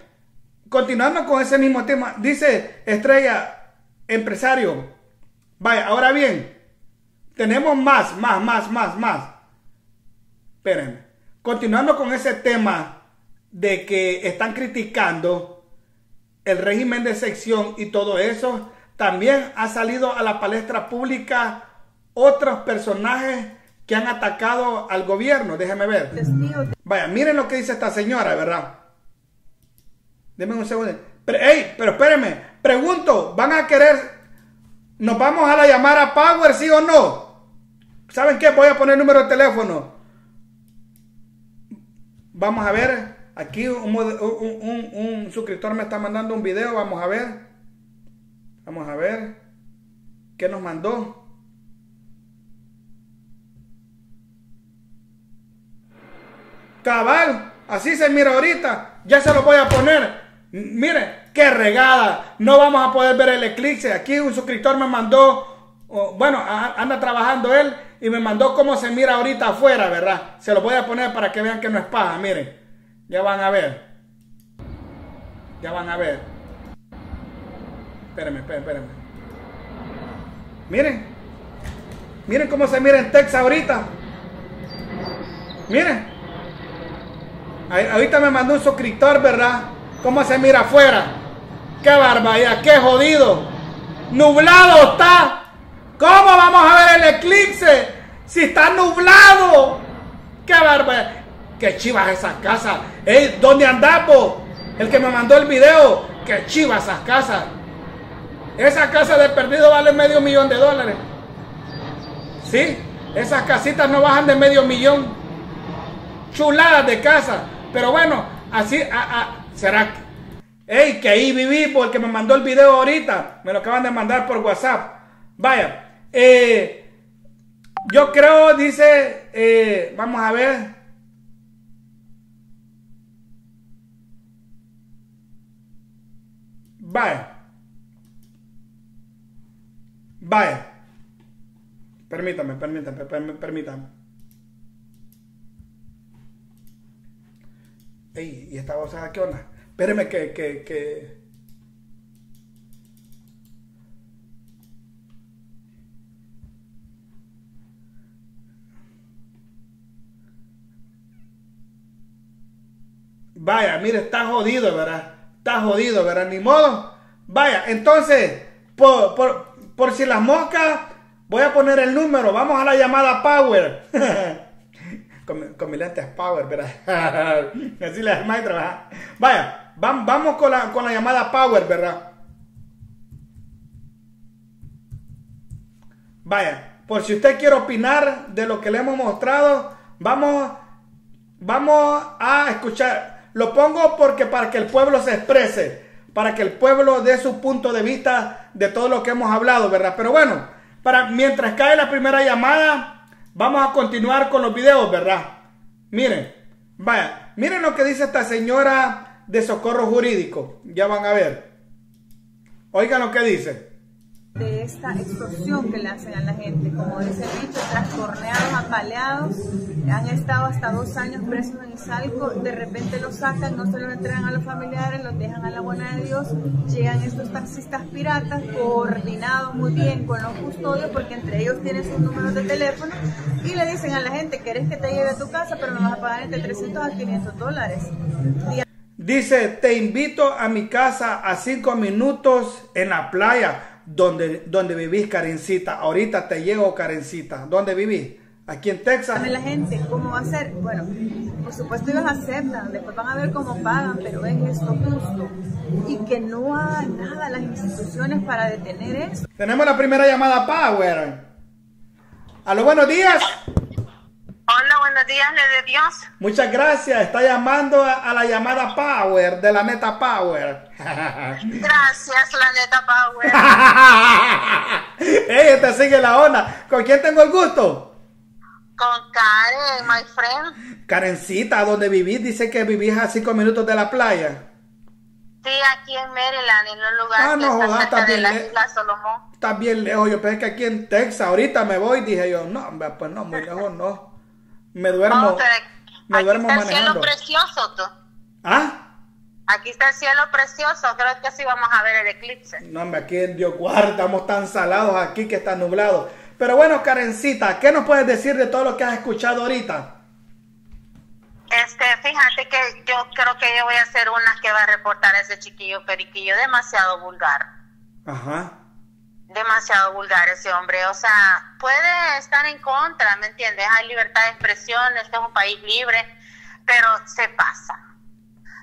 continuando con ese mismo tema, dice Estrella, empresario, vaya, ahora bien, tenemos más, más, más, más, más. Espérenme. Continuando con ese tema de que están criticando el régimen de sección y todo eso, también ha salido a la palestra pública otros personajes que han atacado al gobierno. Déjenme ver. Vaya, miren lo que dice esta señora, ¿verdad? Denme un segundo. Pero, ey, pero espérenme. Pregunto, ¿van a querer... ¿Nos vamos a la llamada Power, sí o no? ¿Saben qué? Voy a poner el número de teléfono. Vamos a ver. Aquí un, un- suscriptor me está mandando un video. Vamos a ver. Vamos a ver. ¿Qué nos mandó? Cabal, así se mira ahorita. Ya se lo voy a poner. Mire, qué regada. No vamos a poder ver el eclipse. Aquí un suscriptor me mandó, bueno, anda trabajando él y me mandó cómo se mira ahorita afuera, ¿verdad? Se lo voy a poner para que vean que no es paja. Miren, ya van a ver. Ya van a ver. Espérenme, espérenme, espérenme. Miren. Miren cómo se mira en Texas ahorita. Miren. Ahorita me mandó un suscriptor, ¿verdad? ¿Cómo se mira afuera? ¡Qué barbaridad! ¡Qué jodido! ¡Nublado está! ¿Cómo vamos a ver el eclipse? Si está nublado. ¡Qué barbaridad! ¡Qué chivas esas casas! ¡Ey! ¿Dónde andamos? El que me mandó el video. ¡Qué chivas esas casas! Esa casa de perdido vale medio millón de dólares. ¿Sí? Esas casitas no bajan de medio millón chuladas de casa. Pero bueno, así a- a- será. Ey, que ahí viví porque me mandó el video ahorita. Me lo acaban de mandar por WhatsApp. Vaya. eh, yo creo, dice. eh, vamos a ver. Vaya. Vaya. Permítame, permítame, permítame. Ey, ¿y esta cosa qué onda? Espéreme que, que, que... Vaya, mire, está jodido, ¿verdad? Está jodido, ¿verdad? Ni modo. Vaya, entonces, por, por, por si las moscas, voy a poner el número. Vamos a la llamada Power. con, mi- con mis lentes Power, ¿verdad? Así la maestra, ¿verdad? Vaya, vamos con la, con la llamada Power, ¿verdad? Vaya, por si usted quiere opinar de lo que le hemos mostrado, vamos, vamos a escuchar. Lo pongo porque para que el pueblo se exprese, para que el pueblo dé su punto de vista de todo lo que hemos hablado, ¿verdad? Pero bueno, para mientras cae la primera llamada, vamos a continuar con los videos, ¿verdad? Miren, vaya, miren lo que dice esta señora de socorro jurídico. Ya van a ver. Oigan lo que dice. de esta extorsión que le hacen a la gente, como dice el dicho, trastorneados, apaleados, han estado hasta dos años presos en Izalco, de repente los sacan, no se los entregan a los familiares, los dejan a la buena de Dios, llegan estos taxistas piratas, coordinados muy bien con los custodios, porque entre ellos tienen sus números de teléfono, y le dicen a la gente, querés que te lleve a tu casa, pero me vas a pagar entre 300 a 500 dólares. Dice, te invito a mi casa a cinco minutos en la playa donde, donde vivís, Karencita. Ahorita te llego, Karencita. ¿Dónde vivís? Aquí en Texas. Dame la gente, ¿cómo va a ser? Bueno, por supuesto ellos aceptan, después van a ver cómo pagan, pero es esto justo. Y que no hagan nada las instituciones para detener eso. Tenemos la primera llamada Power. A los buenos días. Hola, buenos días, le de Dios. Muchas gracias. Está llamando a, a la llamada Power de la neta Power. Gracias, la neta Power. Ey, te sigue la onda. ¿Con quién tengo el gusto? Con Karen, my friend. Karencita, ¿dónde vivís? Dice que vivís a cinco minutos de la playa. Sí, aquí en Maryland, en un lugar Ah, que no está cerca de la isla Solomón. Está bien lejos. Yo pensé que aquí en Texas. Ahorita me voy. Dije yo, no, pues no, muy lejos no. Me duermo. Pero Me aquí duermo está el cielo precioso, tú. ¿Ah? Aquí está el cielo precioso. Creo que sí vamos a ver el eclipse. No, hombre, aquí en Dios guarda, estamos tan salados aquí que está nublado. Pero bueno, Karencita, ¿qué nos puedes decir de todo lo que has escuchado ahorita? Este, fíjate que yo creo que yo voy a hacer una que va a reportar a ese chiquillo periquillo demasiado vulgar. Ajá. Demasiado vulgar ese hombre. O sea, puede estar en contra, ¿me entiendes? Hay libertad de expresión, este es un país libre, pero se pasa.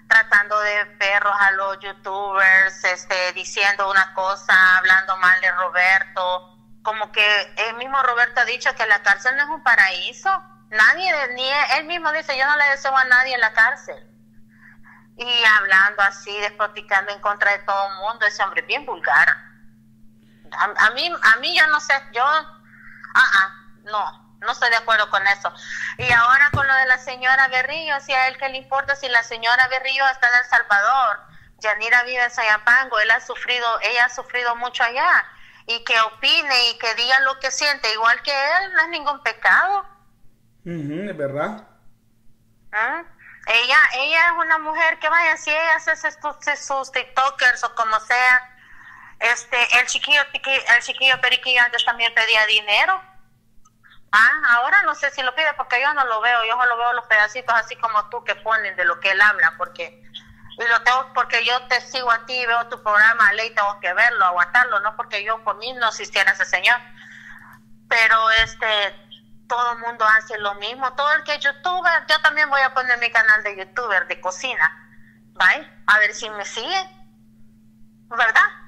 Tratando de perros a los youtubers, este, diciendo una cosa, hablando mal de Roberto. Como que el mismo Roberto ha dicho que la cárcel no es un paraíso. Nadie, ni él, mismo dice, yo no le deseo a nadie en la cárcel. Y hablando así, despoticando en contra de todo el mundo, ese hombre es bien vulgar. A, a mí, a mí yo no sé, yo, ah, ah, no, no estoy de acuerdo con eso. Y ahora con lo de la señora Berrillo, si a él que le importa si la señora Berrillo está en El Salvador, Yanira vive en Sayapango, él ha sufrido, ella ha sufrido mucho allá, y que opine y que diga lo que siente, igual que él, no es ningún pecado. Ujú, es verdad. ¿Mm? Ella, ella es una mujer que vaya, si ella hace sus, sus TikTokers o como sea, este, el chiquillo, el chiquillo periquillo antes también pedía dinero. Ah, ahora no sé si lo pide porque yo no lo veo, yo solo veo los pedacitos así como tú que ponen de lo que él habla, porque y lo tengo porque yo te sigo a ti, veo tu programa, ley tengo que verlo, aguantarlo, no porque yo por mí no existiera ese señor. Pero este, todo el mundo hace lo mismo, todo el que es youtuber, yo también voy a poner mi canal de youtuber de cocina, ¿vale? A ver si me sigue, ¿verdad?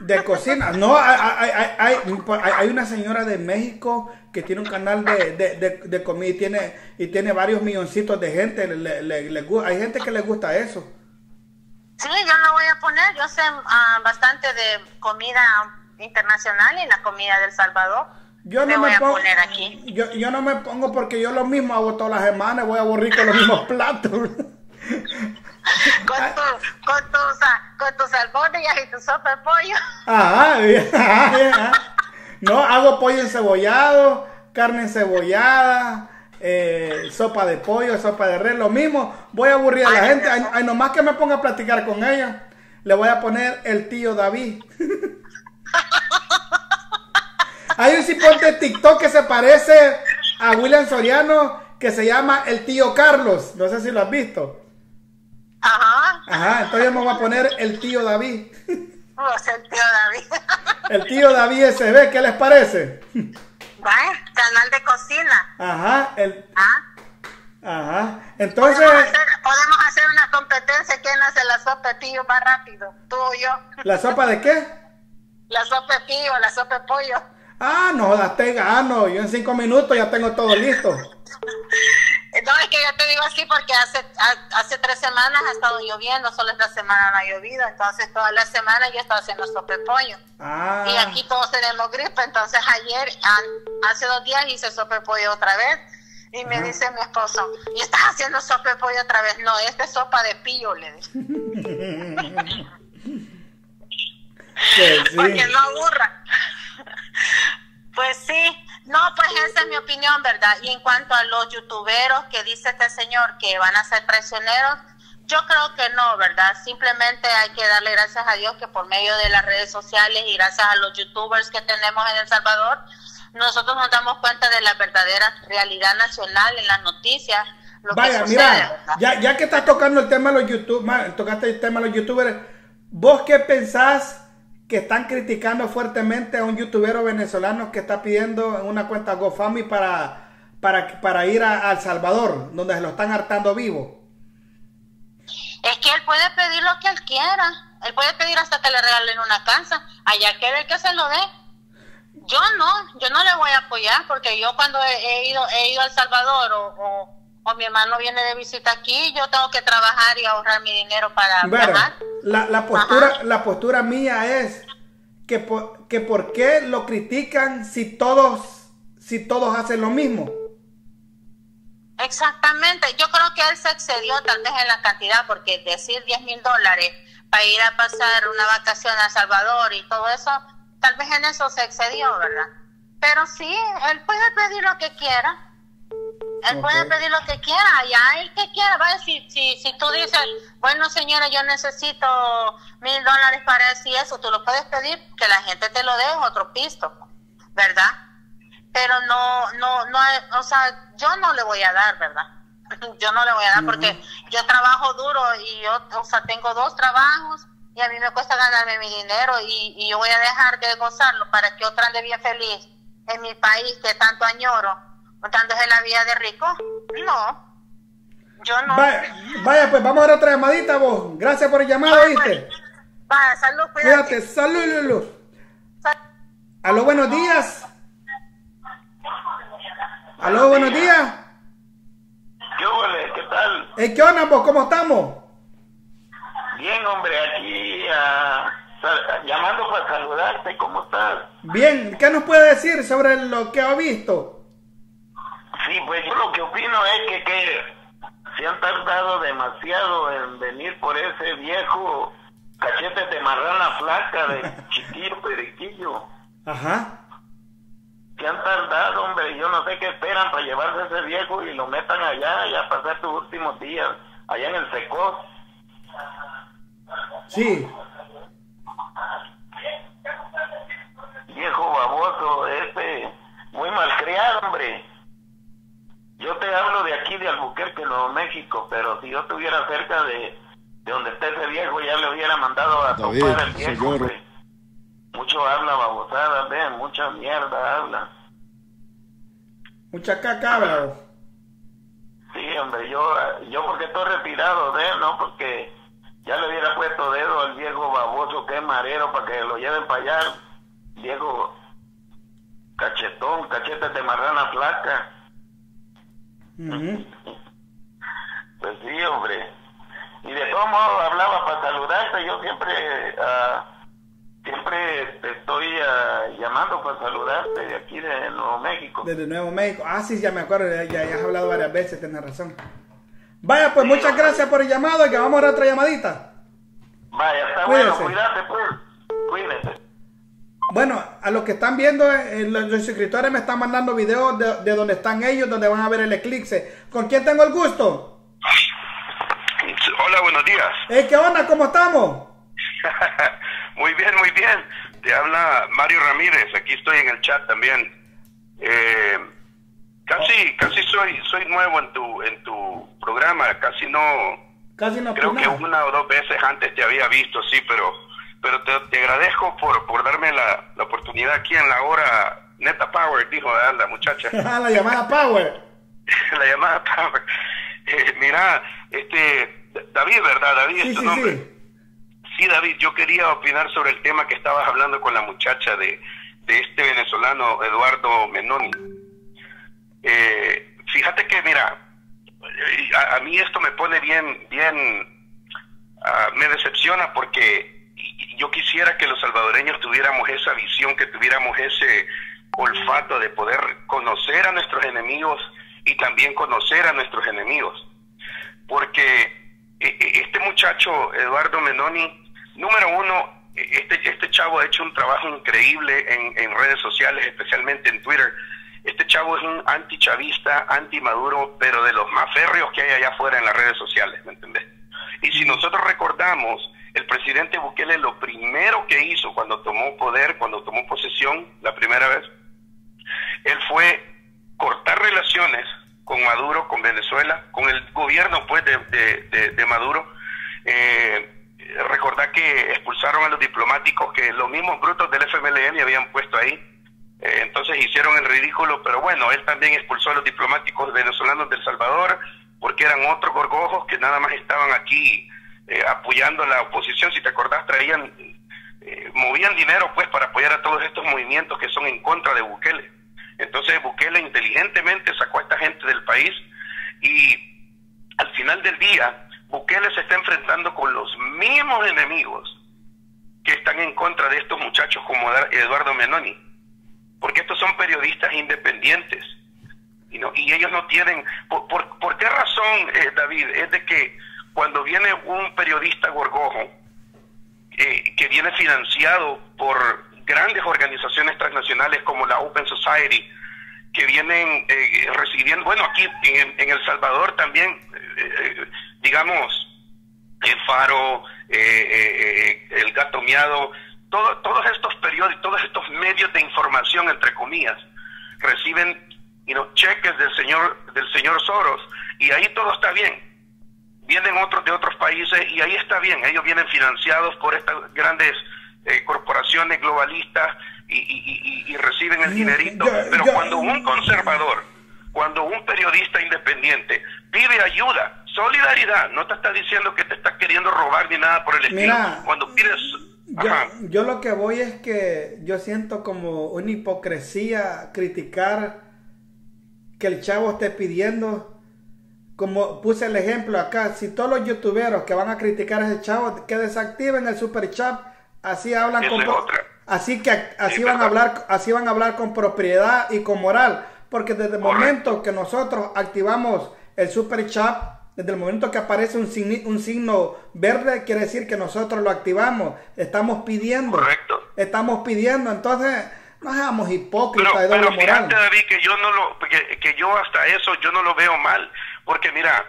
De cocina. No, hay, hay, hay, hay- una señora de México que tiene un canal de, de, de, de comida y tiene, y tiene varios milloncitos de gente. Le, le- le hay gente que le gusta eso. Sí, yo lo voy a poner, yo sé ah, bastante de comida internacional y la comida del Salvador. Yo Me no voy me a pongo, poner aquí. yo, yo no me pongo porque yo lo mismo hago todas las semanas, voy a aburrir con los mismos platos. Con, tu, con, tus, con tus albóndigas y tu sopa de pollo. Ajá, bien, ajá, ajá. No, hago pollo encebollado, carne encebollada, eh, sopa de pollo, sopa de res, lo mismo. Voy a aburrir a la gente. Ay, ay, nomás que me ponga a platicar con ella, le voy a poner el tío David. Hay un cipón de TikTok que se parece a William Soriano que se llama el tío Carlos. No sé si lo has visto. Ajá. Ajá, entonces me voy a poner el tío David. Vos, el tío David. El tío David SB, ¿qué les parece? Vaya, canal de cocina. Ajá, el... ¿Ah? Ajá, entonces... Podemos hacer, podemos hacer una competencia. ¿Quién hace la sopa de pillo más rápido? ¿Tú o yo? ¿La sopa de qué? La sopa de pillo, la sopa de pollo. Ah, no, date gano. Yo en cinco minutos ya tengo todo listo. No, es que yo te digo así porque hace a- hace tres semanas ha estado lloviendo, solo esta semana no ha llovido, entonces toda la semana yo estaba haciendo sopa de pollo. Ah, Y aquí todos tenemos gripe, entonces ayer, hace dos días hice sopa de pollo otra vez. Y me dice mi esposo, ¿y estás haciendo sopa de pollo otra vez? No, esta es sopa de pillo, le dije. que sí. Porque no aburra. Pues sí, no, pues esa es mi opinión, ¿verdad? Y en cuanto a los youtuberos que dice este señor que van a ser traicioneros, yo creo que no, ¿verdad? Simplemente hay que darle gracias a Dios que por medio de las redes sociales y gracias a los youtubers que tenemos en El Salvador, nosotros nos damos cuenta de la verdadera realidad nacional en las noticias. Lo que Vaya, sucede, mira, ya, ya que estás tocando el tema de los YouTube, ma- tocaste el tema de los youtubers, ¿vos qué pensás que están criticando fuertemente a un youtuber venezolano que está pidiendo una cuenta GoFundMe para, para, para ir a, El Salvador, donde se lo están hartando vivo? Es que él puede pedir lo que él quiera. Él puede pedir hasta que le regalen una casa. Allá quiere el que se lo dé. Yo no, yo no le voy a apoyar porque yo cuando he, ido he ido a El Salvador o, o mi hermano viene de visita aquí, yo tengo que trabajar y ahorrar mi dinero para Bueno, viajar. la, la postura, la postura mía es que por, que por qué lo critican si todos, si todos hacen lo mismo. Exactamente, yo creo que él se excedió tal vez en la cantidad porque decir 10 mil dólares para ir a pasar una vacación a Salvador y todo eso, tal vez en eso se excedió, ¿verdad? Pero sí, él puede pedir lo que quiera. Él puede pedir lo que quiera, allá el que quiera, ¿vale? Si, si, si tú dices, bueno señora, yo necesito mil dólares para eso y eso, tú lo puedes pedir, que la gente te lo dé en otro pisto, ¿verdad? Pero no, no, no, o sea, yo no le voy a dar, ¿verdad? Yo no le voy a dar porque yo trabajo duro y yo, o sea, tengo dos trabajos y a mí me cuesta ganarme mi dinero y, y yo voy a dejar de gozarlo para que otra ande bien feliz en mi país que tanto añoro, contándose la vida de rico. No, yo no. Vaya, vaya, pues vamos a dar otra llamadita vos. Gracias por el llamado, ¿viste? Vaya, salud, cuídate. Cuídate, salud, Lulu. Aló, buenos días. Aló, buenos días. ¿Qué huele? ¿Qué tal? Eh, ¿Qué onda, vos? ¿Cómo estamos? Bien, hombre, aquí ah, sal- llamando para saludarte. ¿Cómo estás? Bien, ¿qué nos puede decir sobre lo que ha visto? Sí, pues yo lo que opino es que, que se han tardado demasiado en venir por ese viejo cachete de marrana flaca de chiquillo periquillo. Ajá. Se han tardado, hombre. Yo no sé qué esperan para llevarse a ese viejo y lo metan allá, ya pasar tus últimos días, allá en el secos. Sí. Viejo baboso, este, muy malcriado, hombre. Yo te hablo de aquí, de Albuquerque, Nuevo México, pero si yo estuviera cerca de, de donde está ese viejo, ya le hubiera mandado a David, topar al viejo, señor. Mucho habla babosada, ve, mucha mierda habla. Mucha caca, habla. Sí, hombre, yo, yo porque estoy retirado de él, ¿no? Porque ya le hubiera puesto dedo al viejo baboso que es marero para que lo lleven para allá. Viejo cachetón, cachete de marrana flaca. Pues sí, hombre. Y de todos modos hablaba para saludarte. Yo siempre, ah, siempre te estoy ah, llamando para saludarte de aquí de Nuevo México. Desde Nuevo México. Ah, sí, ya me acuerdo. Ya, has hablado varias veces, tienes razón. Vaya, pues muchas gracias por el llamado y que vamos a otra llamadita. Vaya, está bueno, cuídate pues. Cuídate. Bueno, a los que están viendo, eh, los, los suscriptores me están mandando videos de, de donde están ellos, donde van a ver el eclipse. ¿Con quién tengo el gusto? Hola, buenos días. Eh, ¿Qué onda? ¿Cómo estamos? Muy bien, muy bien. Te habla Mario Ramírez. Aquí estoy en el chat también. Eh, casi, casi soy, soy nuevo en tu, en tu programa. Casi no, Casi no Creo que una o dos veces antes te había visto, sí, pero pero te, te agradezco por, por darme la, la oportunidad aquí en la hora Neta Power, dijo ¿verdad? la muchacha. La llamada Power. la llamada Power. Eh, mira, este, David, ¿verdad? David Sí, es tu sí, nombre. sí. Sí, David, yo quería opinar sobre el tema que estabas hablando con la muchacha de, de este venezolano Eduardo Menoni. Eh, fíjate que, mira, a, a mí esto me pone bien, bien, ah, me decepciona porque yo quisiera que los salvadoreños tuviéramos esa visión, que tuviéramos ese olfato de poder conocer a nuestros enemigos y también conocer a nuestros enemigos. Porque este muchacho, Eduardo Menoni, número uno, eh, este, este chavo ha hecho un trabajo increíble en, en redes sociales, especialmente en Twitter. Este chavo es un antichavista, anti-maduro, pero de los más férreos que hay allá afuera en las redes sociales, ¿me entendés? Y si nosotros recordamos, el presidente Bukele lo primero que hizo cuando tomó poder, cuando tomó posesión la primera vez, él fue cortar relaciones con Maduro, con Venezuela, con el gobierno pues de, Maduro. Eh, recordar que expulsaron a los diplomáticos que los mismos brutos del FMLN habían puesto ahí. Eh, entonces hicieron el ridículo, pero bueno, él también expulsó a los diplomáticos venezolanos del Salvador porque eran otros gorgojos que nada más estaban aquí eh, apoyando la oposición. Si te acordás, traían, eh, movían dinero pues para apoyar a todos estos movimientos que son en contra de Bukele. Entonces Bukele inteligentemente sacó a esta gente del país y al final del día Bukele se está enfrentando con los mismos enemigos que están en contra de estos muchachos como Eduardo Menoni, porque estos son periodistas independientes y, ellos no tienen... ¿Por, por, por qué razón, eh, David? Es de que cuando viene un periodista gorgojo, eh, que viene financiado por grandes organizaciones transnacionales como la Open Society, que vienen eh, recibiendo, bueno, aquí en, El Salvador también, eh, eh, digamos, el Faro, eh, eh, el Gato Miado, todo- todos estos periódicos, todos estos medios de información, entre comillas, reciben you know, cheques del señor, del señor Soros, y ahí todo está bien. Vienen otros de otros países y ahí está bien, ellos vienen financiados por estas grandes eh, corporaciones globalistas y, y- y- y reciben el dinerito. Pero cuando un conservador, cuando un periodista independiente pide ayuda, solidaridad, no te está diciendo que te está queriendo robar ni nada por el estilo. Mira, cuando pides... Yo, yo lo que voy es que yo siento como una hipocresía criticar que el chavo esté pidiendo, como puse el ejemplo acá, si todos los youtuberos que van a criticar a ese chavo que desactiven el super chat, así hablan Esa con así que así Sí, van a hablar, así van a hablar con propiedad y con moral, porque desde el momento que nosotros activamos el super chat desde el momento que aparece un signo, un signo verde, quiere decir que nosotros lo activamos. Estamos pidiendo. Correcto. Estamos pidiendo. Entonces, no seamos hipócritas Pero, pero moral. fíjate, David, que yo no lo, que, que yo hasta eso yo no lo veo mal, porque mira,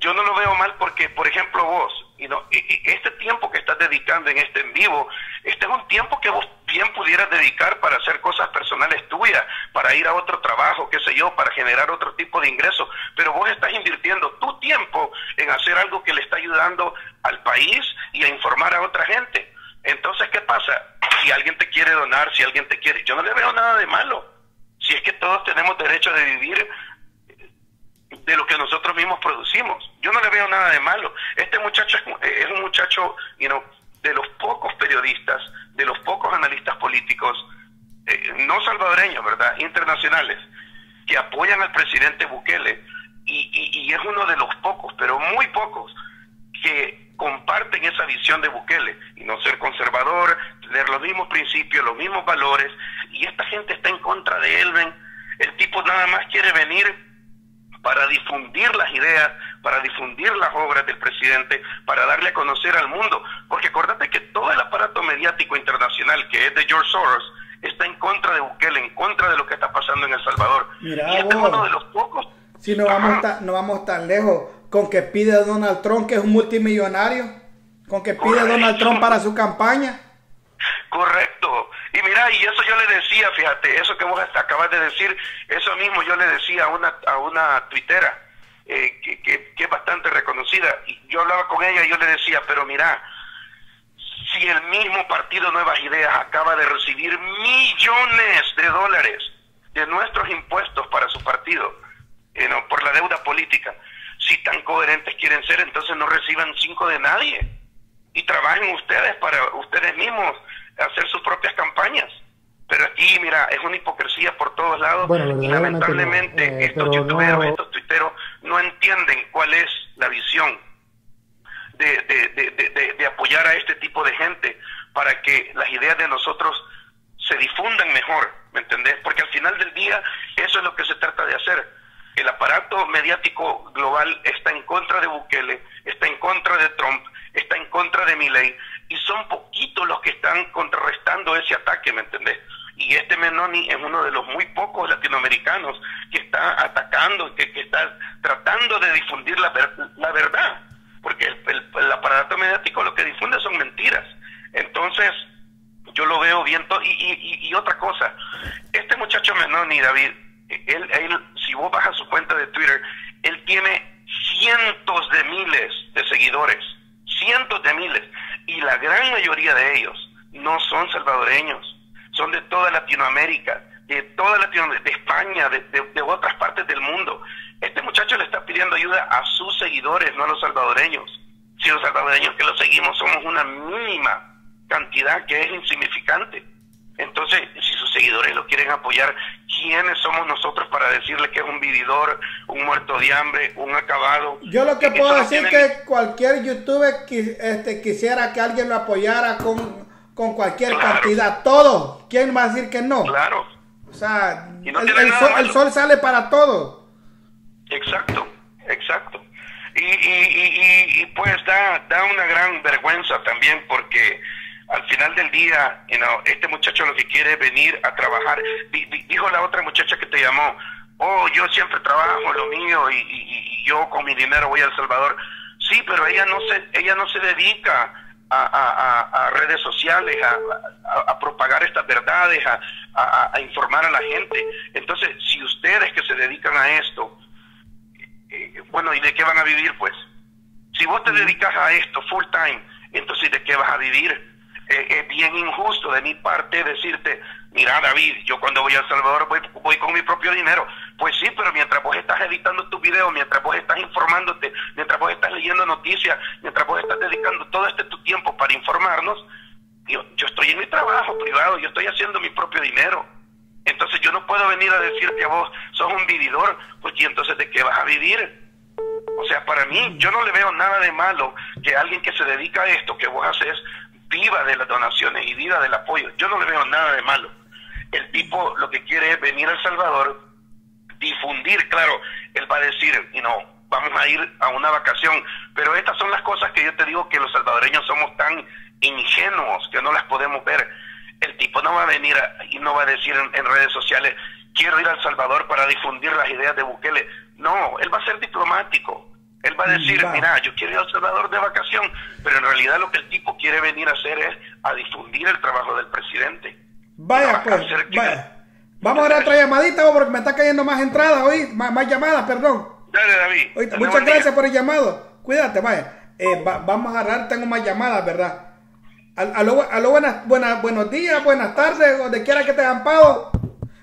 yo no lo veo mal porque, por ejemplo, vos, y no, y- este tiempo que estás dedicando en este en vivo, este es un tiempo que vos bien pudieras dedicar para hacer cosas personales tuyas, para ir a otro trabajo, qué sé yo, para generar otro tipo de ingreso, pero vos estás invirtiendo tu tiempo en hacer algo que le está ayudando al país y a informar a otra gente. Entonces, ¿qué pasa? Si alguien te quiere donar, si alguien te quiere, yo no le veo nada de malo. Si es que todos tenemos derecho de vivir de lo que nosotros mismos producimos. Yo no le veo nada de malo. Este muchacho es, es un muchacho, you de los pocos periodistas, de los pocos analistas políticos, eh, no salvadoreños, ¿verdad? Internacionales, que apoyan al presidente Bukele y, es uno de los pocos, pero muy pocos, que comparten esa visión de Bukele y no ser conservador, tener los mismos principios, los mismos valores, y esta gente está en contra de él. El tipo nada más quiere venir para difundir las ideas, para difundir las obras del presidente, para darle a conocer al mundo. Porque acordate que todo el aparato mediático internacional que es de George Soros está en contra de Bukele, en contra de lo que está pasando en El Salvador. Mira, y este es uno de los pocos. Si no vamos, ta- no vamos tan lejos, con que pide Donald Trump, que es un multimillonario, con que pide Correcto. Donald Trump para su campaña. Correcto. Y mira, y eso yo le decía, fíjate, eso que vos acabas de decir, eso mismo yo le decía a una, a una tuitera. eh, que, que- que es bastante reconocida. Y yo hablaba con ella y yo le decía, pero mira, si el mismo partido Nuevas Ideas acaba de recibir millones de dólares de nuestros impuestos para su partido, eh, no, por la deuda política, si tan coherentes quieren ser, entonces no reciban cinco de nadie y trabajen ustedes para ustedes mismos hacer sus propias campañas. Pero aquí, mira, es una hipocresía por todos lados Bueno, y no, lamentablemente eh, estos youtuberos, no- estos tuiteros no entienden cuál es la visión de, de, de, de- de- de apoyar a este tipo de gente para que las ideas de nosotros se difundan mejor, ¿me entendés? Porque al final del día eso es lo que se trata de hacer. El aparato mediático global está en contra de Bukele, está en contra de Trump, está en contra de Milley y son poquitos los que están contrarrestando ese ataque, ¿me entendés? Y este Menoni es uno de los muy pocos latinoamericanos que está atacando, que, está tratando de difundir la, ver- la verdad, porque el, el- aparato mediático lo que difunde son mentiras. Entonces, yo lo veo bien. to- y, y- y- y otra cosa, este muchacho Menoni, David, él, él, si vos vas a su cuenta de Twitter, él tiene cientos de miles de seguidores, cientos de miles, y la gran mayoría de ellos no son salvadoreños, son de toda Latinoamérica, de toda Latinoamérica, de España, de, de- de otras partes del mundo. Este muchacho le está pidiendo ayuda a sus seguidores, no a los salvadoreños. Si los salvadoreños que lo seguimos somos una mínima cantidad que es insignificante. Entonces, si sus seguidores lo quieren apoyar, ¿quiénes somos nosotros para decirle que es un vividor, un muerto de hambre, un acabado? Yo lo que Eso puedo decir que cualquier youtuber este, quisiera que alguien lo apoyara con, con cualquier Claro. cantidad. Todo. ¿Quién va a decir que no? Claro. O sea, no el, sol, el sol sale para todo. Exacto, exacto. Y, y, y, y- y, pues da, da una gran vergüenza también porque al final del día, you know, este muchacho lo que quiere es venir a trabajar. Di- dijo la otra muchacha que te llamó, oh, yo siempre trabajo lo mío y, y- y yo con mi dinero voy a El Salvador. Sí, pero ella no se, ella no se dedica a, a- a- a redes sociales, a, propagar estas verdades, a, informar a la gente. Entonces, si ustedes que se dedican a esto, eh, bueno, ¿y de qué van a vivir pues? Si vos te dedicas a esto full time, entonces ¿de qué vas a vivir? Eh, es bien injusto de mi parte decirte, mira David, yo cuando voy a El Salvador voy, con mi propio dinero. Pues sí, pero mientras vos estás editando tus videos, mientras vos estás informándote, mientras vos estás leyendo noticias, mientras vos estás dedicando todo este tu tiempo para informarnos, yo, yo estoy en mi trabajo privado, yo estoy haciendo mi propio dinero. Entonces yo no puedo venir a decir que vos sos un vividor, porque entonces ¿de qué vas a vivir? O sea, para mí, yo no le veo nada de malo que alguien que se dedica a esto que vos haces viva de las donaciones y viva del apoyo. Yo no le veo nada de malo. El tipo lo que quiere es venir a El Salvador, difundir, claro, él va a decir, y no, vamos a ir a una vacación, pero estas son las cosas que yo te digo que los salvadoreños somos tan ingenuos que no las podemos ver. El tipo no va a venir y no va a decir en, en redes sociales, quiero ir a El Salvador para difundir las ideas de Bukele. No, él va a ser diplomático. Él va a decir, mira, yo quiero ir a El Salvador de vacación, pero en realidad lo que el tipo quiere venir a hacer es a difundir el trabajo del presidente. Vaya, pues, vaya. Vamos a ver otra llamadita, porque me está cayendo más entradas hoy, más, más llamadas, perdón. Dale, David. Muchas día. gracias por el llamado. Cuídate, vaya. Eh, va- vamos a agarrar, tengo más llamadas, ¿verdad? Al- Aló, aló, buenas, buenas, buenos días, buenas tardes, donde quiera que te hayan pago.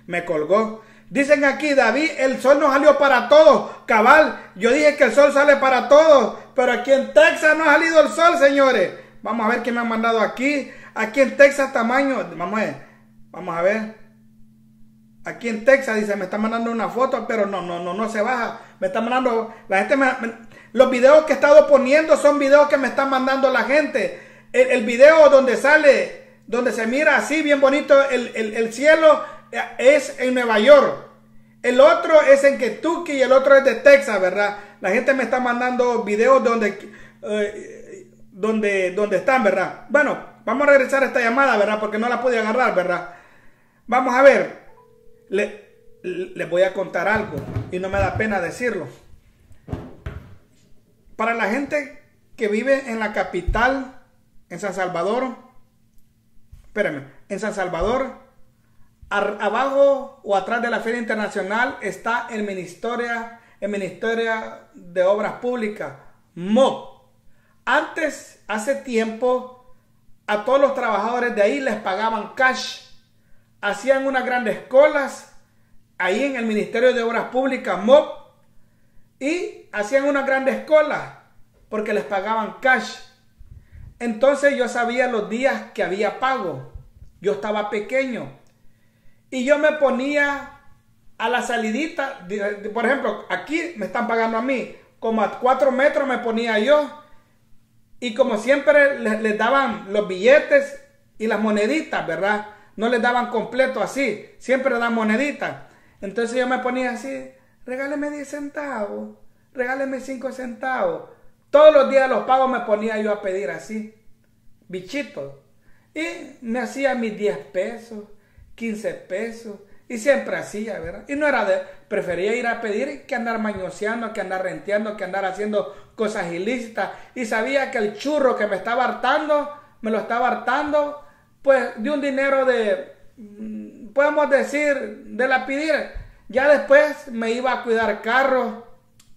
Me colgó. Dicen aquí, David, el sol no salió para todos. Cabal, yo dije que el sol sale para todos, pero aquí en Texas no ha salido el sol, señores. Vamos a ver qué me han mandado aquí. Aquí en Texas, tamaño. Vamos a ver. Vamos a ver. Aquí en Texas, dice, me está mandando una foto, pero no, no, no, no se baja. Me está mandando, la gente los videos que he estado poniendo son videos que me están mandando la gente. El, video donde sale, donde se mira así bien bonito el, el- el cielo, es en Nueva York. El otro es en Kentucky y el otro es de Texas, ¿verdad? La gente me está mandando videos donde, eh, donde, están, ¿verdad? Bueno, vamos a regresar a esta llamada, ¿verdad? Porque no la pude agarrar, ¿verdad? Vamos a ver. Le, voy a contar algo y no me da pena decirlo. Para la gente que vive en la capital, en San Salvador, espérenme, en San Salvador, abajo o atrás de la Feria Internacional está el Ministerio, el Ministerio de Obras Públicas, MOP. Antes, hace tiempo, a todos los trabajadores de ahí les pagaban cash. Hacían unas grandes colas ahí en el Ministerio de Obras Públicas, MOP. Y hacían unas grandes colas porque les pagaban cash. Entonces yo sabía los días que había pago. Yo estaba pequeño. Y yo me ponía a la salidita. Por ejemplo, aquí me están pagando a mí. Como a cuatro metros me ponía yo. Y como siempre les, daban los billetes y las moneditas, ¿verdad? No les daban completo así. Siempre dan moneditas. Entonces yo me ponía así. Regáleme 10 centavos. Regáleme 5 centavos. Todos los días los pagos me ponía yo a pedir así. Bichitos. Y me hacía mis 10 pesos, 15 pesos. Y siempre hacía, ¿verdad? Y no era de... Prefería ir a pedir que andar mañoseando, que andar renteando, que andar haciendo cosas ilícitas. Y sabía que el churro que me estaba hartando, me lo estaba hartando, pues de un dinero de... mm, Podemos decir, de la pedir. Ya después me iba a cuidar carros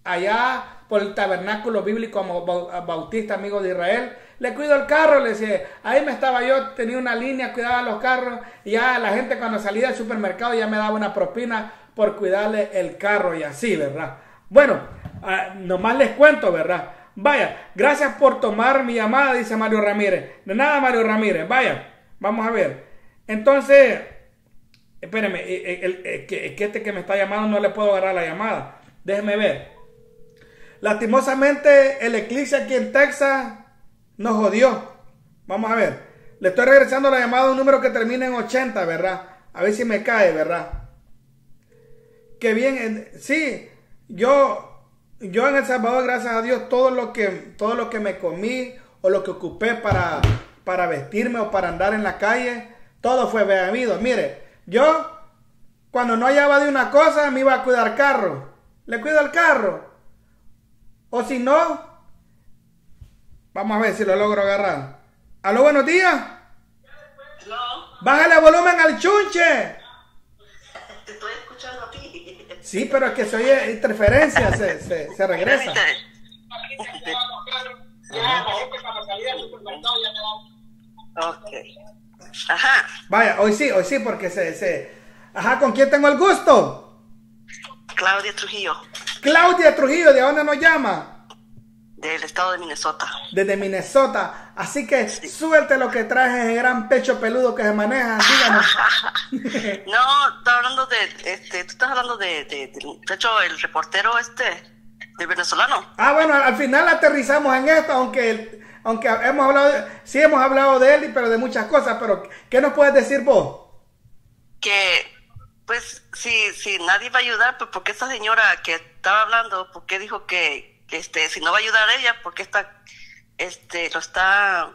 allá por el tabernáculo bíblico bautista amigo de Israel. Le cuido el carro, le decía, ahí me estaba yo, tenía una línea, cuidaba los carros, y ya la gente cuando salía del supermercado ya me daba una propina por cuidarle el carro y así, ¿verdad? Bueno, ah, nomás les cuento, ¿verdad? Vaya, gracias por tomar mi llamada, dice Mario Ramírez. De nada, Mario Ramírez, vaya, vamos a ver. Entonces, espérenme, eh, eh, eh, que este que me está llamando no le puedo agarrar la llamada. Déjeme ver. Lastimosamente, el eclipse aquí en Texas nos jodió. Vamos a ver. Le estoy regresando la llamada a un número que termina en 80, ¿verdad? A ver si me cae, ¿verdad? Que bien, en- sí, yo, yo en El Salvador, gracias a Dios, todo lo que, todo lo que me comí o lo que ocupé para, para vestirme o para andar en la calle, todo fue bebido. Mire, yo cuando no hallaba de una cosa me iba a cuidar carro. Le cuido el carro. O si no, vamos a ver si lo logro agarrar. Aló, buenos días. Bájale volumen al chunche. Te estoy escuchando a ti. Sí, pero es que se oye interferencia, se, se, se regresa. Ok. Ajá. Vaya, hoy sí, hoy sí, porque se, se... Ajá, ¿con quién tengo el gusto? Claudia Trujillo, Claudia Trujillo, ¿de dónde nos llama? Del estado de Minnesota. Desde Minnesota. Así que suelte lo que traes ese gran pecho peludo que se maneja. Díganos. No, estaba hablando de, este, tú estás hablando de, de, del muchacho, el reportero este, del venezolano. Ah, bueno, al final aterrizamos en esto, aunque, aunque hemos hablado, de- sí hemos hablado de él, pero de muchas cosas, pero ¿qué nos puedes decir vos? Que, pues, si, si nadie va a ayudar, pues, ¿por qué esa señora que estaba hablando, por qué dijo que, que, este, si no va a ayudar a ella, por qué está, este, lo está,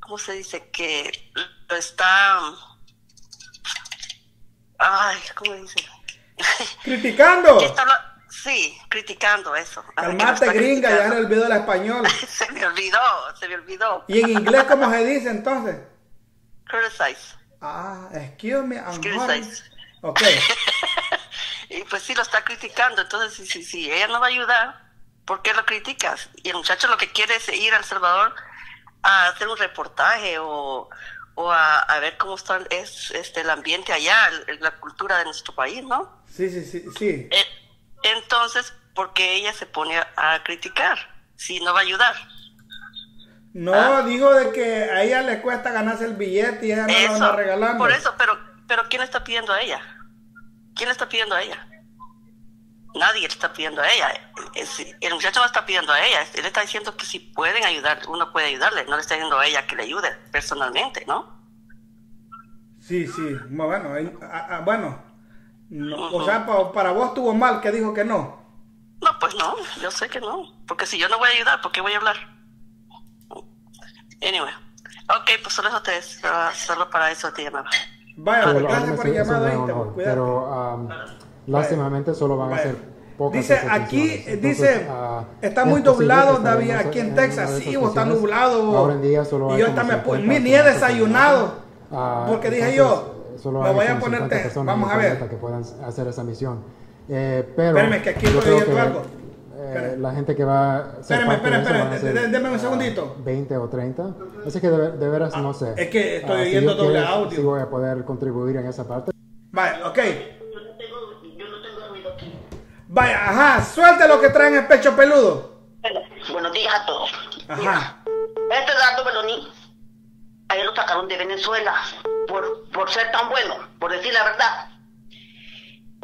¿cómo se dice? Que lo está, ay, ¿cómo dice? Criticando. Está sí, criticando eso. Calmate gringa, ya olvidó el español. Se me olvidó, se me olvidó. ¿Y en inglés cómo se dice entonces? Criticize. Ah, excuse me, I'm Criticize. Ok. Y pues sí, lo está criticando. Entonces, si, si, si ella no va a ayudar, ¿por qué lo criticas? Y el muchacho lo que quiere es ir a El Salvador a hacer un reportaje o, o a, a ver cómo está es, este, el ambiente allá, el- la cultura de nuestro país, ¿no? Sí, sí, sí, sí. Eh, Entonces, ¿por qué ella se pone a, a criticar si no va a ayudar? No, Ah. digo de que a ella le cuesta ganarse el billete y ella no lo anda regalando. Por eso, pero, pero ¿quién le está pidiendo a ella? ¿Quién le está pidiendo a ella? Nadie le está pidiendo a ella. Es- el muchacho no está pidiendo a ella. Él está diciendo que si pueden ayudar, uno puede ayudarle. No le está diciendo a ella que le ayude personalmente, ¿no? Sí, sí. Bueno, ah, ah, bueno. No, O sea, pa- para vos estuvo mal que dijo que no. No, pues no, yo sé que no. Porque si yo no voy a ayudar, ¿por qué voy a hablar? Anyway. Ok, pues solo eso te, solo para eso te llamaba. Vaya, gracias por el llamado ahí. Pero um, lástimamente solo van a ser pocas Dice aquí, dice, ah, está es muy doblado David aquí en Texas, sí, vos está nublado. vos. Ahora en día solo y yo hasta me 50 pon- ni he desayunado. Ah, porque dije yo, me voy a como 50 ponerte, personas vamos a ver. que puedan hacer esa misión. Eh, pero Espérame, que aquí creo leyendo algo. eh, la gente que va a Espérame, espérame, espérame, un ah, segundito. 20 o 30. Así que de, de veras no sé. es que estoy Ah, si oyendo doble quiero, audio. Si voy a poder contribuir en esa parte. Vaya, ok. Vaya, ajá, suelte lo que traen el pecho peludo. Buenos días a todos. Ajá. Este Eduardo Beloni, ayer lo sacaron de Venezuela por, por ser tan bueno, por decir la verdad.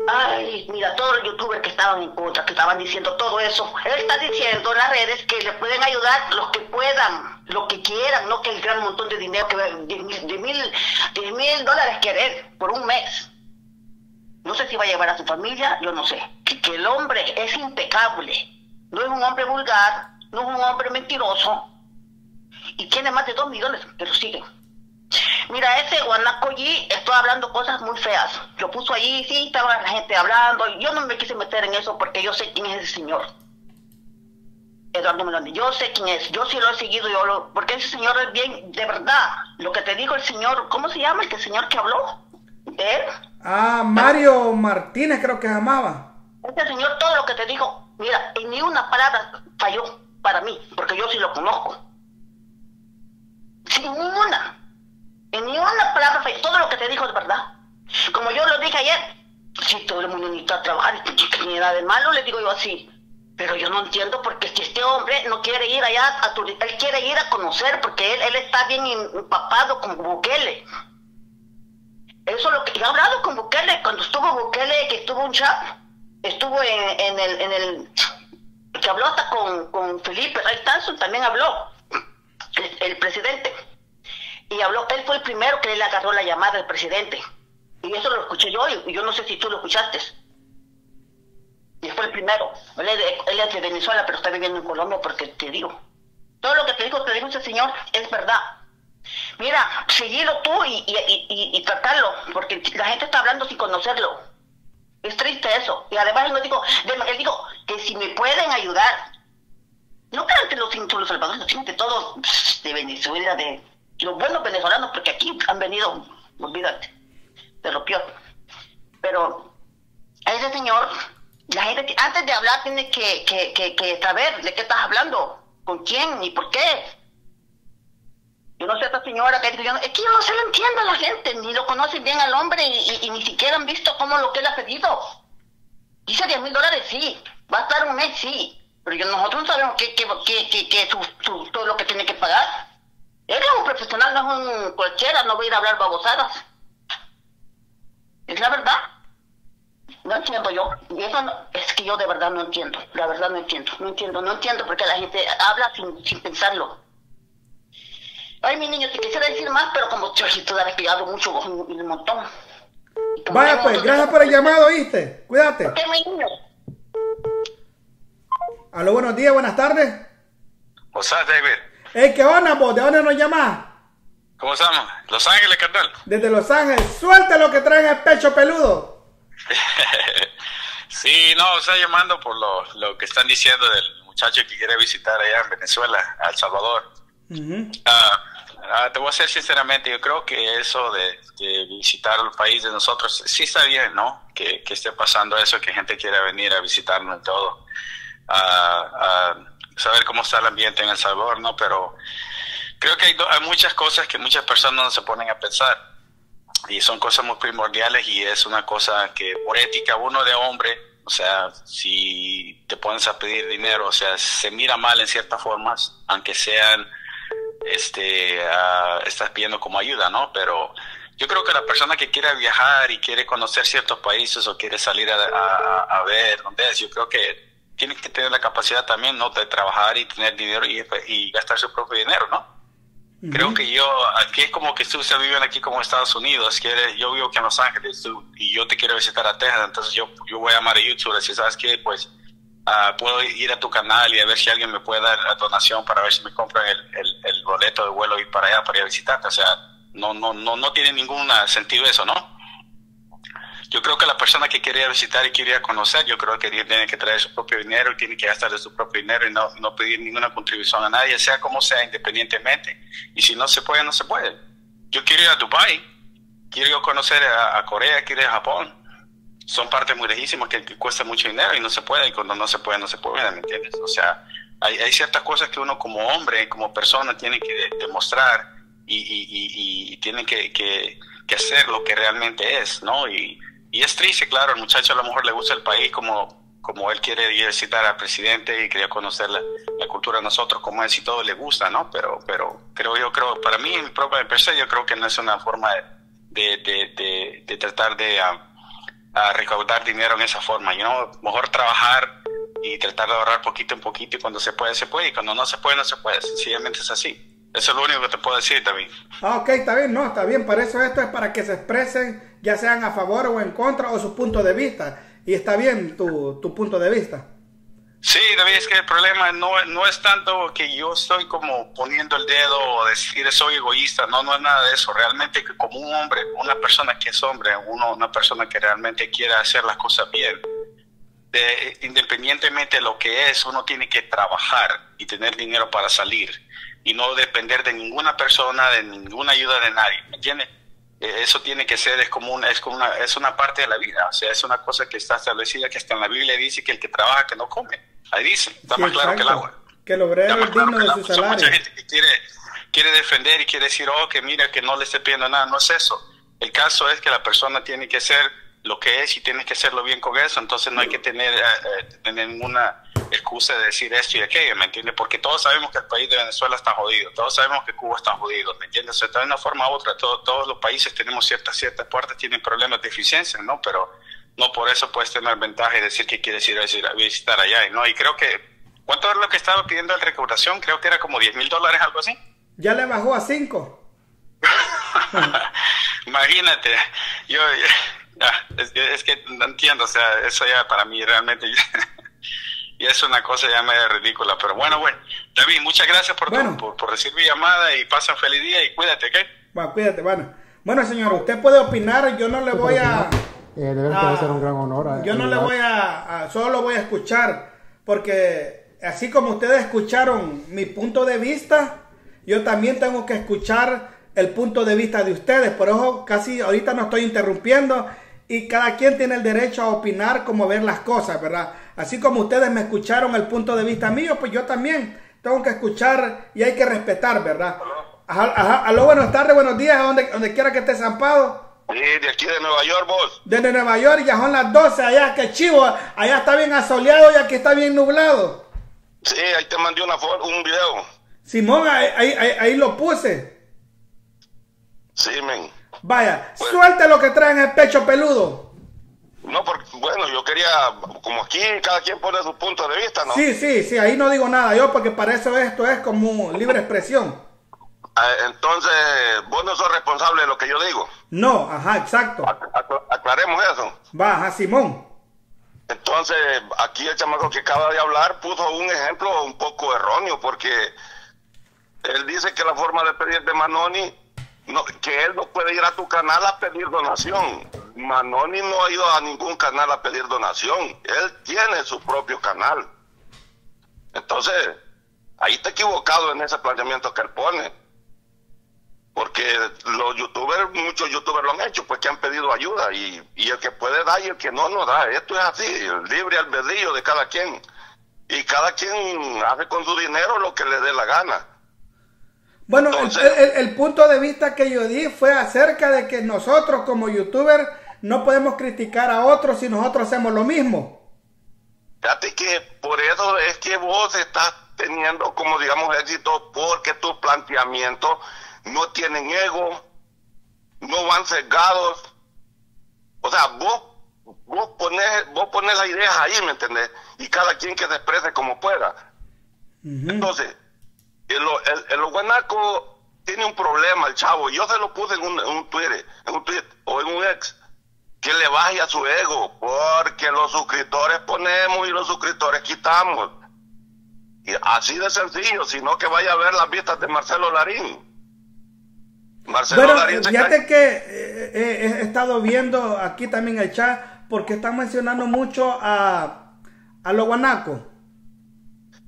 Ay, mira, todos los youtubers que estaban en contra, que estaban diciendo todo eso, él está diciendo en las redes que le pueden ayudar los que puedan, los que quieran, no que el gran montón de dinero, que 10 mil, 10 mil, 10 mil dólares querer por un mes. No sé si va a llevar a su familia, yo no sé. Que, el hombre es impecable, no es un hombre vulgar, no es un hombre mentiroso, y tiene más de 2 millones lo siguen. Mira, ese guanaco allí está hablando cosas muy feas. Lo puso allí, sí, estaba la gente hablando. Yo no me quise meter en eso porque yo sé quién es ese señor. Eduardo Meloni, yo sé quién es, yo sí lo he seguido, yo lo, porque ese señor es bien, de verdad, lo que te dijo el señor, ¿cómo se llama el que señor que habló? ¿De él? Ah, Mario Martínez creo que se llamaba. Ese señor todo lo que te dijo, mira, en ni una palabra falló para mí, porque yo sí lo conozco. Sin ninguna. En ni una palabra falló. Todo lo que te dijo es verdad. Como yo lo dije ayer, si todo el mundo necesita trabajar, que ni nada de malo, le digo yo así. Pero yo no entiendo porque si este hombre no quiere ir allá a tu- él quiere ir a conocer porque él, él está bien empapado con Bukele. Eso es lo que yo he hablado con Bukele cuando estuvo Bukele, que estuvo un chat, estuvo en, en el, en el, que habló hasta con, con Felipe Tanson, también habló, el, presidente. Y habló, él fue el primero que le agarró la llamada al presidente. Y eso lo escuché yo, y yo no sé si tú lo escuchaste. Y fue el primero. Él es, de, Venezuela, pero está viviendo en Colombia porque te digo. Todo lo que te dijo, te dijo ese señor, es verdad. Mira, seguilo tú y, y, y, y- tratarlo, porque la gente está hablando sin conocerlo. Es triste eso. Y además él no dijo, de- él dijo que si me pueden ayudar. No que los, los salvadoreños, sino de todos, de Venezuela, de los buenos venezolanos, porque aquí han venido, olvídate, de lo. Pero a ese señor, la gente, antes de hablar, tiene que, que, que, que saber de qué estás hablando, con quién y por qué. Yo no sé esta señora que yo es que yo no se lo entiendo a la gente, ni lo conocen bien al hombre y, ni siquiera han visto cómo lo que él ha pedido. Dice 10 mil dólares, sí. Va a estar un mes, sí. Pero yo- nosotros no sabemos qué, qué, qué, qué, qué su- su- todo lo que tiene que pagar. Él es un profesional, no es un cualquiera, no va a ir a hablar babosadas. Es la verdad. No entiendo yo. Y eso no- es que yo de verdad no entiendo. La verdad no entiendo. No entiendo, no entiendo porque la gente habla sin, sin pensarlo. Ay, mi niño, te quisiera decir más, pero como yo sí, toda vez que yo hablo mucho, un, un montón. Vaya pues, gracias por el llamado, ¿oíste? Cuídate. ¿Qué, mi niño? Aló, buenos días, buenas tardes. What's up, David? Ey, ¿qué onda, vos? ¿De dónde nos llamás? ¿Cómo estamos? Los Ángeles, carnal. Desde Los Ángeles. Suelta lo que traen el pecho peludo. sí, no, estoy llamando por lo, lo que están diciendo del muchacho que quiere visitar allá en Venezuela, a El Salvador. Ah, ah, te voy a ser sinceramente, yo creo que eso de, visitar el país de nosotros sí está bien, ¿no? Que, esté pasando eso, que gente quiera venir a visitarnos y todo. Ah, saber cómo está el ambiente en El Salvador, ¿no? Pero creo que hay muchas cosas que muchas personas no se ponen a pensar y son cosas muy primordiales y es una cosa que por ética uno de hombre, o sea, si te pones a pedir dinero, o sea, se mira mal en ciertas formas, aunque sean, este, ah, estás pidiendo como ayuda, ¿no? Pero yo creo que la persona que quiere viajar y quiere conocer ciertos países o quiere salir a, a- a ver dónde es, yo creo que tiene que tener la capacidad también, ¿no? De trabajar y tener dinero y, y gastar su propio dinero, ¿no? Creo que yo, aquí es como que tú se viven aquí como Estados Unidos, que yo vivo aquí en Los Ángeles tú, y yo te quiero visitar a Texas, entonces yo, yo voy a llamar a YouTube, decir, ¿sabes qué? Pues ah, puedo ir a tu canal y a ver si alguien me puede dar la donación para ver si me compran el, el, el boleto de vuelo y para allá, para ir a visitarte. O sea, no, no, no, no tiene ningún sentido eso, ¿no? Yo creo que la persona que quiere ir a visitar y quiere conocer, yo creo que tiene que traer su propio dinero y tiene que gastar de su propio dinero y no, no pedir ninguna contribución a nadie, sea como sea, independientemente. Y si no se puede, no se puede. Yo quiero ir a Dubai, quiero conocer a, a Corea, quiero ir a Japón. Son partes muy lejísimas que, que cuesta mucho dinero y no se puede, y cuando no se puede, no se puede, ¿me entiendes? O sea, hay, hay ciertas cosas que uno como hombre, como persona, tiene que de- demostrar y, y, y, y tiene que, que, que hacer lo que realmente es, ¿no? Y, y es triste, claro, el muchacho a lo mejor le gusta el país como, como él quiere ir a visitar al presidente y quería conocer la, la cultura de nosotros como es y todo le gusta, ¿no? Pero, pero creo yo, creo, para mí, mi propia empresa, yo creo que no es una forma de, de, de, de tratar de ah, ah, recaudar dinero en esa forma, ¿no? Mejor trabajar y tratar de ahorrar poquito en poquito y cuando se puede, se puede y cuando no se puede, no se puede. Sencillamente es así. Eso es lo único que te puedo decir, David. Ah, ok, está bien, no, está bien. Para eso esto es para que se expresen, ya sean a favor o en contra, o su punto de vista. Y está bien tu, tu punto de vista. Sí, David, es que el problema no, no es tanto que yo estoy como poniendo el dedo o decir soy egoísta, no, no es nada de eso. Realmente que como un hombre, una persona que es hombre, uno, una persona que realmente quiere hacer las cosas bien, de- independientemente de lo que es, uno tiene que trabajar y tener dinero para salir y no depender de ninguna persona, de ninguna ayuda de nadie, ¿me entiendes? Eh, Eso tiene que ser, es como una, es como una, es una parte de la vida, o sea, es una cosa que está establecida, que hasta en la Biblia dice que el que trabaja, que no come, ahí dice, está Sí, más claro que el agua. Que el obrero es digno de su Son mucha salario. gente que quiere, quiere defender y quiere decir, oh, que mira, que no le esté pidiendo nada. No es eso. El caso es que la persona tiene que ser lo que es y tiene que hacerlo bien con eso. Entonces no hay que tener, eh, eh, tener ninguna excusa de decir esto y aquello, ¿me entiendes? Porque todos sabemos que el país de Venezuela está jodido. Todos sabemos que Cuba está jodido, ¿me entiendes? O sea, de una forma u otra, todo- todos los países tenemos ciertas, ciertas partes, tienen problemas de eficiencia, ¿no? Pero no por eso puedes tener ventaja y decir que quieres ir a, visitar allá, ¿no? Y creo que ¿Cuánto era lo que estaba pidiendo de recaudación? Creo que era como 10 mil dólares, algo así. Ya le bajó a 5. Imagínate, yo, es, que- es que no entiendo, o sea, eso ya para mí realmente ya es una cosa ya medio ridícula, pero bueno, bueno. David, muchas gracias por, tu- por, por recibir mi llamada y pasa un feliz día y cuídate, ¿ok? Bueno, cuídate, bueno. Bueno, señor, usted puede opinar, yo no le voy a... Eh, de veras que va a ser un gran honor. a- Yo no le voy a, a- solo voy a escuchar, porque así como ustedes escucharon mi punto de vista, yo también tengo que escuchar el punto de vista de ustedes. Por eso casi ahorita no estoy interrumpiendo y cada quien tiene el derecho a opinar como ver las cosas, ¿verdad? Así como ustedes me escucharon el punto de vista mío, pues yo también tengo que escuchar y hay que respetar, ¿verdad? Ajá, ajá. Aló, buenas tardes, buenos días, donde, donde quiera que esté zampado. Sí, de aquí de Nueva York, vos. Desde Nueva York ya son las 12, allá que chivo, allá está bien asoleado y aquí está bien nublado. Sí, ahí te mandé una foto, un video. Simón, ahí, ahí, ahí- ahí lo puse. Sí, men. Vaya, suelte lo que trae en el pecho peludo. No, porque, bueno, yo quería, como aquí cada quien pone su punto de vista, ¿no? Sí, sí, sí, ahí no digo nada yo porque para eso esto es como libre expresión. Ah, Entonces, vos no sos responsable de lo que yo digo. No, ajá, exacto. Acla- Aclaremos eso. Va, ajá, Simón. Entonces, aquí el chamaco que acaba de hablar puso un ejemplo un poco erróneo, porque él dice que la forma de pedir de Manoni, no, que él no puede ir a tu canal a pedir donación. Manoni no ha ido a ningún canal a pedir donación. Él tiene su propio canal. Entonces, ahí está equivocado en ese planteamiento que él pone. Porque los youtubers, muchos youtubers lo han hecho, pues que han pedido ayuda y, y el que puede dar y el que no, no da. Esto es así, el libre albedrío de cada quien. Y cada quien hace con su dinero lo que le dé la gana. Bueno, el, el- el punto de vista que yo di fue acerca de que nosotros como youtubers no podemos criticar a otros si nosotros hacemos lo mismo. Fíjate que por eso es que vos estás teniendo, como digamos, éxito, porque tus planteamientos no tienen ego, no van sesgados. O sea, vos, vos pones, vos pones las ideas ahí, ¿me entendés? Y cada quien que se exprese como pueda. Entonces, el, el, el guanaco tiene un problema, el chavo. Yo se lo puse en un, en un Twitter, en un tweet o en un ex. Que le baje a su ego, porque los suscriptores ponemos y los suscriptores quitamos. Y así de sencillo, sino que vaya a ver las vistas de Marcelo Larín. Marcelo Bueno, se fíjate que eh, eh, he estado viendo aquí también el chat porque están mencionando mucho a, a los guanacos.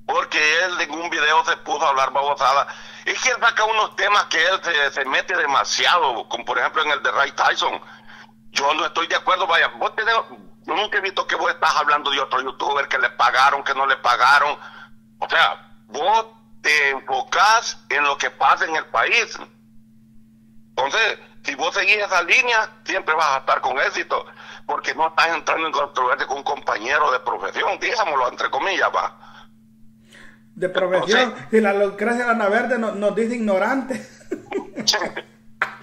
porque él en un video se puso a hablar babosada. Es que él saca unos temas que él se, se mete demasiado, como por ejemplo en el de Ray Tyson. Yo no estoy de acuerdo, vaya, vos tenés, Yo nunca he visto que vos estás hablando de otro youtuber que le pagaron, que no le pagaron. O sea, vos te enfocás en lo que pasa en el país. Entonces, si vos seguís esa línea, siempre vas a estar con éxito, porque no estás entrando en controversia con un compañero de profesión, digámoslo entre comillas, va. De profesión. Y la Lucrecia Lana Verde nos, nos dice ignorantes.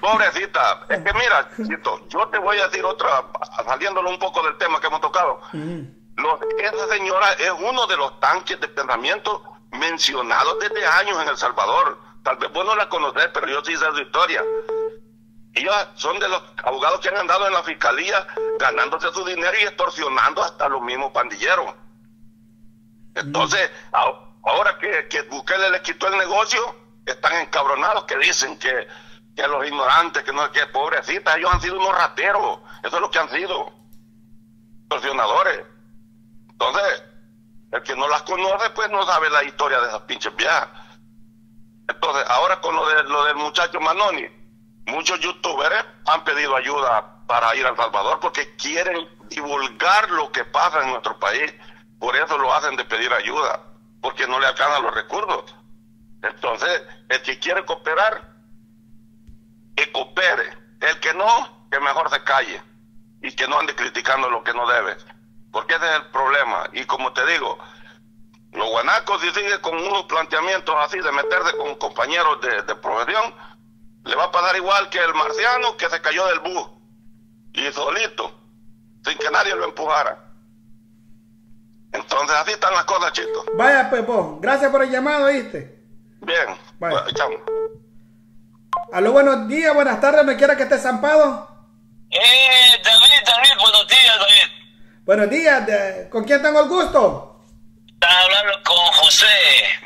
Pobrecita, es que mira, Chito, yo te voy a decir otra, saliéndolo un poco del tema que hemos tocado. Los- esa señora es uno de los tanques de pensamiento mencionados desde años en El Salvador. Tal vez vos no la conocés, pero yo sí sé su historia. Ellos son de los abogados que han andado en la fiscalía ganándose su dinero y extorsionando hasta los mismos pandilleros. Entonces, a- ahora que, que Bukele les quitó el negocio, están encabronados que dicen que, que los ignorantes, que no que pobrecitas, ellos han sido unos rateros, eso es lo que han sido, extorsionadores. Entonces, el que no las conoce, pues no sabe la historia de esas pinches viejas. Entonces, ahora con lo, de, lo del muchacho Manoni, muchos youtubers han pedido ayuda para ir a El Salvador porque quieren divulgar lo que pasa en nuestro país. Por eso lo hacen de pedir ayuda, porque no le alcanzan los recursos. Entonces, el que quiere cooperar, que coopere. El que no, que mejor se calle y que no ande criticando lo que no debe. Porque ese es el problema. Y como te digo, los guanacos, si sigue con unos planteamientos así de meterse con compañeros de, de profesión, le va a pasar igual que el marciano que se cayó del bus y solito, sin que nadie lo empujara. Entonces así están las cosas, chicos. Vaya, Pepo. Gracias por el llamado, ¿viste? Bien, Vaya. Bueno, chao. Aló, buenos días, buenas tardes. ¿Me quiera que esté zampado? Eh, David, David, buenos días, David. Buenos días. ¿Con quién tengo el gusto? Estás hablando con José,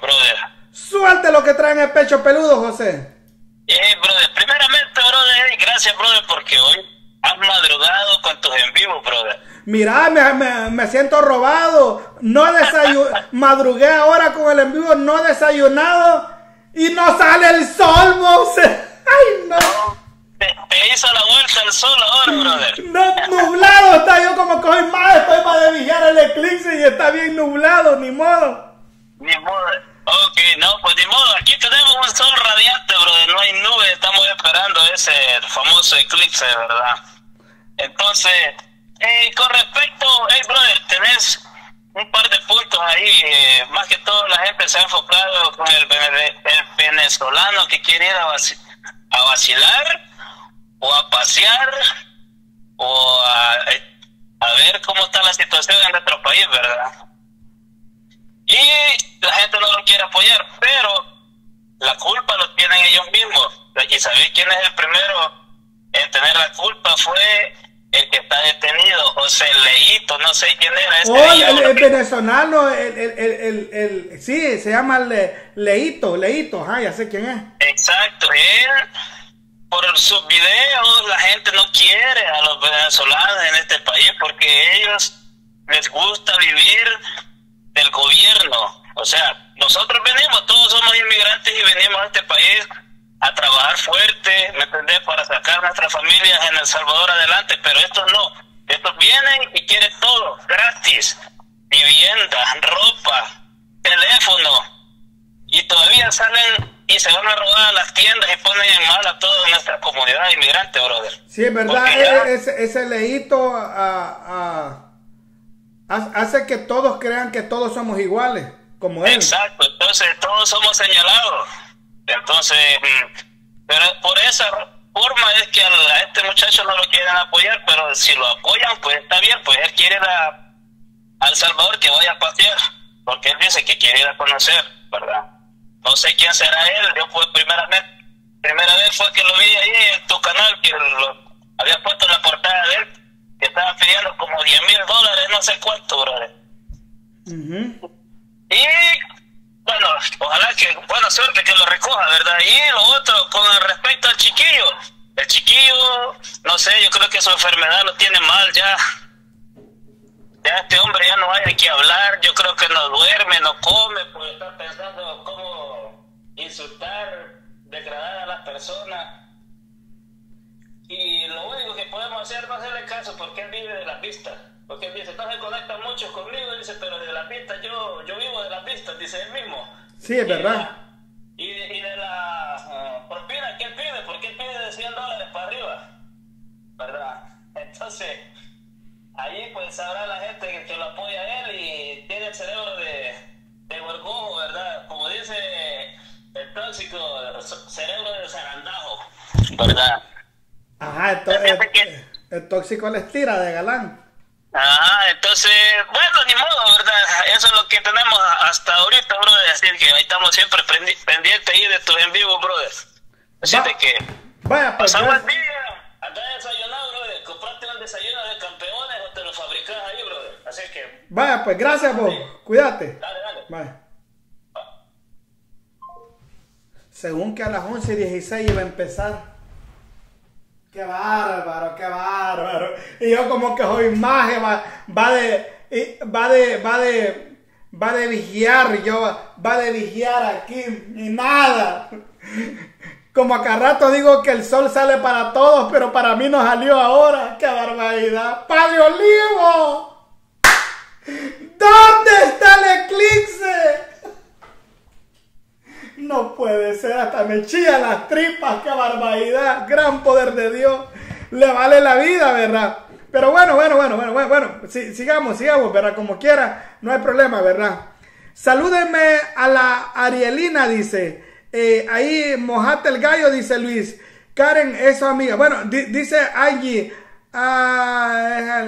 brother. Suelte lo que traen el pecho peludo, José. Eh, brother, primeramente, brother, gracias, brother, porque hoy has madrugado con tus en vivo, brother. Mira, me, me- me siento robado. No desayuné. Madrugué ahora con el en vivo, no desayunado. Y no sale el sol, Mose. Ay, no. Te, te hizo la vuelta al sol ahora, brother. No, nublado está yo como hoy más estoy para desviar el eclipse y está bien nublado, ni modo. Ni modo. Ok, no, pues ni modo. Aquí tenemos un sol radiante, brother. No hay nubes. Estamos esperando ese famoso eclipse, ¿verdad? Entonces, eh, con respecto, hey, brother, tenés un par de puntos ahí. eh, más que todo, la gente se ha enfocado con el, vene- el venezolano que quiere ir a, a vacilar o a pasear o eh, a ver cómo está la situación en nuestro país, ¿verdad? Y la gente no lo quiere apoyar, pero la culpa lo tienen ellos mismos. ¿Y sabéis quién es el primero en tener la culpa? Fue el que está detenido, José Leito, no sé quién era ese Oh, el, el venezolano, el, el, el, el- el- sí, se llama Le- Leito, Leito, ajá, ya sé quién es. Exacto, él, por sus videos, la gente no quiere a los venezolanos en este país porque ellos les gusta vivir del gobierno. O sea, nosotros venimos, todos somos inmigrantes y venimos a este país a trabajar fuerte, ¿me entendés? Para sacar nuestras familias en El Salvador adelante, pero estos no. Estos vienen y quieren todo, gratis. Vivienda, ropa, teléfono, y todavía salen y se van a robar a las tiendas y ponen en mal a toda nuestra comunidad inmigrante, brother. Sí, es verdad, ya- e- e- ese, ese Leito ah, ah, ha- hace que todos crean que todos somos iguales, como él. Exacto, entonces todos somos señalados. Entonces, mm, pero por esa forma es que a este muchacho no lo quieren apoyar, pero si lo apoyan, pues está bien, pues él quiere a, a El Salvador que vaya a pasear, porque él dice que quiere ir a conocer, ¿verdad? No sé quién será él, yo pues primeramente, primera vez fue que lo vi ahí en tu canal, que lo había puesto la portada de él, que estaba pidiendo como 10 mil dólares, no sé cuánto, brother. Y bueno, ojalá que, buena suerte que lo recoja, ¿verdad? Y lo otro, con respecto al chiquillo, el chiquillo, no sé, yo creo que su enfermedad lo tiene mal ya. Ya este hombre ya no hay que hablar, yo creo que no duerme, no come, pues está pensando cómo insultar, degradar a las personas. Y lo único que podemos hacer es no hacerle caso porque él vive de las vistas. Porque él dice, no se conectan muchos conmigo, dice, pero de la pista, yo, yo vivo de la pista, dice él mismo. Sí, es Y de verdad. la- Y de, y de la ah, propina que él pide, porque él pide de 100 dólares para arriba, ¿verdad? Entonces, ahí pues sabrá la gente que, que lo apoya a él y tiene el cerebro de, de gorgojo, ¿verdad? Como dice el tóxico, cerebro de zarandajo, ¿verdad? Ajá, el, el- el tóxico les tira de galán. Ajá, entonces, bueno, ni modo, ¿verdad? Eso es lo que tenemos hasta ahorita, brother. Así que ahí estamos siempre pendientes ahí de tus en vivo, brother. Así de que, Vaya, pues. pasa buen gracias. día. Anda desayunado, brother. Comprate un desayuno de campeones o te lo fabricas ahí, brother. Así que, Vaya, pues gracias vos. Cuídate. dale, dale. Vaya. Según que a las 11 y 16 iba a empezar. Qué bárbaro, qué bárbaro. Y yo como que soy maje, va, de, va de, va de, va de vigiar, yo, va de vigiar aquí, y nada. Como acá rato digo que el sol sale para todos, pero para mí no salió ahora. ¡Qué barbaridad! ¡Padre Olivo! ¿Dónde está el eclipse? No puede ser, hasta me chilla las tripas, qué barbaridad, gran poder de Dios, le vale la vida, ¿verdad? Pero bueno, bueno, bueno, bueno, bueno, bueno, si- sigamos, sigamos, ¿verdad? Como quiera, no hay problema, ¿verdad? Salúdenme a la Arielina, dice, Eh, ahí mojate el gallo, dice Luis, Karen es su amiga, bueno, di- dice Angie, ah.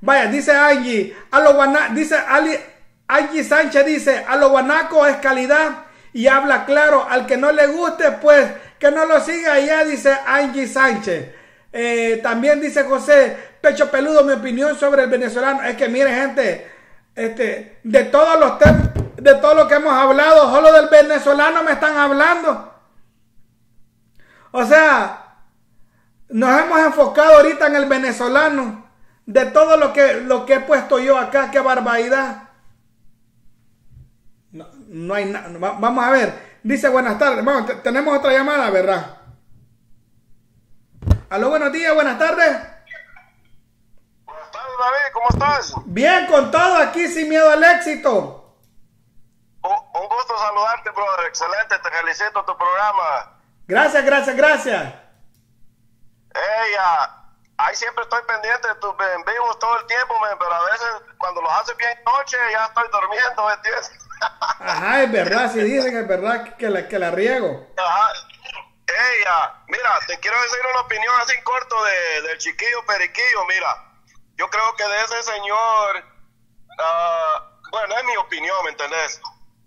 Vaya, dice Angie, a lo guana- dice Ali, Angie Sánchez dice, a lo guanaco es calidad y habla claro, al que no le guste, pues que no lo siga ya, dice Angie Sánchez. Eh, también dice José, pecho peludo, mi opinión sobre el venezolano, es que mire gente, este, de todos los temas, de todo lo que hemos hablado, solo del venezolano me están hablando. O sea, nos hemos enfocado ahorita en el venezolano. De todo lo que, lo que he puesto yo acá, qué barbaridad. No, hay nada. Vamos a ver. Dice buenas tardes. Vamos, tenemos otra llamada, ¿verdad? Aló, buenos días, buenas tardes. David, ¿cómo estás? Bien, con todo aquí, sin miedo al éxito. Un, un gusto saludarte, brother. Excelente, te felicito tu programa. Gracias, gracias, gracias. Ah, ahí siempre estoy pendiente de tus en vivos todo el tiempo, man, pero a veces cuando los haces bien noche ya estoy durmiendo, ¿me entiendes? Ajá, es verdad, si dicen, es verdad que la, que la riego. Ajá. Ah, mira, te quiero decir una opinión así en corto de, del chiquillo Periquillo, mira. Yo creo que de ese señor, ah, bueno, es mi opinión, ¿me entendés?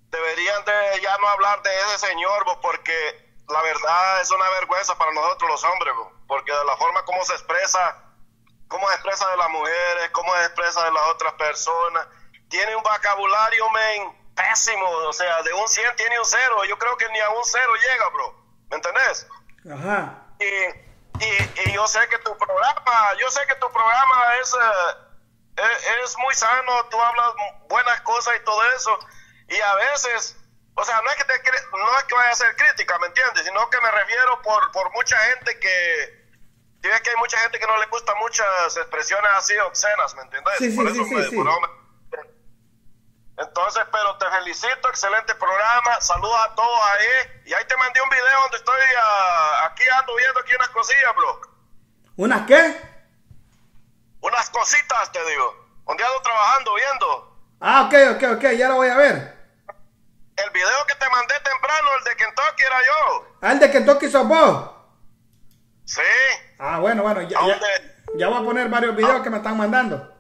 Deberían de ya no hablar de ese señor, bo, porque la verdad es una vergüenza para nosotros los hombres, bo, porque de la forma como se expresa, cómo se expresa de las mujeres, cómo se expresa de las otras personas, tiene un vocabulario, men, pésimo, o sea, de un 100 tiene un 0, yo creo que ni a un 0 llega, bro, ¿me entendés? Ajá. y, y, y yo sé que tu programa, yo sé que tu programa es, eh, es, es muy sano, tú hablas buenas cosas y todo eso, y a veces, o sea, no es que te no es que vaya a ser crítica, ¿me entiendes? Sino que me refiero por, por mucha gente que, si ves que hay mucha gente que no le gusta muchas expresiones así obscenas, ¿me entiendes? Sí, sí, por sí, eso sí, me- sí. por eso me- entonces, pero te felicito, excelente programa, saludos a todos ahí. Y ahí te mandé un video donde estoy ah, aquí ando viendo aquí unas cosillas, bro. ¿Unas qué? Unas cositas, te digo. Donde ando trabajando, viendo. Ah, ok, ok, ok, ya lo voy a ver. El video que te mandé temprano, el de Kentucky, era yo. Ah, el de Kentucky sos vos. Sí. Ah, bueno, bueno, ya, ya, ya voy a poner varios videos que me están mandando.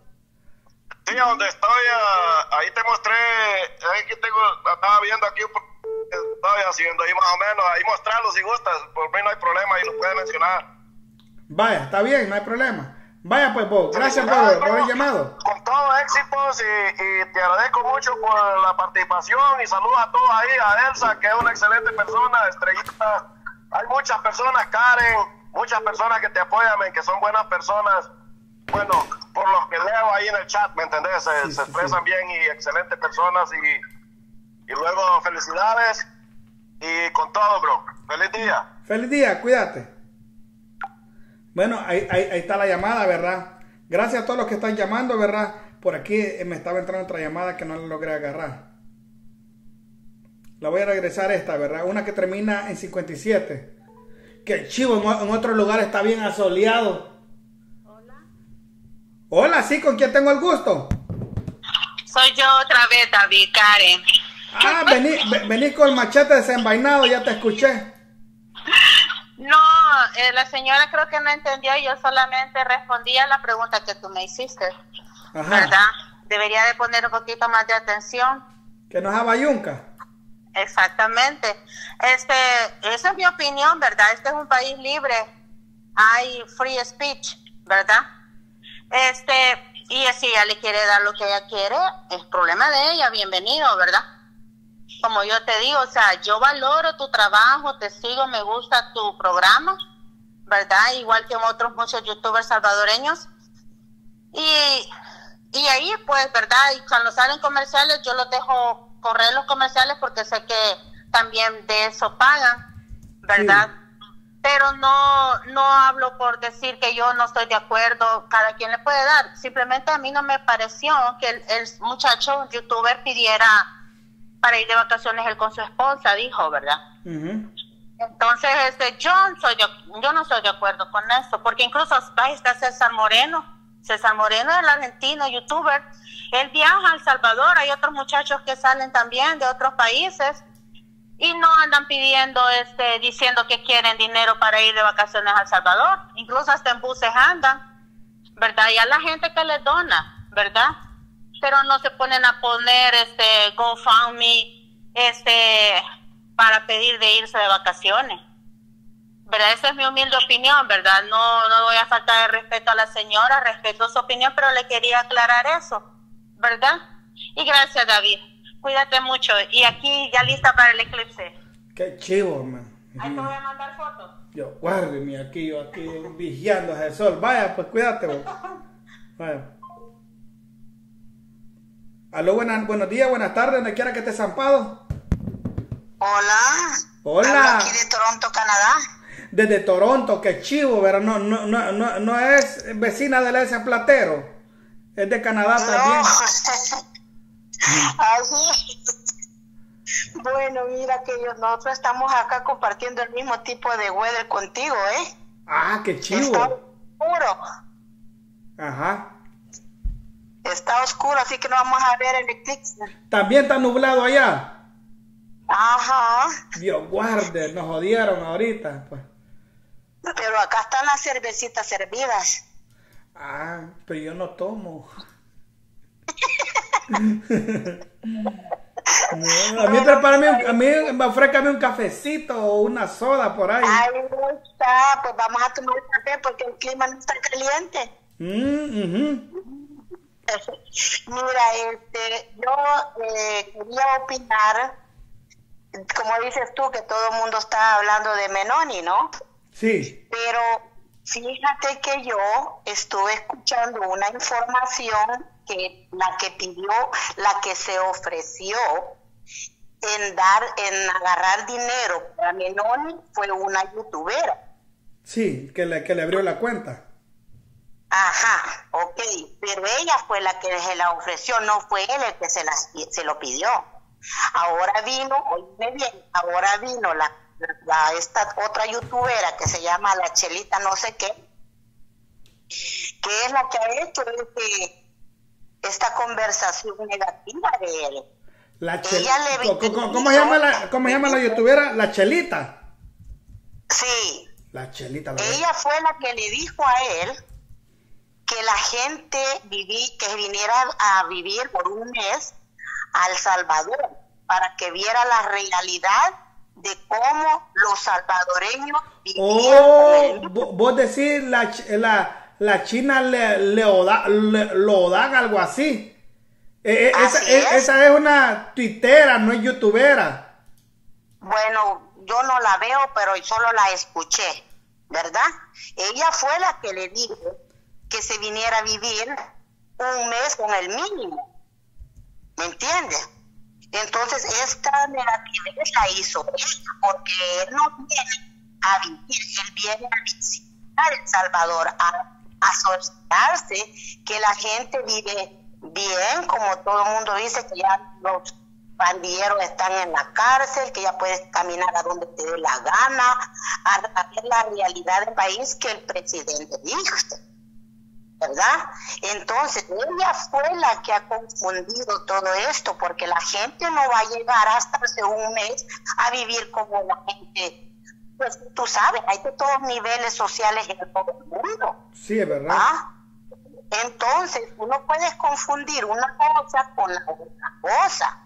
Sí, donde estoy, ah, ahí te mostré, ahí que tengo, estaba viendo aquí un estoy haciendo ahí más o menos, ahí mostrarlo si gustas, por mí no hay problema, ahí lo puedes mencionar. Vaya, está bien, no hay problema. Vaya pues vos, gracias por, por el llamado. Con todo éxitos y, y te agradezco mucho por la participación y saludos a todos ahí, a Elsa, que es una excelente persona, estrellita. Hay muchas personas, Karen, muchas personas que te apoyan, que son buenas personas. Bueno, por lo que leo ahí en el chat, ¿me entendés? Se, se expresan bien y excelentes personas y, y luego felicidades y con todo, bro. Feliz día. Feliz día, cuídate. Bueno, ahí, ahí, ahí está la llamada, ¿verdad? Gracias a todos los que están llamando, ¿verdad? Por aquí eh, me estaba entrando otra llamada que no la logré agarrar. La voy a regresar esta, ¿verdad? Una que termina en 57. Que chivo, en otro lugar está bien asoleado. Hola. Sí, ¿con quién tengo el gusto? Soy yo otra vez, David Karen. Ah, vení, ve- vení con el machete desenvainado, ya te escuché. No, eh, la señora creo que no entendió, yo solamente respondí a la pregunta que tú me hiciste, Ajá. ¿verdad? Debería de poner un poquito más de atención. Que no es abayunca. Exactamente. Este, esa es mi opinión, ¿verdad? Este es un país libre. Hay free speech, ¿verdad? Este, y si ella le quiere dar lo que ella quiere, es problema de ella, bienvenido, ¿verdad? Como yo te digo, o sea, yo valoro tu trabajo, te sigo, me gusta tu programa, ¿verdad? Igual que otros muchos youtubers salvadoreños. Y, y ahí, pues, ¿verdad? Y cuando salen comerciales, yo los dejo correr los comerciales porque sé que también de eso pagan, ¿verdad? Pero no, no hablo por decir que yo no estoy de acuerdo, cada quien le puede dar. Simplemente a mí no me pareció que el, el muchacho, un youtuber, pidiera para ir de vacaciones él con su esposa, dijo, ¿verdad? Entonces, este, yo, soy de- yo no estoy de acuerdo con eso, porque incluso ahí está César Moreno. César Moreno es el argentino, youtuber. Él viaja a El Salvador, hay otros muchachos que salen también de otros países y no andan pidiendo, este, diciendo que quieren dinero para ir de vacaciones a El Salvador. Incluso hasta en buses andan, ¿verdad? Y a la gente que les dona, ¿verdad? Pero no se ponen a poner, este, GoFundMe, este, para pedir de irse de vacaciones. ¿Verdad? Esa es mi humilde opinión, ¿verdad? No, no voy a faltar de respeto a la señora, respeto su opinión, pero le quería aclarar eso, ¿verdad? Y gracias, David. Cuídate mucho. Y aquí ya lista para el eclipse. Qué chivo, man. Ahí te voy a mandar fotos. Yo, guárdeme aquí, yo aquí vigiando ese sol. Vaya, pues cuídate, vos. Vaya. Aló, buenas, buenos días, buenas tardes, donde quiera que esté zampado. Hola. Hola. Hablo aquí de Toronto, Canadá. Desde Toronto, qué chivo, ¿verdad? No, no, no, no, no es vecina de la ese platero. Es de Canadá también. Así. Bueno, mira que yo- nosotros estamos acá compartiendo el mismo tipo de weather contigo, ¿eh? Ah, qué chivo. Está oscuro, Ajá. está oscuro, así que no vamos a ver el eclipse. También está nublado allá. Ajá. Dios guarde, nos jodieron ahorita. Pues. Pero acá están las cervecitas servidas. Ah, pero yo no tomo. No, a mí prepárame un, a mí me ofrécame un cafecito o una soda por ahí. Ahí está, pues vamos a tomar café porque el clima no está caliente. Mm, ujú. Mira, este, yo eh, quería opinar, como dices tú, que todo el mundo está hablando de Menoni, ¿no? Sí. Pero fíjate que yo estuve escuchando una información que la que pidió, la que se ofreció en dar, en agarrar dinero para Menoni fue una youtubera. Sí, que le, que le abrió la cuenta. Ajá, ok, pero ella fue la que se la ofreció, no fue él el que se, las, se lo pidió. Ahora vino, oíme bien, ahora vino la, la- esta otra youtubera que se llama La Chelita no sé qué, que es la que ha hecho este, esta conversación negativa de él. La Ella le ¿Cómo, cómo- se llama la, cómo se llama la youtubera? La Chelita. Sí, La Chelita. la- ella fue la que le dijo a él que la gente viví, que viniera a vivir por un mes a El Salvador para que viera la realidad de cómo los salvadoreños vivían Oh, vos decís la, la, la China le, le- algo así. Eh, eh, esa, Así eh, es. esa es una tuitera, no es youtubera. Bueno, yo no la veo, pero solo la escuché, ¿verdad? Ella fue la que le dijo que se viniera a vivir un mes con el mínimo. ¿Me entiendes? Entonces, esta negatividad la hizo ella, porque él no viene a vivir, él viene a visitar El Salvador, a asociarse, que la gente vive bien, como todo el mundo dice, que ya los pandilleros están en la cárcel, que ya puedes caminar a donde te dé la gana, a, ver la realidad del país que el presidente dijo. ¿verdad? Entonces, ella fue la que ha confundido todo esto, porque la gente no va a llegar hasta hace un mes a vivir como la gente, pues tú sabes, hay de todos niveles sociales en todo el mundo. Sí, es verdad. ¿ah? Entonces, uno puede confundir una cosa con la otra cosa.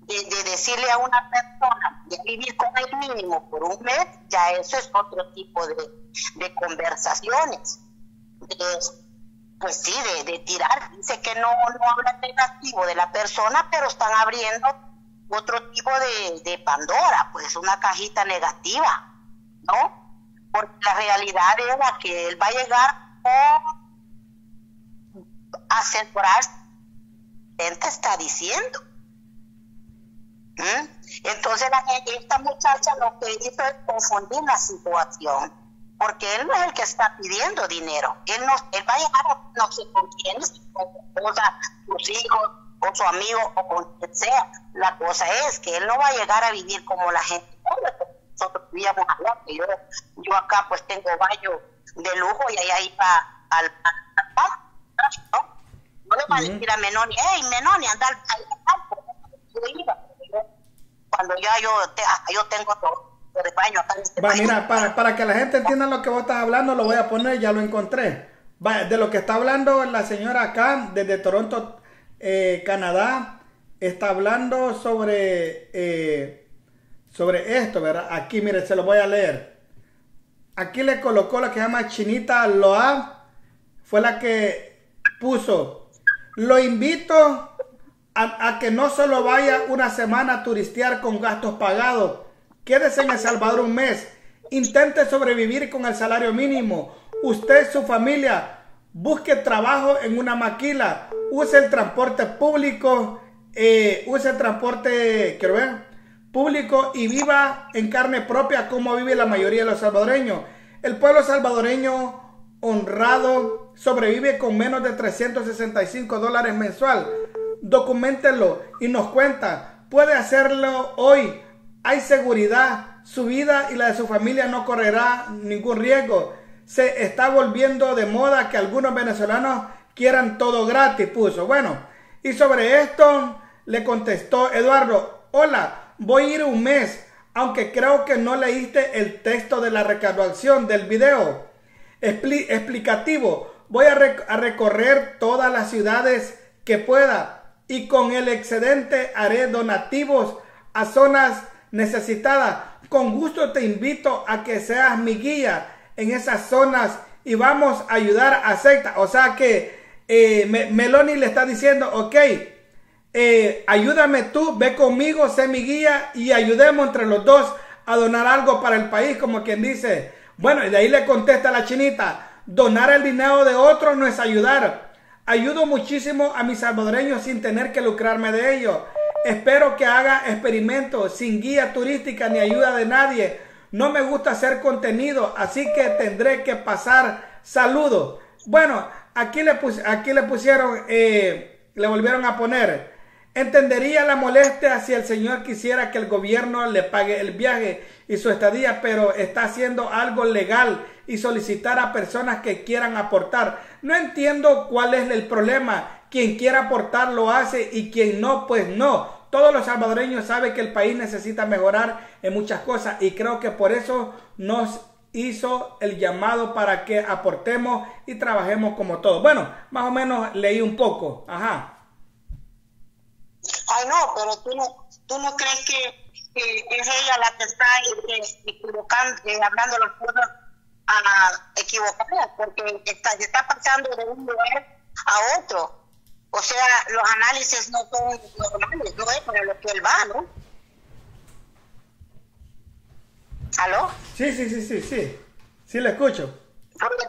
De, de decirle a una persona de vivir con el mínimo por un mes, ya eso es otro tipo de, de conversaciones. De, pues sí, de, de tirar. Dice que no, no habla negativo de la persona, pero están abriendo otro tipo de, de Pandora, pues una cajita negativa, Porque la realidad es la que él va a llegar a asegurar gente está diciendo. ¿Mm? Entonces la, esta muchacha lo que hizo es confundir la situación porque él no es el que está pidiendo dinero. Él, no, él va a llegar a no sé con quién, con su esposa, sus hijos, con su amigo o con quien sea. La cosa es que él no va a llegar a vivir como la gente. Nosotros vivíamos que yo, yo acá pues tengo baño de lujo y allá iba al, al ¿no? No le va a decir a Menoni, hey Menoni, anda al al campo. Yo iba, yo- cuando ya yo, te- yo tengo todo de baño acá en este Va, país. mira, para, para que la gente entienda lo que vos estás hablando, lo voy a poner, ya lo encontré. Va, de lo que está hablando la señora acá, desde Toronto, eh, Canadá, está hablando sobre, eh, sobre esto, ¿verdad? Aquí, mire, se lo voy a leer. Aquí le colocó la que se llama Chinita Loa, fue la que puso, lo invito a, que no solo vaya una semana a turistear con gastos pagados, quédese en El Salvador un mes, intente sobrevivir con el salario mínimo, usted, su familia, busque trabajo en una maquila, use el transporte público, eh, use el transporte, quiero ver, público y viva en carne propia como vive la mayoría de los salvadoreños. El pueblo salvadoreño honrado sobrevive con menos de 365 dólares mensual. Documentelo y nos cuenta. Puede hacerlo hoy. Hay seguridad. Su vida y la de su familia no correrá ningún riesgo. Se está volviendo de moda que algunos venezolanos quieran todo gratis, puso. Bueno, y sobre esto le contestó Eduardo, hola, voy a ir un mes, aunque creo que no leíste el texto de la recaudación del video. Expli- explicativo, voy a, rec- a recorrer todas las ciudades que pueda y con el excedente haré donativos a zonas necesitadas. Con gusto te invito a que seas mi guía en esas zonas y vamos a ayudar a secta. O sea que eh, Me- Meloni le está diciendo, ok, eh, ayúdame tú, ve conmigo, sé mi guía y ayudemos entre los dos a donar algo para el país, como quien dice. Bueno, y de ahí le contesta la chinita, donar el dinero de otro no es ayudar. Ayudo muchísimo a mis salvadoreños sin tener que lucrarme de ello. Espero que haga experimentos sin guía turística ni ayuda de nadie. No me gusta hacer contenido, así que tendré que pasar saludos. Bueno, aquí le, pus- aquí le pusieron, eh, le volvieron a poner. Entendería la molestia si el señor quisiera que el gobierno le pague el viaje y su estadía, pero está haciendo algo legal y solicitar a personas que quieran aportar. No entiendo cuál es el problema. Quien quiera aportar lo hace y quien no, pues no. Todos los salvadoreños saben que el país necesita mejorar en muchas cosas y creo que por eso nos hizo el llamado para que aportemos y trabajemos como todos. Bueno, más o menos leí un poco. Ajá. Ay, no, pero tú no, tú no crees que, que es ella la que está eh, equivocando, eh, hablando las cosas a equivocadas, porque está, se está pasando de un lugar a otro. O sea, los análisis no son normales, no es para lo que él va, ¿no? ¿Aló? Sí, sí, sí, sí, sí. Sí, le escucho. Porque,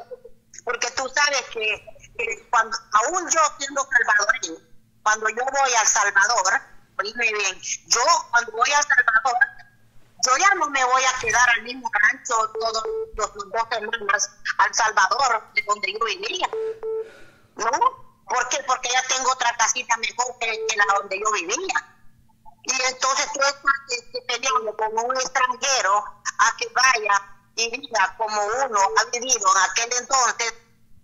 porque tú sabes que, que cuando, aún yo siendo salvadoreño, cuando yo voy a El Salvador, oíme bien, yo cuando voy a El Salvador, yo ya no me voy a quedar al mismo rancho todos los, dos semanas al Salvador, de donde yo vivía. ¿No? ¿Por qué? Porque ya tengo otra casita mejor que, que la donde yo vivía. Y entonces tú estás este, peleando con un extranjero a que vaya y viva como uno ha vivido en aquel entonces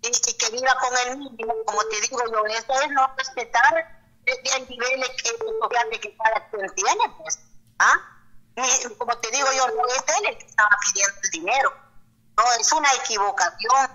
y, que viva con el mínimo, como te digo yo, eso es no respetar el, el nivel social que cada quien tiene, pues. ¿Ah? Como te digo yo, no es él el que estaba pidiendo el dinero. No, es una equivocación.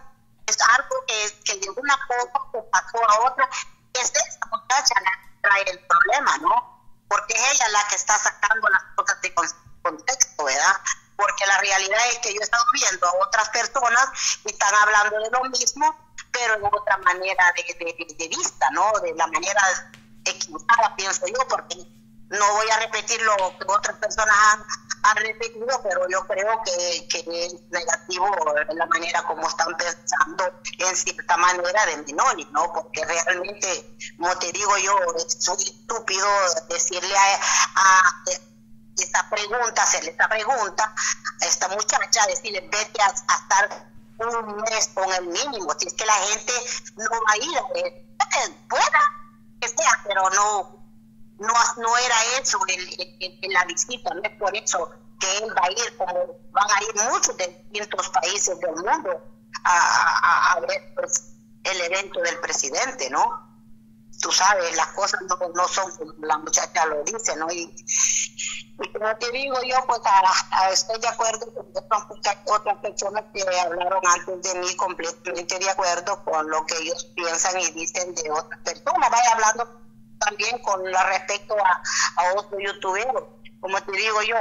Es algo que, de una cosa se pasó a otra. Es esa muchacha la que trae el problema, ¿no? Porque es ella la que está sacando las cosas de con- contexto, ¿verdad? Porque la realidad es que yo he estado viendo a otras personas y están hablando de lo mismo, pero de otra manera de, de- de vista, ¿no? De la manera equivocada, pienso yo, porque no voy a repetir lo que otras personas han, han repetido, pero yo creo que, que es negativo la manera como están pensando en cierta manera de menores, ¿no? Porque realmente, como te digo yo, es muy estúpido decirle a, a esta pregunta, hacerle esta pregunta a esta muchacha, decirle vete a, estar un mes con el mínimo, si es que la gente no va a ir a ver, Eh, pueda que sea, pero no, no, no era eso el, la visita, no es por eso que él va a ir, como van a ir muchos de distintos países del mundo a, a- a ver pues, el evento del presidente, ¿no? Tú sabes, las cosas no, no son como la muchacha lo dice, ¿no? Y, y como te digo yo, pues a- a- estoy de acuerdo con otras, otras personas que hablaron antes de mí, completamente de acuerdo con lo que ellos piensan y dicen de otras personas. Vaya hablando también con respecto a, a otro youtuber. Como te digo yo,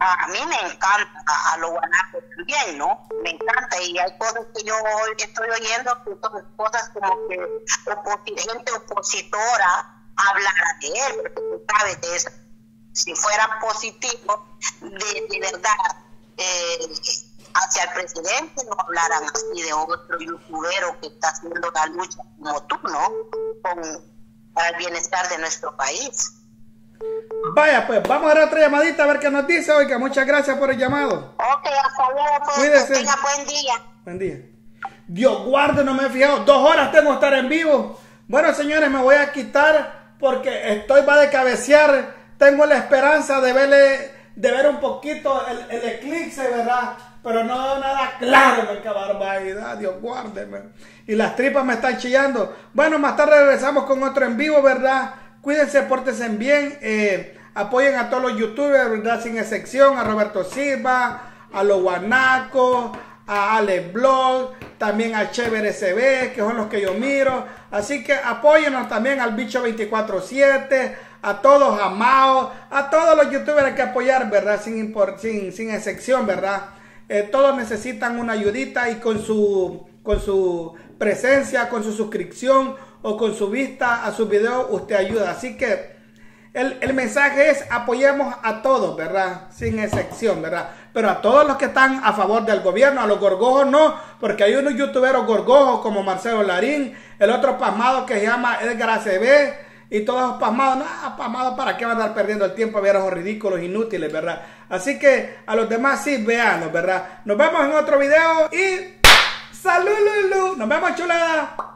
a, mí me encanta a, los guanacos también, ¿no? Me encanta y hay cosas que yo estoy oyendo que cosas como que oposi- gente opositora hablara de él, porque tú sabes de eso. Si fuera positivo, de, de verdad, eh, hacia el presidente no hablaran así de otro youtubero que está haciendo la lucha como tú, ¿no? Con, para el bienestar de nuestro país. Vaya, pues vamos a dar otra llamadita a ver qué nos dice. Oiga, muchas gracias por el llamado. Ok, hasta luego, pues, Cuídese. que tenga buen día. Buen día. Dios guarde, no me he fijado. Dos horas tengo que estar en vivo. Bueno, señores, me voy a quitar porque estoy va de cabecear. Tengo la esperanza de verle, de ver un poquito el, el eclipse, ¿verdad? Pero no veo nada claro, me qué barbaridad. Dios guárdeme. Y las tripas me están chillando. Bueno, más tarde regresamos con otro en vivo, ¿verdad? Cuídense, pórtense bien. eh, apoyen a todos los youtubers, ¿verdad? Sin excepción. A Roberto Silva, a los guanacos, a Ale Blog, también a Chévere SB, que son los que yo miro. Así que apóyenos también al bicho 24-7, a todos amados, a todos los youtubers que apoyar, ¿verdad? Sin, sin, sin excepción, ¿verdad? Eh, todos necesitan una ayudita y con su, con su presencia, con su suscripción o con su vista a sus videos, usted ayuda. Así que el, el mensaje es apoyemos a todos, ¿verdad? Sin excepción, ¿verdad? Pero a todos los que están a favor del gobierno, a los gorgojos no, porque hay unos youtuberos gorgojos como Marcelo Larín, el otro pasmado que se llama Edgar ACB, y todos pasmados, no, pasmados, ¿para qué van a andar perdiendo el tiempo a ver esos ridículos, inútiles, ¿verdad? Así que a los demás sí, véanos, ¿verdad? Nos vemos en otro video y... ¡Salud, Lulu! Nos vemos, chulada.